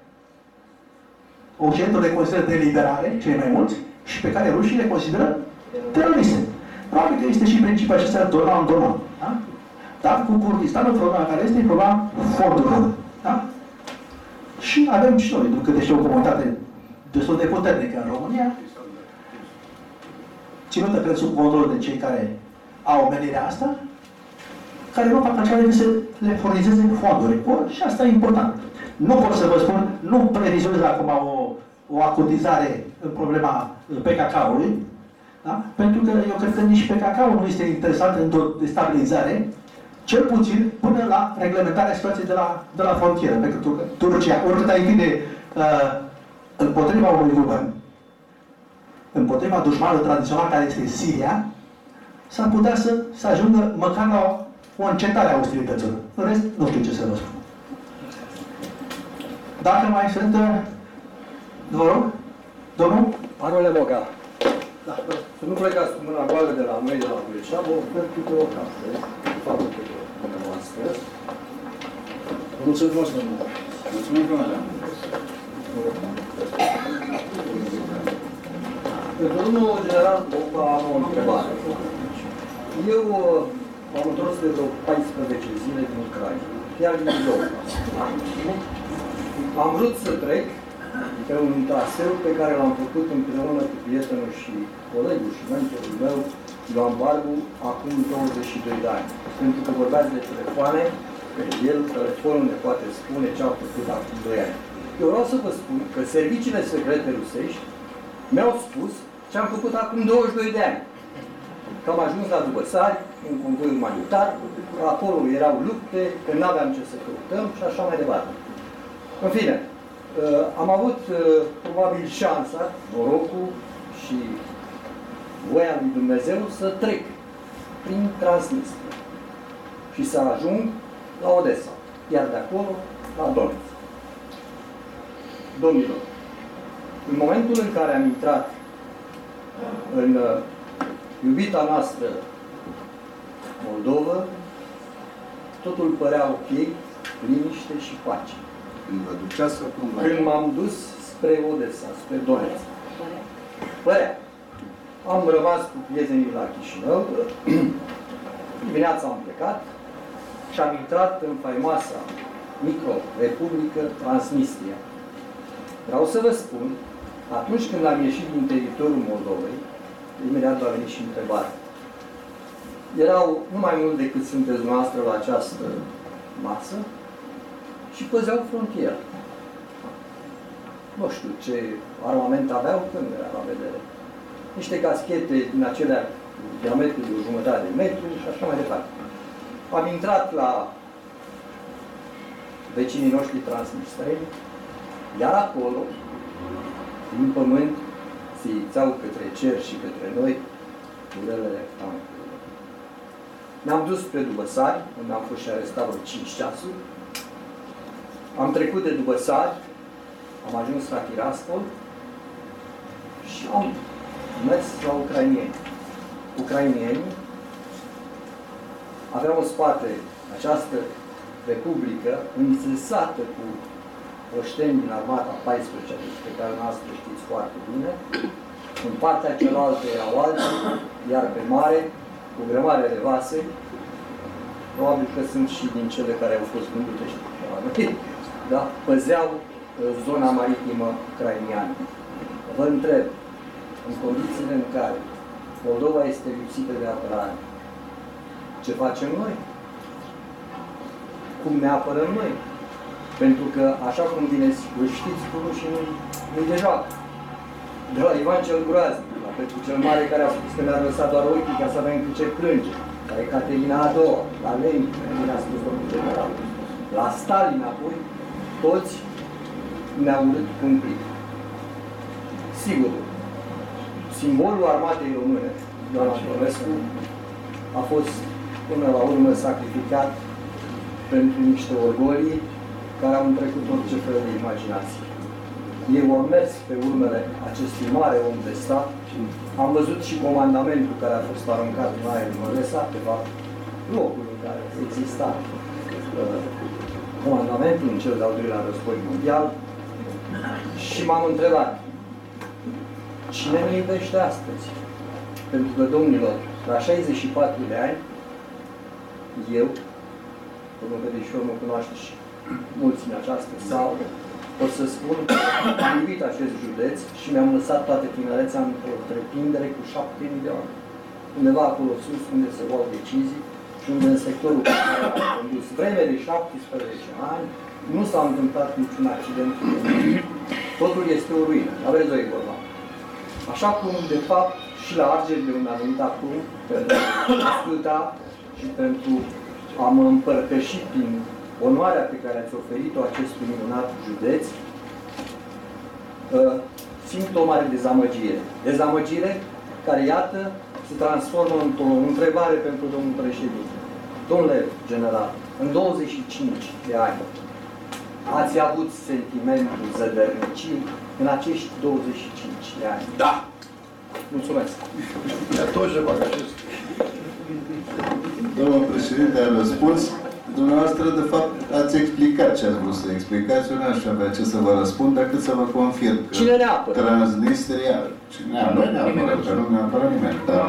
Occidentul le consideră de eliberare, cei mai mulți, și pe care rușii le consideră teroriste. Probabil că este și principiul acesta donan donan. Da? Dar cu Kurdistanul problema care este e problema fondurilor. Da? Și avem și noi, pentru că deși o comunitate destul de puternică în România, ținută, cred, sub control de cei care au menirea asta, care nu fac așa decât să le furnizeze fonduri. Or, și asta e important. Nu pot să vă spun, nu previzionez acum o, o acutizare în problema PKK-ului, da? pentru că eu cred că nici PKK-ul nu este interesat în destabilizare, cel puțin până la reglementarea situației de la, de la frontieră. Pentru că Turcia, oricât ai de uh, împotriva unui guvern, împotriva dușmanului tradițional care este Siria, s-ar putea să, să ajungă măcar la o o încetare a ostilităților. În rest, nu știu ce să vă spun. Dacă mai sunt, uh, vă rog, domnul? Arole Moga. Da, să nu plecați cu mâna goală de la noi, de la Buleșa, vă ofer câte o carte, de faptul că dumneavoastră. Vă mulțumim frumos, domnule. Mulțumim frumos. Pentru domnul general Boca am o întrebare. Eu uh, am întors de vreo 14 zile din Ucraina, chiar din Europa. Am vrut să trec pe un traseu pe care l-am făcut împreună cu prietenul și colegul și mentorul meu, Ioan Barbu, acum 22 de ani. Pentru că vorbeați de telefoane, că el, telefonul ne poate spune ce a făcut acum 2 ani. Eu vreau să vă spun că serviciile secrete rusești mi-au spus ce am făcut acum 22 de ani. Că am ajuns la Dubăsari, un convoi umanitar, acolo erau lupte, că nu aveam ce să căutăm și așa mai departe. În fine, uh, am avut uh, probabil șansa, norocul și voia lui Dumnezeu să trec prin Transnistria și să ajung la Odessa, iar de acolo la Donetsk. Domnilor, în momentul în care am intrat în uh, iubita noastră Moldovă, totul părea ok, liniște și pace. Când vă duceați acum la... Când m-am dus spre Odessa, spre Donetsk, părea. Am rămas cu prietenii la Chișinău, dimineața am plecat și am intrat în faimoasa micro-republică Transnistria. Vreau să vă spun, atunci când am ieșit din teritoriul Moldovei, imediat a venit și întrebare. Erau nu mai mult decât sunteți noastră la această masă și păzeau frontiera. Nu știu ce armament aveau, când era la vedere. Niște caschete din acelea cu diametru de o jumătate de metru și așa mai departe. Am intrat la vecinii noștri transnistreni, iar acolo, din pământ, se ițau către cer și către noi urelele tancurilor. Ne-am dus spre Dubăsari, unde am fost și arestat vreo 5 ceasuri. Am trecut de Dubăsari, am ajuns la Tiraspol și am mers la ucrainieni. Ucrainienii aveau în spate această republică înțesată cu oșteni din armata 14 despre care noastră știți foarte bine. În partea cealaltă erau alții, iar pe mare, cu grămare de vase, probabil că sunt și din cele care au fost vândute și da? păzeau uh, zona maritimă ucrainiană. Vă întreb, în condițiile în care Moldova este lipsită de apărare, ce facem noi? Cum ne apărăm noi? Pentru că, așa cum bine îl știți, unul și nu nu de joacă. De la Ivan cel Groaznic, la Petru cel Mare, care a spus că ne-a lăsat doar ochii ca să avem cu ce plânge. La Ecaterina a doua, la Lenin, Lenin a spus domnul general. La Stalin apoi, toți ne-au urât cumplit. Sigur, simbolul armatei române, Ioana Florescu, a fost până la urmă sacrificat pentru niște orgolii care au întrecut orice fel de imaginație. Eu am mers pe urmele acestui mare om de stat, am văzut și comandamentul care a fost aruncat în aer în Odessa, pe fapt, locul în care exista uh, comandamentul în cel de-al doilea război mondial și m-am întrebat, cine ne iubește astăzi? Pentru că, domnilor, la 64 de ani, eu, domnul Bedișor mă cunoaște și mulți în această sală, pot să spun că am iubit acest județ și mi-am lăsat toată tinerețea într-o întreprindere cu șapte mii de oameni. Undeva acolo sus, unde se luau decizii și unde în sectorul pe care am condus vreme de 17 ani, nu s-a întâmplat niciun accident. Totul este o ruină. Aveți o vorba. Așa cum, de fapt, și la Argeș, de unde am venit acum, pentru a asculta și pentru a mă împărtăși prin onoarea pe care ați oferit-o acestui minunat județ, simt o mare dezamăgire. Dezamăgire care, iată, se transformă într-o întrebare pentru domnul președinte. Domnule general, în 25 de ani ați avut sentimentul zădărnicii în acești 25 de ani. Da. Mulțumesc. Domnul președinte a răspuns. Dumneavoastră, de fapt, ați explicat ce ați vrut să explicați. Eu n-aș avea ce să vă răspund decât să vă confirm că Cine ne apără? Transnistria, cine ne apără, ne apără, că nu ne apără nimeni. Dar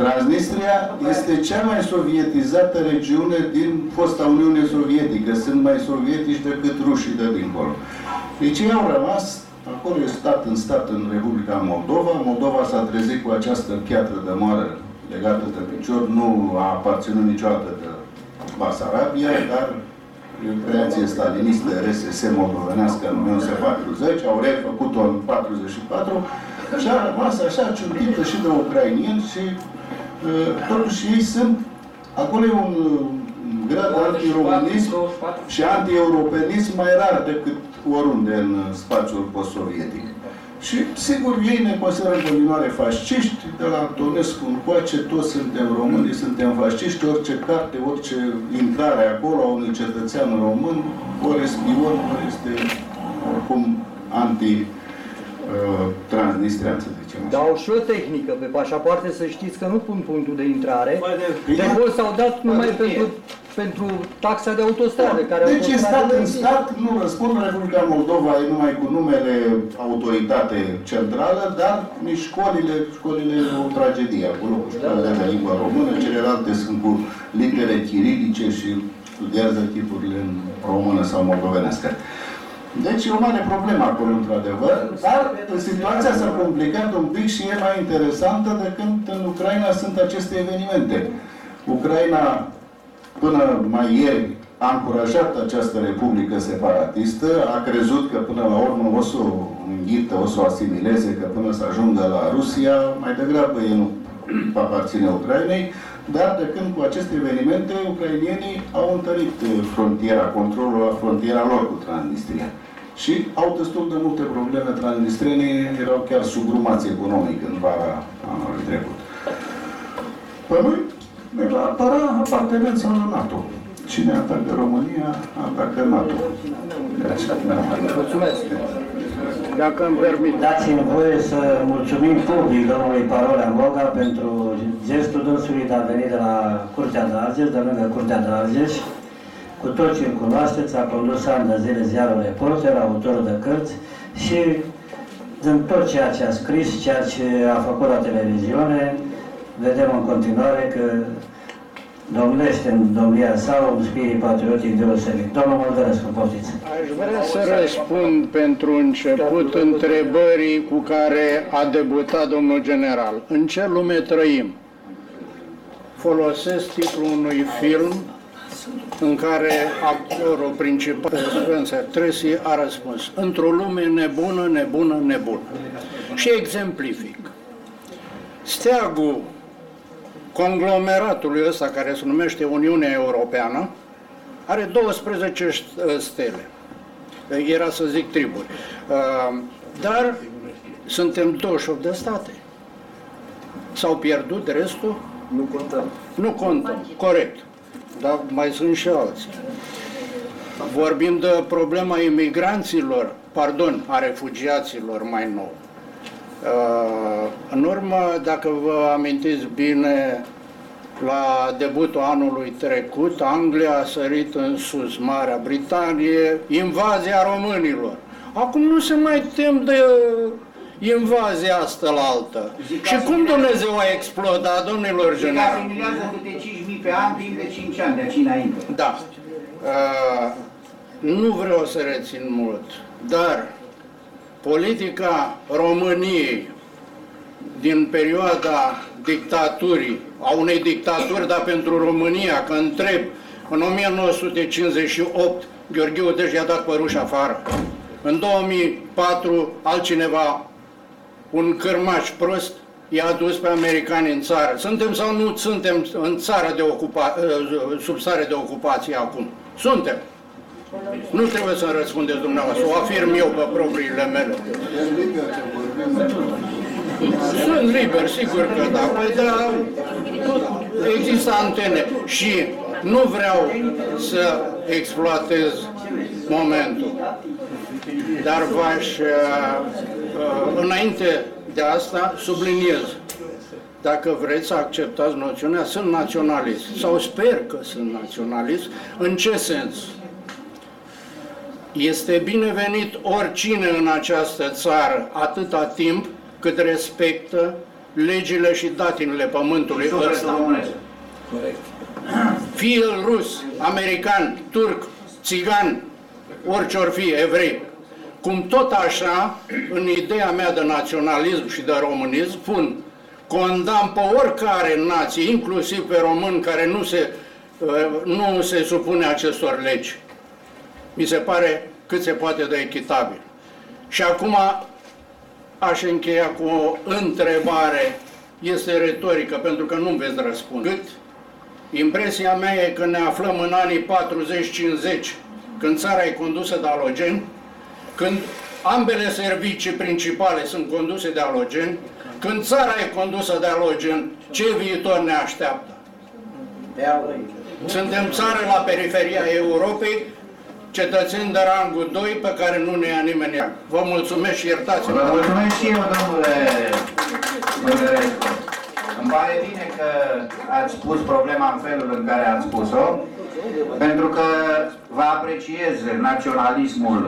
Transnistria este cea mai sovietizată regiune din fosta Uniune Sovietică. Sunt mai sovietici decât rușii de dincolo. Deci ei au rămas Acolo e stat în stat în Republica Moldova. Moldova s-a trezit cu această piatră de moară legată de picior. Nu a aparținut niciodată de Basarabia, dar e o creație stalinistă RSS moldovenească în 1940, au refăcut-o în 44 și a rămas așa ciuntită și de ucrainieni și uh, totuși ei sunt, acolo e un uh, grad de antiromânism și anti-europenism mai rar decât oriunde în uh, spațiul post-sovietic. Și, sigur, ei ne consideră în continuare fasciști, de la Antonescu încoace, toți suntem români, suntem fasciști, orice carte, orice intrare acolo a unui cetățean român, ori spion, ori este oricum anti uh, transnistrean, să zicem așa. Dar au și o tehnică pe pașapoarte, să știți că nu pun punctul de intrare. Păi, De mult s-au dat numai pentru, pentru taxa de autostradă. Care Deci e autostradă stat în există. stat, nu răspund, Republica Moldova e numai cu numele autoritate centrală, dar nici școlile, școlile e o tragedie acolo, cu școlile de limba română, celelalte sunt cu litere chirilice și studiază tipurile în română sau moldovenească. Deci e o mare problemă acolo, într-adevăr, dar situația s-a complicat un pic și e mai interesantă de când în Ucraina sunt aceste evenimente. Ucraina, până mai ieri, a încurajat această republică separatistă, a crezut că până la urmă o să o înghită, o să o asimileze, că până să ajungă la Rusia, mai degrabă e nu aparține Ucrainei, dar de când cu aceste evenimente, ucrainienii au întărit eh, frontiera, controlul la frontiera lor cu Transnistria. Și au destul de multe probleme. Transnistrenii erau chiar subrumați economic în vara anului trecut. Pe noi ne va apăra apartenența la NATO. Cine atacă România, atacă NATO. Mulțumesc. Dacă îmi permit. Dați-mi voie să mulțumim public domnului Parola Moga pentru gestul dânsului de a veni de la Curtea de Argeș, de lângă Curtea de Argeș. Cu toți îl cunoașteți, a condus ani de zile ziarul reporter, autor de cărți și din tot ceea ce a scris, ceea ce a făcut la televiziune, vedem în continuare că domnește în domnia sa un spirit patriotic deosebit. Domnul Măldărescu, poftiți. Aș vrea să răspund pentru început întrebării cu care a debutat domnul general. În ce lume trăim? Folosesc titlul unui film în care actorul principal, Spencer Tracy, a răspuns Într-o lume nebună, nebună, nebună. Și exemplific. Steagul conglomeratului ăsta care se numește Uniunea Europeană are 12 șt- stele. Era să zic triburi. Uh, Dar suntem 28 de state. S-au pierdut restul? Nu contăm. Nu contăm, corect. Dar mai sunt și alții. Vorbim de problema imigranților, pardon, a refugiaților mai nou. Uh, În urmă, dacă vă amintiți bine, la debutul anului trecut, Anglia a sărit în sus, Marea Britanie, invazia românilor. Acum nu se mai tem de invazia asta la altă. Și cum Dumnezeu a explodat, domnilor Și că generali? asimilează câte 5.000 pe an timp de 5 ani, de aici înainte. Da. Uh, nu vreau să rețin mult, dar politica României din perioada dictaturii, a unei dictaturi, dar pentru România, că întreb, în 1958 Gheorghe Udeș i-a dat păruș afară. În 2004 altcineva, un cârmaș prost, i-a dus pe americani în țară. Suntem sau nu suntem în țară de ocupa, sub stare de ocupație acum? Suntem. Nu trebuie să răspundeți dumneavoastră, o afirm eu pe propriile mele. Sunt liber, sigur că da. Păi da, există antene și Nu vreau să exploatez momentul, dar v-aș, uh, uh, înainte de asta, subliniez. Dacă vreți să acceptați noțiunea, sunt naționalist sau sper că sunt naționalist. În ce sens? Este binevenit oricine în această țară atâta timp cât respectă legile și datinile pământului ăsta. Corect. Fie el rus, american, turc, țigan, orice or fi, evrei. Cum tot așa, în ideea mea de naționalism și de românism, spun, condamn pe oricare nație, inclusiv pe român care nu se, uh, nu se supune acestor legi. Mi se pare cât se poate de echitabil. Și acum aș încheia cu o întrebare, este retorică, pentru că nu veți răspunde. Cât? Impresia mea e că ne aflăm în anii 40-50, când țara e condusă de alogeni, când ambele servicii principale sunt conduse de alogeni, când țara e condusă de alogeni, ce viitor ne așteaptă? Suntem țară la periferia Europei, cetățeni de rangul 2 pe care nu ne ia nimeni. Vă mulțumesc și iertați-mă. Vă mulțumesc și eu, domnule Măgărescu. Îmi pare bine că ați spus problema în felul în care ați spus-o, pentru că vă apreciez naționalismul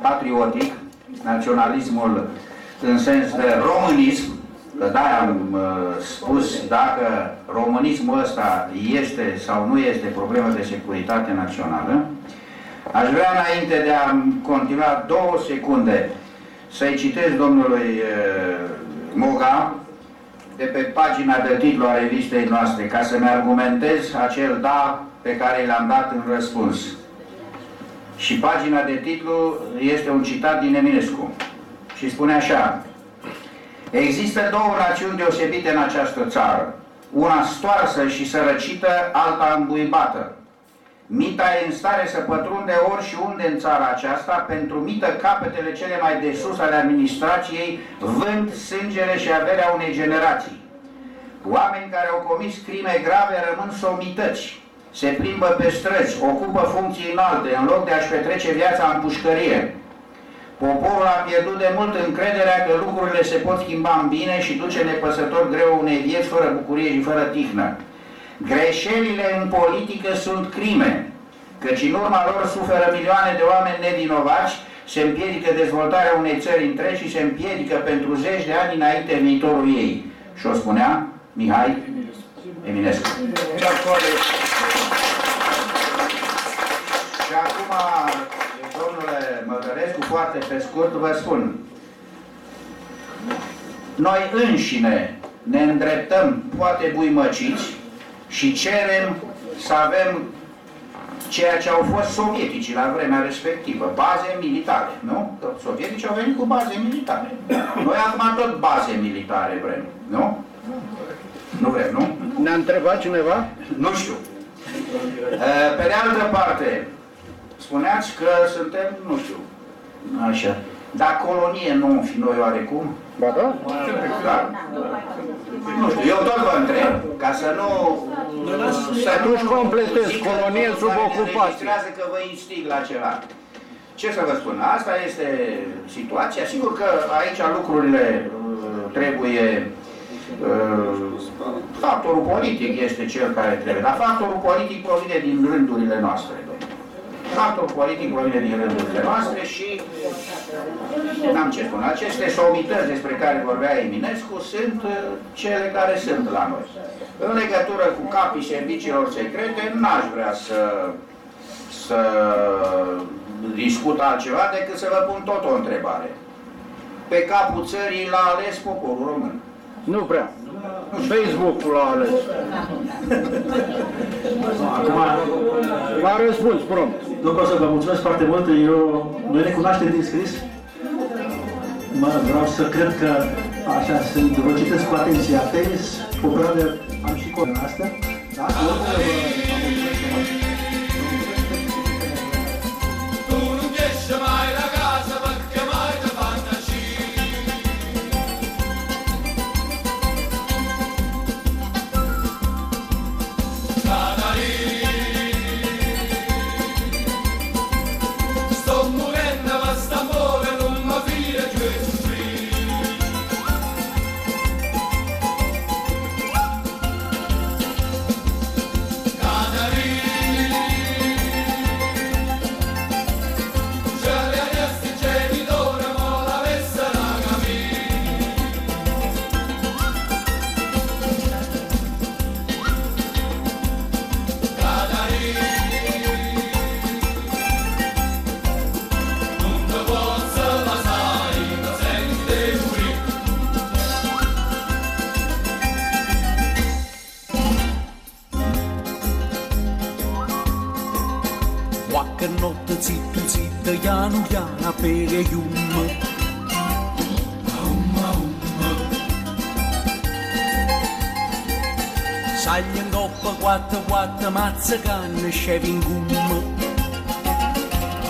patriotic, naționalismul în sens de românism, că da, am uh, spus dacă românismul ăsta este sau nu este problemă de securitate națională, Aș vrea înainte de a continua două secunde să-i citesc domnului Moga de pe pagina de titlu a revistei noastre ca să-mi argumentez acel da pe care l-am dat în răspuns. Și pagina de titlu este un citat din Eminescu și spune așa Există două națiuni deosebite în această țară, una stoarsă și sărăcită, alta îmbuibată. Mita e în stare să pătrunde ori și unde în țara aceasta, pentru mită capetele cele mai de sus ale administrației, vând sângele și averea unei generații. Oameni care au comis crime grave rămân somități, se plimbă pe străzi, ocupă funcții înalte, în loc de a-și petrece viața în pușcărie. Poporul a pierdut de mult încrederea că lucrurile se pot schimba în bine și duce nepăsător greu unei vieți fără bucurie și fără tihnă. Greșelile în politică sunt crime, căci în urma lor suferă milioane de oameni nedinovați, se împiedică dezvoltarea unei țări întregi și se împiedică pentru zeci de ani înainte viitorul ei. Și o spunea Mihai Eminescu. Și acum, domnule Măgărescu, foarte pe scurt vă spun. Noi înșine ne îndreptăm, poate buimăciți, și cerem să avem ceea ce au fost sovieticii la vremea respectivă, baze militare, nu? Că sovieticii au venit cu baze militare. Noi acum tot baze militare vrem, nu? Nu vrem, nu? Ne-a întrebat cineva? Nu știu. Pe de altă parte, spuneați că suntem, nu știu, așa, dar colonie nu fi noi oarecum? Ba da? Da. Nu știu, eu tot vă întreb, ca să nu... Să nu-și completez colonie sub ocupație. că vă instig la ceva. Ce să vă spun, asta este situația. Sigur că aici lucrurile uh, trebuie uh, factorul politic este cel care trebuie, dar factorul politic provine din rândurile noastre. Factorul politic provine din rândurile noastre și n-am ce spune. Aceste somități despre care vorbea Eminescu sunt uh, cele care sunt la noi. În legătură cu capii serviciilor secrete, n-aș vrea să, să discut altceva decât să vă pun tot o întrebare. Pe capul țării l-a ales poporul român. Nu prea. Facebook-ul a ales. Acum, v-a răspuns prompt. Domnul să vă mulțumesc foarte mult. Eu, noi ne cunoaștem din scris. Mă, vreau să cred că așa sunt, vă citesc cu atenție atenți, o perioadă am și cu asta. Da? Qualche da janu per pere yumma Umma umma. Saglia in coppa quattro, quattro, mazza canne, scevi in gumma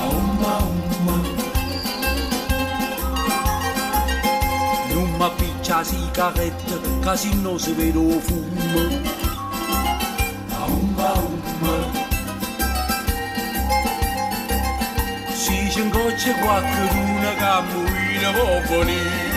Umma umma. Non mi la sigaretta casino se vedo fumo qualcuno che muoia può venire.